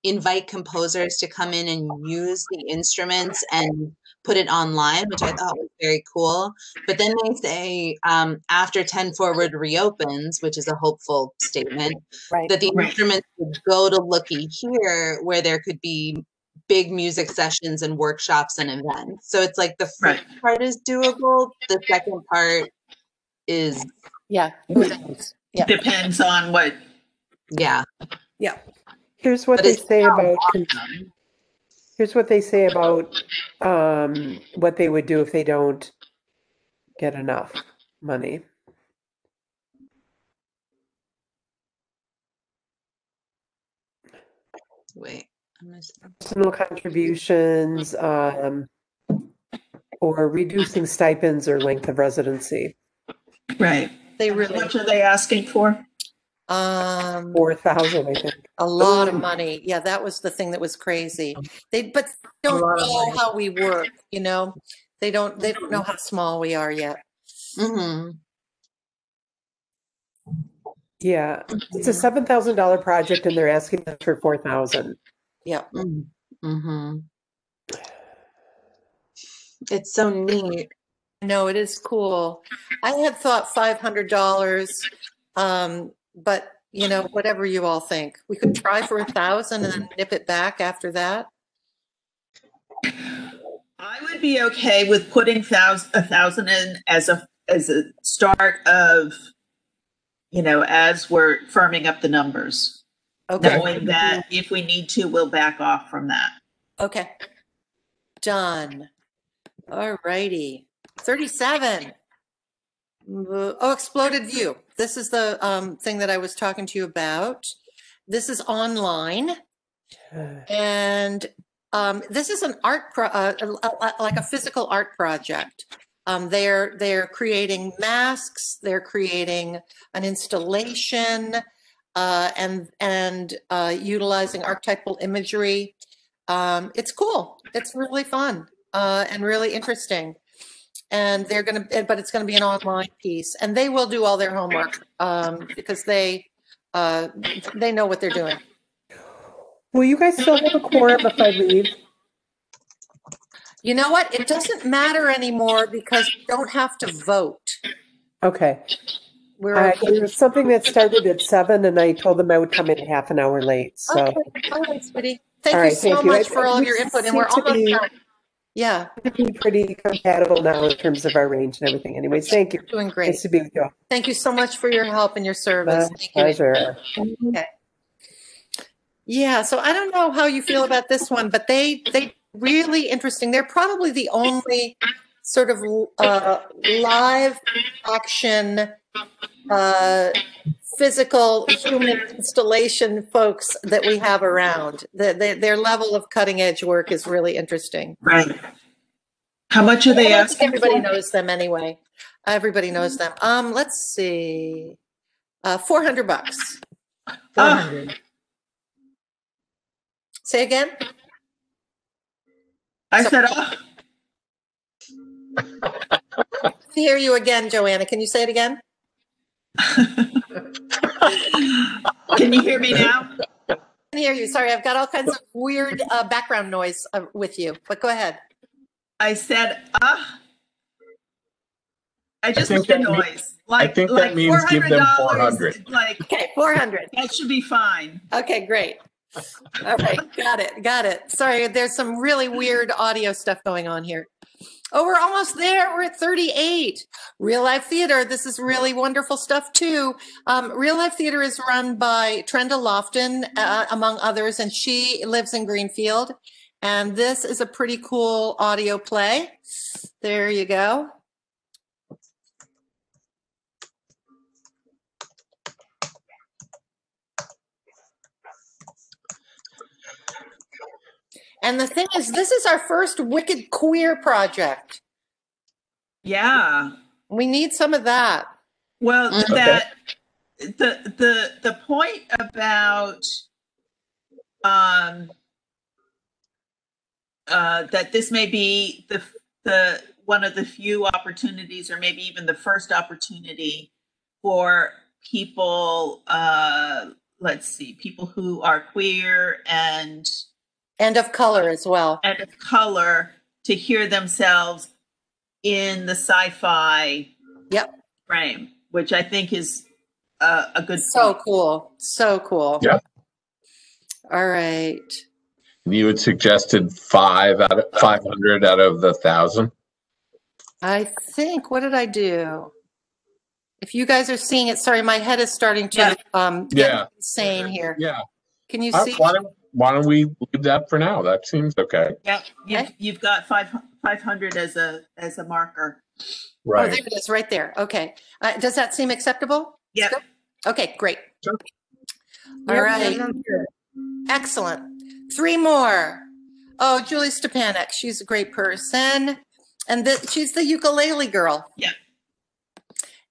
invite composers to come in and use the instruments and put it online, which I thought was very cool. But then they say um, after 10 Forward reopens, which is a hopeful statement, Right. that the Right. instruments would go to Looky Here, where there could be big music sessions and workshops and events. So it's like the first Right. part is doable. The second part is, Yeah. who knows? Yeah. Depends on what, yeah. Yeah. Here's what But they say about, con- here's what they say about, um, what they would do if they don't get enough money. Wait. I'm Personal contributions, um, or reducing stipends or length of residency, right. They How really, much are they asking for? um, four thousand, I think. a lot of money. Yeah, that was the thing that was crazy. They, but they don't know how we work, you know? They don't, they don't know how small we are yet. Mhm. Yeah, it's a seven thousand dollar project and they're asking us for four thousand. Yeah. Mm, Mhm. It's so neat. No, it is cool. I had thought five hundred dollars, um, but you know, whatever you all think, we could try for a thousand and then nip it back after that. I would be okay with putting thousand, a thousand in as a, as a start of, you know, as we're firming up the numbers. Okay, Knowing that if we need to, we'll back off from that. okay. Done. All righty. Thirty-seven. Uh, Oh, exploded view. This is the um, thing that I was talking to you about. This is online. And um, this is an art, pro- uh, like a physical art project. Um, they're they're creating masks. They're creating an installation, uh, and and uh, utilizing archetypal imagery. Um, it's cool. It's really fun uh, and really interesting. And they're going to, but it's going to be an online piece, and they will do all their homework um, because they uh, they know what they're doing. Will you guys still have a quorum if I leave? You know what? It doesn't matter anymore because we don't have to vote. Okay, We're uh, there was something that started at seven and I told them I would come in half an hour late, so. okay. All right, sweetie. Thank All you right, so thank much I- for all of your input, and we're almost done. Yeah, pretty compatible now in terms of our range and everything. Anyways, thank you. doing great. Nice to be with you. all. Thank you so much for your help and your service. My Thank you. pleasure. Yeah, so I don't know how you feel about this one, but they they really interesting. They're probably the only sort of uh, live action uh, physical human installation folks that we have around. The, the, their level of cutting edge work is really interesting. Right. How much are they I think asking everybody for? knows them anyway. Everybody knows them. Um, let's see, uh, four hundred bucks. Ah, Say again. I said, oh, Can [LAUGHS] hear you again, Joanna. Can you say it again? Can you hear me now? can hear you. Sorry, I've got all kinds of weird uh, background noise uh, with you, but go ahead. I said, ah. I just think made a that mean- noise. Like, think that like means give them $400, 400. Like, Okay, 400. that should be fine. Okay, great. All right, got it, got it. Sorry, there's some really weird audio stuff going on here. Oh, we're almost there. We're at 38. Real Life Theater. This is really wonderful stuff, too. Um, Real Life Theater is run by Trenda Lofton, uh, among others, and she lives in Greenfield. And this is a pretty cool audio play. There you go. And the thing is, this is our first wicked queer project. Yeah. We need some of that. Well, Okay. that the the the point about um uh that this may be the the one of the few opportunities, or maybe even the first opportunity for people, uh, let's see, people who are queer and And of color as well. and of color to hear themselves in the sci-fi Yep. frame, which I think is a, a good So point. cool. So cool. Yeah. All right. You had suggested five out of 500 out of the thousand. I think, what did I do? If you guys are seeing it, sorry, my head is starting Yeah. to um Yeah. get insane here. Yeah. Can you Uh, see? Why don't, why don't we leave that for now? That seems okay. Yep, you've, you've got five, 500 as a, as a marker. Oh, Right. there it is, right there. Okay. Uh, does that seem acceptable? Yep. Okay, great. Sure. All Yep, right. that sounds good. Excellent. Three more. Oh, Julie Stepanek. She's a great person. And the, she's the ukulele girl. Yeah.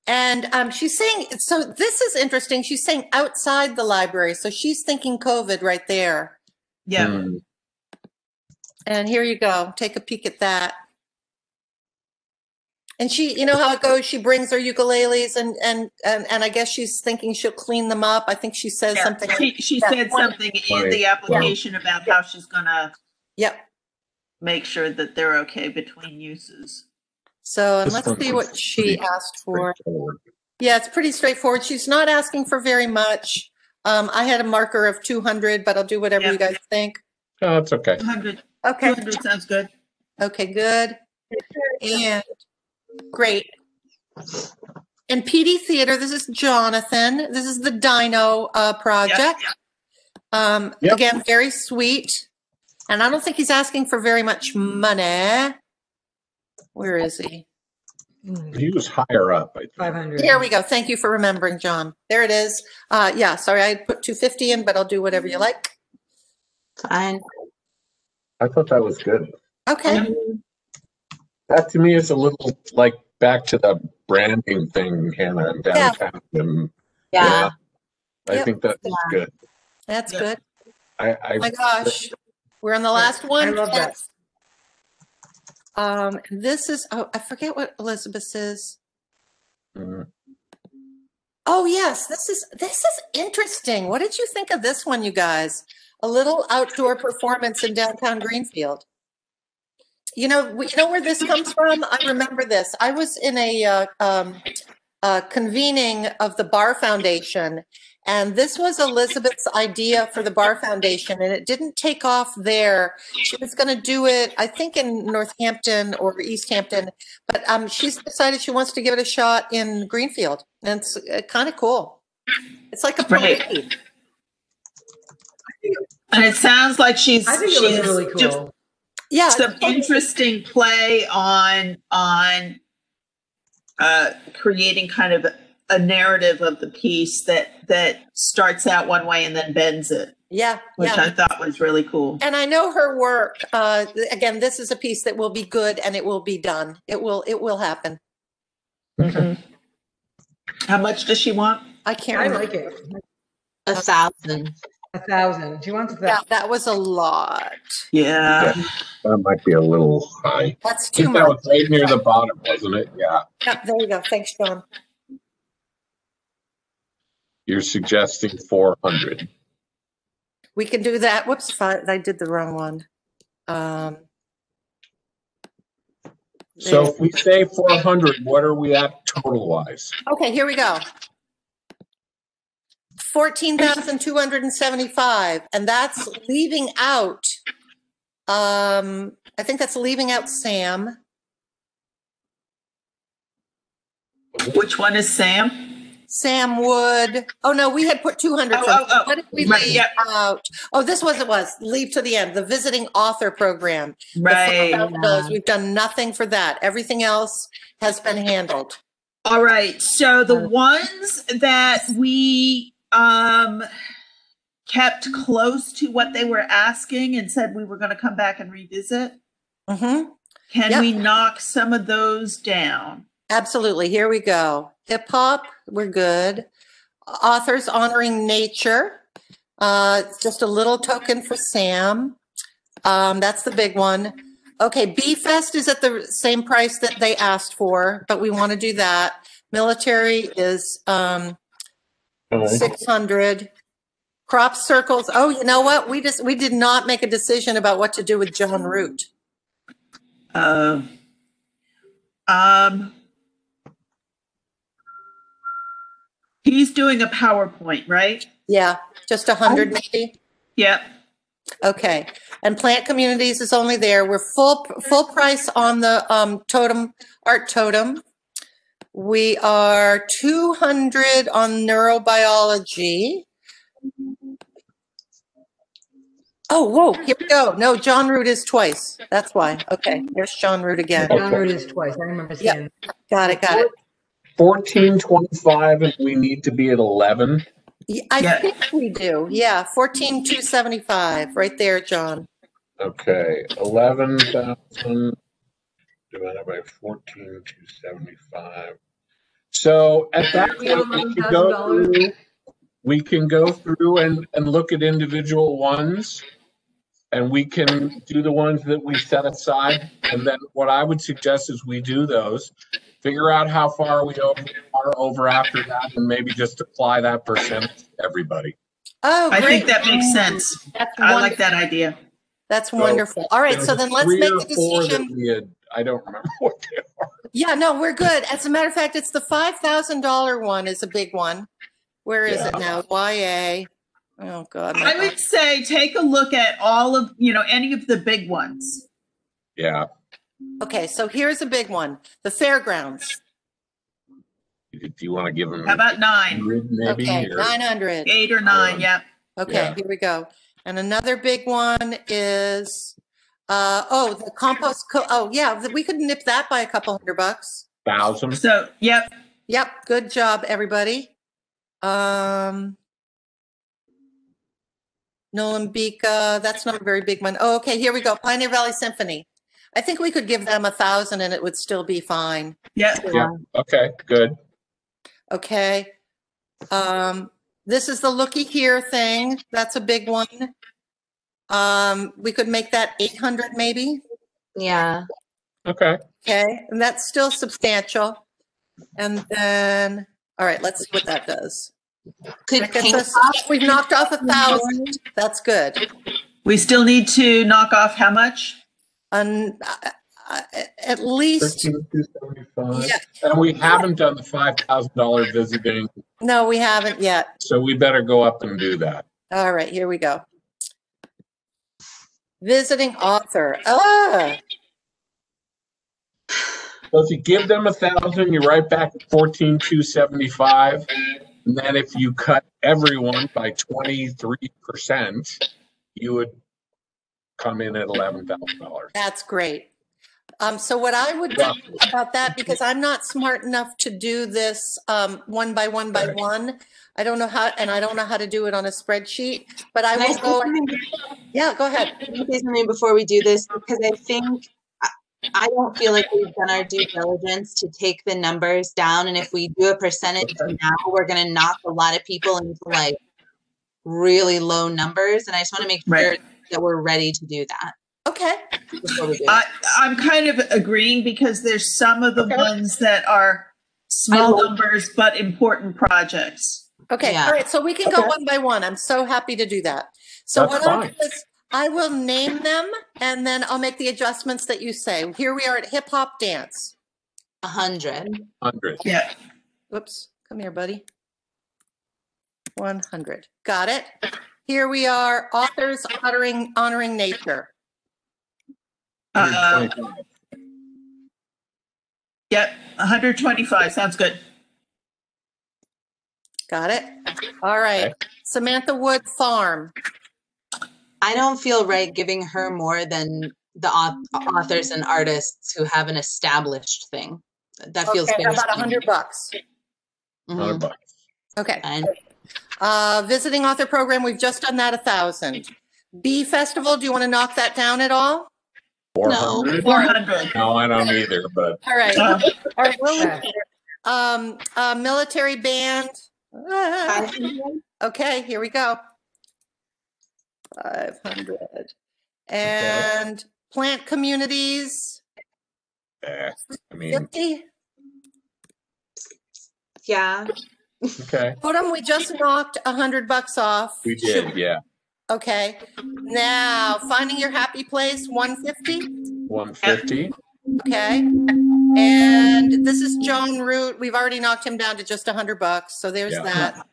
And um, she's saying, so this is interesting. She's saying outside the library. So she's thinking COVID right there. Yeah, Hmm. And here you go. Take a peek at that. And she, you know how it goes. She brings her ukuleles, and and and, and I guess she's thinking she'll clean them up. I think she says Yeah. something. She, she Yeah. said something in Right. the application about how she's gonna Yep. make sure that they're okay between uses. So and let's see what she asked for. Yeah, it's pretty straightforward. She's not asking for very much. Um, I had a marker of 200, but I'll do whatever you guys think. Oh, that's okay. 200, Okay. 200 sounds good. Okay, good. And great. And PD Theater, this is Jonathan. This is the Dino uh, project. Um, Yep. Again, very sweet. And I don't think he's asking for very much money. Where is he? He was higher up, I 500. Here we go. Thank you for remembering, John. There it is. Uh, yeah, sorry, I put 250 in, but I'll do whatever you like. Fine. I thought that was good. Okay. That to me is a little like back to the branding thing, Hannah, in Yeah. and- Yeah. I Yep. think that's good. That's Yeah. good. I, Oh my gosh. We're on the last one. I love that. Um, this is, oh, I forget what Elizabeth is. mm, Oh, yes, this is, this is interesting. What did you think of this one, you guys? A little outdoor performance in downtown Greenfield. You know, you know where this comes from? I remember this. I was in a uh, um, uh, convening of the Barr Foundation, and this was Elizabeth's idea for the Barr Foundation, and it didn't take off there. She was going to do it, I think, in Northampton or East Hampton, but um, she's decided she wants to give it a shot in Greenfield, and it's uh, kind of cool. It's like a Right. parade. And it sounds like she's, I think it was really cool. Yeah, some interesting play on, on uh, creating kind of a narrative of the piece that, that starts out one way and then bends it, yeah, which yeah. I thought was really cool. And I know her work. Uh, again, this is a piece that will be good and it will be done. It will. It will happen. How much does she want? I can't. I remember. like it. A thousand. A thousand. She wants a Yeah, thousand. that was a lot. Yeah. that might be a little high. That's too think that was right near the bottom, wasn't it? Yeah. Yeah, there you go. Thanks, John. You're suggesting 400. We can do that. Whoops, fi- I did the wrong one. Um, So if we say 400, what are we at total wise? okay, here we go. Fourteen thousand two hundred and seventy-five, and that's leaving out. Um, I think that's leaving out Sam. Which one is Sam? Sam Wood. Oh no, we had put two hundred. Oh, oh, oh. What did we Right, leave yep. out? Oh, this was it was leave to the end. The visiting author program. The Right. $4,000. We've done nothing for that. Everything else has been handled. All right. So the ones that we um kept close to what they were asking and said we were going to come back and revisit, hmm can Yep. we knock some of those down? Absolutely. Here we go. Hip hop, we're good. Authors honoring nature. Uh, just a little token for Sam. Um, that's the big one. Okay, B Fest is at the same price that they asked for, but we want to do that. Military is um. Six hundred. Crop circles, oh, you know what? We just, we did not make a decision about what to do with John Root. Uh, um, he's doing a PowerPoint, right? Yeah, just a hundred maybe? Yep. Okay, and Plant Communities is only there. We're full, full price on the um, totem, art totem. We are two hundred on neurobiology. Oh, whoa, here we go. No, John Root is twice. That's why. Okay, there's John Root again. John Root is twice. I remember Yep. seeing. Got it, got it. Fourteen twenty-five, and we need to be at eleven. Yeah, I Yeah. think we do. Yeah, fourteen two seventy-five, right there, John. Okay, eleven thousand divided by fourteen two seventy-five. So at that We point, we can go through, we can go through and, and look at individual ones. And we can do the ones that we set aside. And then what I would suggest is we do those. Figure out how far we over, are over after that and maybe just apply that percentage to everybody. Oh, I think that makes sense. That's I like wonderful. that idea. That's So, wonderful. All right, so then let's make or the four that decision. We had- I don't remember [LAUGHS] what they are. Yeah, no, we're good. As a matter of fact, it's the five thousand dollar one is a big one. Where is it now? YA. Oh, God. my I would say take a look at all of, you know, any of the big ones. Yeah, Okay, so here's a big one. The fairgrounds. do you want to give them? How about nine, Maybe, Okay, nine hundred. eight or nine? Um, yep. Okay, Yeah. here we go. And another big one is, uh, oh, the compost, co- oh, yeah, we could nip that by a couple hundred bucks. thousand. So, yep. Yep, good job, everybody. Um, Nolumbeka, that's not a very big one. Oh, okay, here we go. Pioneer Valley Symphony. I think we could give them a thousand and it would still be fine. Yep. Yeah, okay, good. Okay. Um, this is the looky here thing. That's a big one. Um, we could make that eight hundred maybe. Yeah. Okay. Okay, and that's still substantial. And then, all right, let's see what that does. Could That gets us- We've knocked off a thousand. That's good. We still need to knock off how much? And uh, uh, at least, Thirteen two seventy-five. yeah, And we haven't done the five thousand dollar visiting, no, we haven't yet. so we better go up and do that. All right, here we go. Visiting author. Ah, So if you give them a thousand, you're right back at fourteen two seventy-five. And then if you cut everyone by twenty-three percent, you would come in at eleven thousand dollars. that's great. Um, so what I would do about that, because I'm not smart enough to do this, um, one by one by one. I don't know how, and I don't know how to do it on a spreadsheet, but I will go, something yeah, go ahead. Can I say something before we do this? Because I think, I- I don't feel like we've done our due diligence to take the numbers down. And if we do a percentage now, we're gonna knock a lot of people into like really low numbers. And I just want to make sure Right. that we're ready to do that Okay, before we do I, it. I'm kind of agreeing because there's some of the ones that are small like- numbers but important projects. okay, Yeah. all right, so we can go Okay. one by one. I'm so happy to do that. So That's what I'll do fine. is, I will name them and then I'll make the adjustments that you say. Here we are at hip hop dance. A hundred. Hundred. Yeah. Whoops, come here, buddy. 100. Got it. Here we are, authors honoring, honoring nature. Uh, yep. 125 sounds good. Got it? All right. Samantha Wood Farm. I don't feel right giving her more than the au- authors and artists who have an established thing. That feels Okay, fair. how about to me. 100 bucks? Mhm, Hundred bucks. Okay. fine. Uh, visiting author program, we've just done that a thousand. Bee Festival, do you want to knock that down at all? Four No. 400. No, I don't either, but All right, Uh, all right. we'll leave it. Um, uh, military band. Ah, Okay, here we go. Five hundred. And Plant communities, Eh, I mean, 50. Yeah. okay, Put them, we just knocked a hundred bucks off. we did, yeah. Okay, now finding your happy place, 150. 150. okay? And this is John Root, we've already knocked him down to just a hundred bucks, so there's Yeah. that.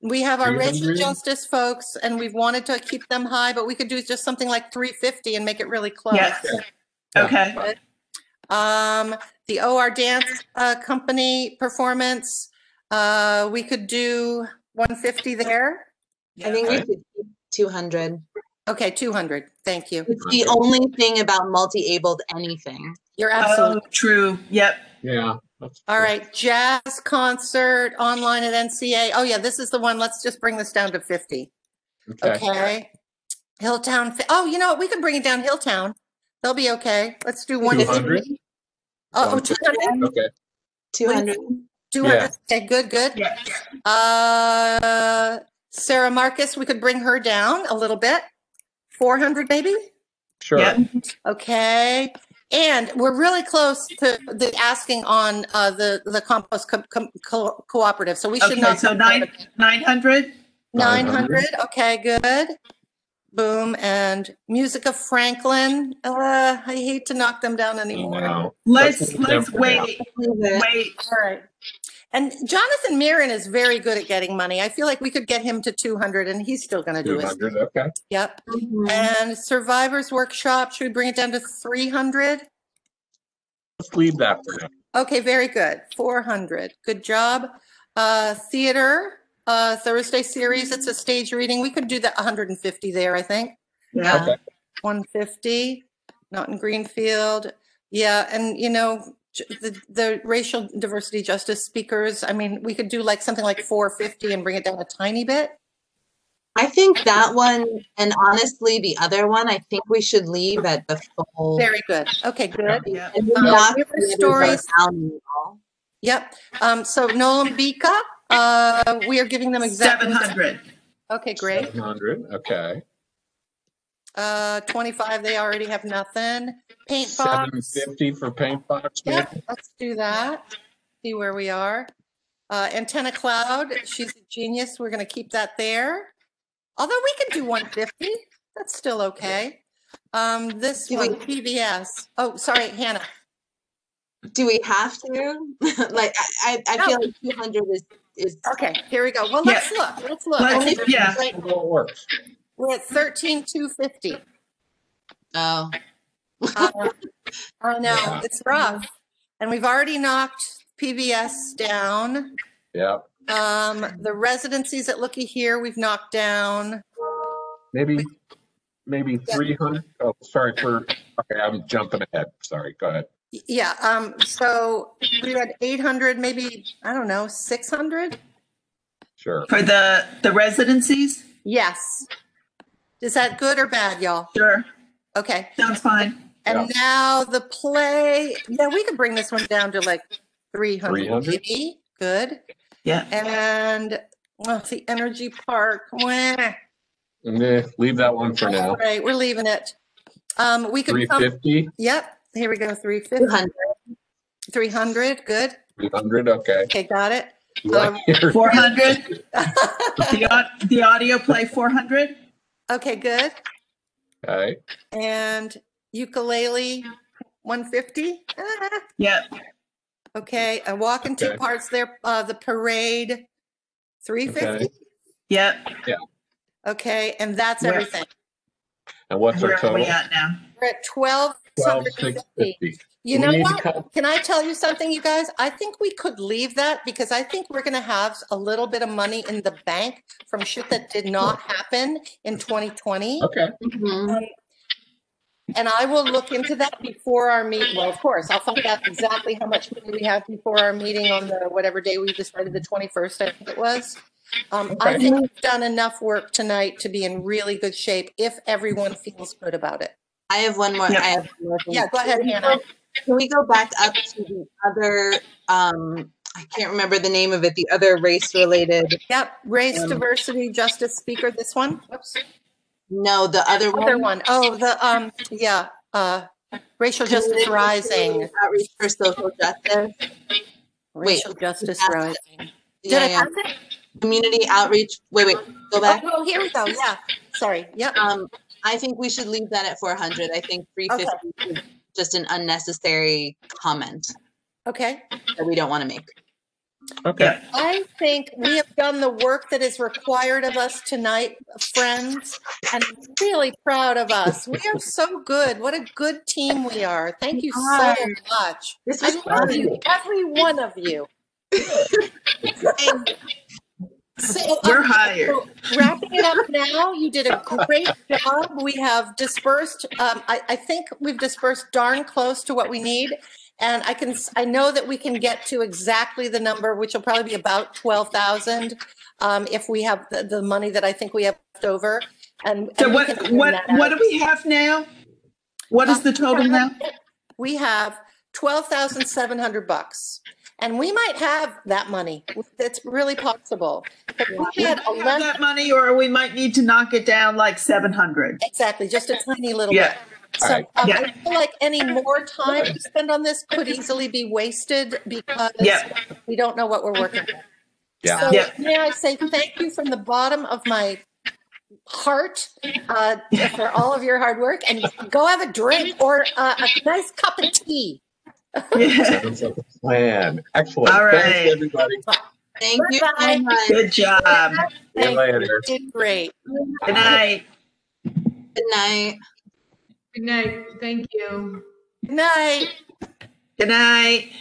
We have our racial 300? justice folks, and we've wanted to keep them high, but we could do just something like three fifty and make it really close. Yes. Okay. Um, the OR Dance uh, Company performance, uh, we could do one fifty there. I think we Okay. should keep 200. Okay, two hundred, thank you. It's the only thing about multi-abled anything. You're absolutely Oh, true. Yep. yeah. that's All true. right, jazz concert online at NCA. Oh yeah, this is the one. Let's just bring this down to 50. Okay, Okay. Hilltown. fi- Oh, you know what? We can bring it down Hilltown. They'll be okay. Let's do one. 200? Oh, oh, 200. okay, 200. 200. Okay, good, good. Yeah. Uh, Sarah Marcus, we could bring her down a little bit. 400 maybe? sure. Yep. Okay. And we're really close to the asking on uh, the, the compost co- co- co- cooperative. So we should Okay, not. so nine, 900? 900. Okay, good. Boom. And Music of Franklin. Uh, I hate to knock them down anymore. Wow. Let's, Let's let's leave them for wait, Leave it. wait. All right. And Jonathan Mirren is very good at getting money. I feel like we could get him to 200 and he's still going to do it. hundred, okay. Yep. Mhm. And Survivors Workshop, should we bring it down to 300? Let's leave that for now. Okay, very good. 400. Good job. Uh, theater, uh, Thursday series, it's a stage reading. We could do that 150 there, I think. Yeah. Okay. 150, not in Greenfield. Yeah, and you know, j- the, the racial diversity justice speakers, I mean, we could do like something like 450 and bring it down a tiny bit. I think that one, and honestly, the other one, I think we should leave at the full. Very good. Okay, good. Yeah. And Um, knock river the others stories. down a little. Yep. Um, so Nolumbeka, uh, we are giving them exactly. 700. Okay, great. Seven hundred, okay. Uh, 25, they already have nothing. Paint Seven box. fifty for paint box, Yep, maybe? let's do that. See where we are. Uh, antenna cloud, she's a genius. We're gonna keep that there. Although we can do one fifty, that's still okay. Um, this Do one, we- PVS. Oh, sorry, Hannah. Do we have to? [LAUGHS] like, I, I, I feel like 200 is, is Okay, here we go. Well, let's look, let's look. Let's- Okay, yeah. right, it works. We're at thirteen two fifty. oh, I know, Yeah. it's rough. And we've already knocked PVS down. Yeah, Um, the residencies at Looky Here, we've knocked down. maybe, maybe three hundred. Oh, sorry for, okay, I'm jumping ahead. Sorry, go ahead. Y- Yeah, um, so we had eight hundred, maybe, I don't know, six hundred? Sure. For the, the residencies? Yes. Is that good or bad, y'all? Sure. Okay, Sounds fine. and Yeah. now the play, yeah, we could bring this one down to like three hundred 300? maybe, good. Yeah. And, well, the Energy Park, wah. Nah, leave that one for now. All right, we're leaving it. Um, we Three could come, yep, here we go, three fifty, 200. three hundred, good. three hundred, okay. Okay, got it. Like your- 400? The, the audio play 400? Okay, good. Okay, And ukulele, one fifty. Yep. Okay, a walk in two Okay. parts there, uh, the parade, three fifty. okay. Yep. Okay, and that's Where- everything. And what's our Where are we total? at now? We're at twelve Twelve, hundred six fifty. Fifty. You We know what? cut- Can I tell you something, you guys? I think we could leave that because I think we're gonna have a little bit of money in the bank from shit that did not happen in twenty twenty. Okay, Mhm. And I will look into that before our meeting. Well, of course, I'll find out exactly how much money we have before our meeting on the whatever day we decided, the twenty-first, I think it was. Um, I think we've done enough work tonight to be in really good shape if everyone feels good about it. I have one more. Yep. I have one more thing. Yeah, go ahead, Hannah. Can we go back up to the other, um, I can't remember the name of it, the other race related, Yep, race, Um, diversity, justice speaker, this one. Whoops. no, the other Other one. one. Oh, the, um, yeah, uh, Racial Justice Rising. Outreach for social justice. Racial Justice that's it. Rising. Did Yeah, I yeah. it? Community outreach. Wait, wait, go back. Oh, here we go. Yeah. Sorry. Yep. Um, I think we should leave that at four hundred. I think three fifty is just an unnecessary comment Okay. that we don't want to make. Okay. I think we have done the work that is required of us tonight, friends, and I'm really proud of us. We are so good. What a good team we are. Thank you so much. This I was love you, every one of you. [LAUGHS] So, We're um, hired. so wrapping it up now, you did a great job. We have dispersed, um, I, I think we've dispersed darn close to what we need. And I can, I know that we can get to exactly the number, which will probably be about twelve thousand. Um, if we have the, the money that I think we have left over and. So and what, what, what do we have now? What is the total now? We have twelve thousand seven hundred bucks. And we might have that money. That's really possible. But we We had have 11 that money or we might need to knock it down like seven hundred. Exactly, just a tiny little Yeah. bit. So Alright. um, Yeah. I feel like any more time to spend on this could easily be wasted because Yeah. we don't know what we're working with. Yeah. So Yeah. may I say thank you from the bottom of my heart uh, for all of your hard work and go have a drink or uh, a nice cup of tea. Yeah. Sounds like a Plan. Excellent. All right. Thanks, everybody. Thank you Bye-bye. so much. Good job. See you later. You did great. Good night. Good night. Good night. Thank you. Good night. Good night.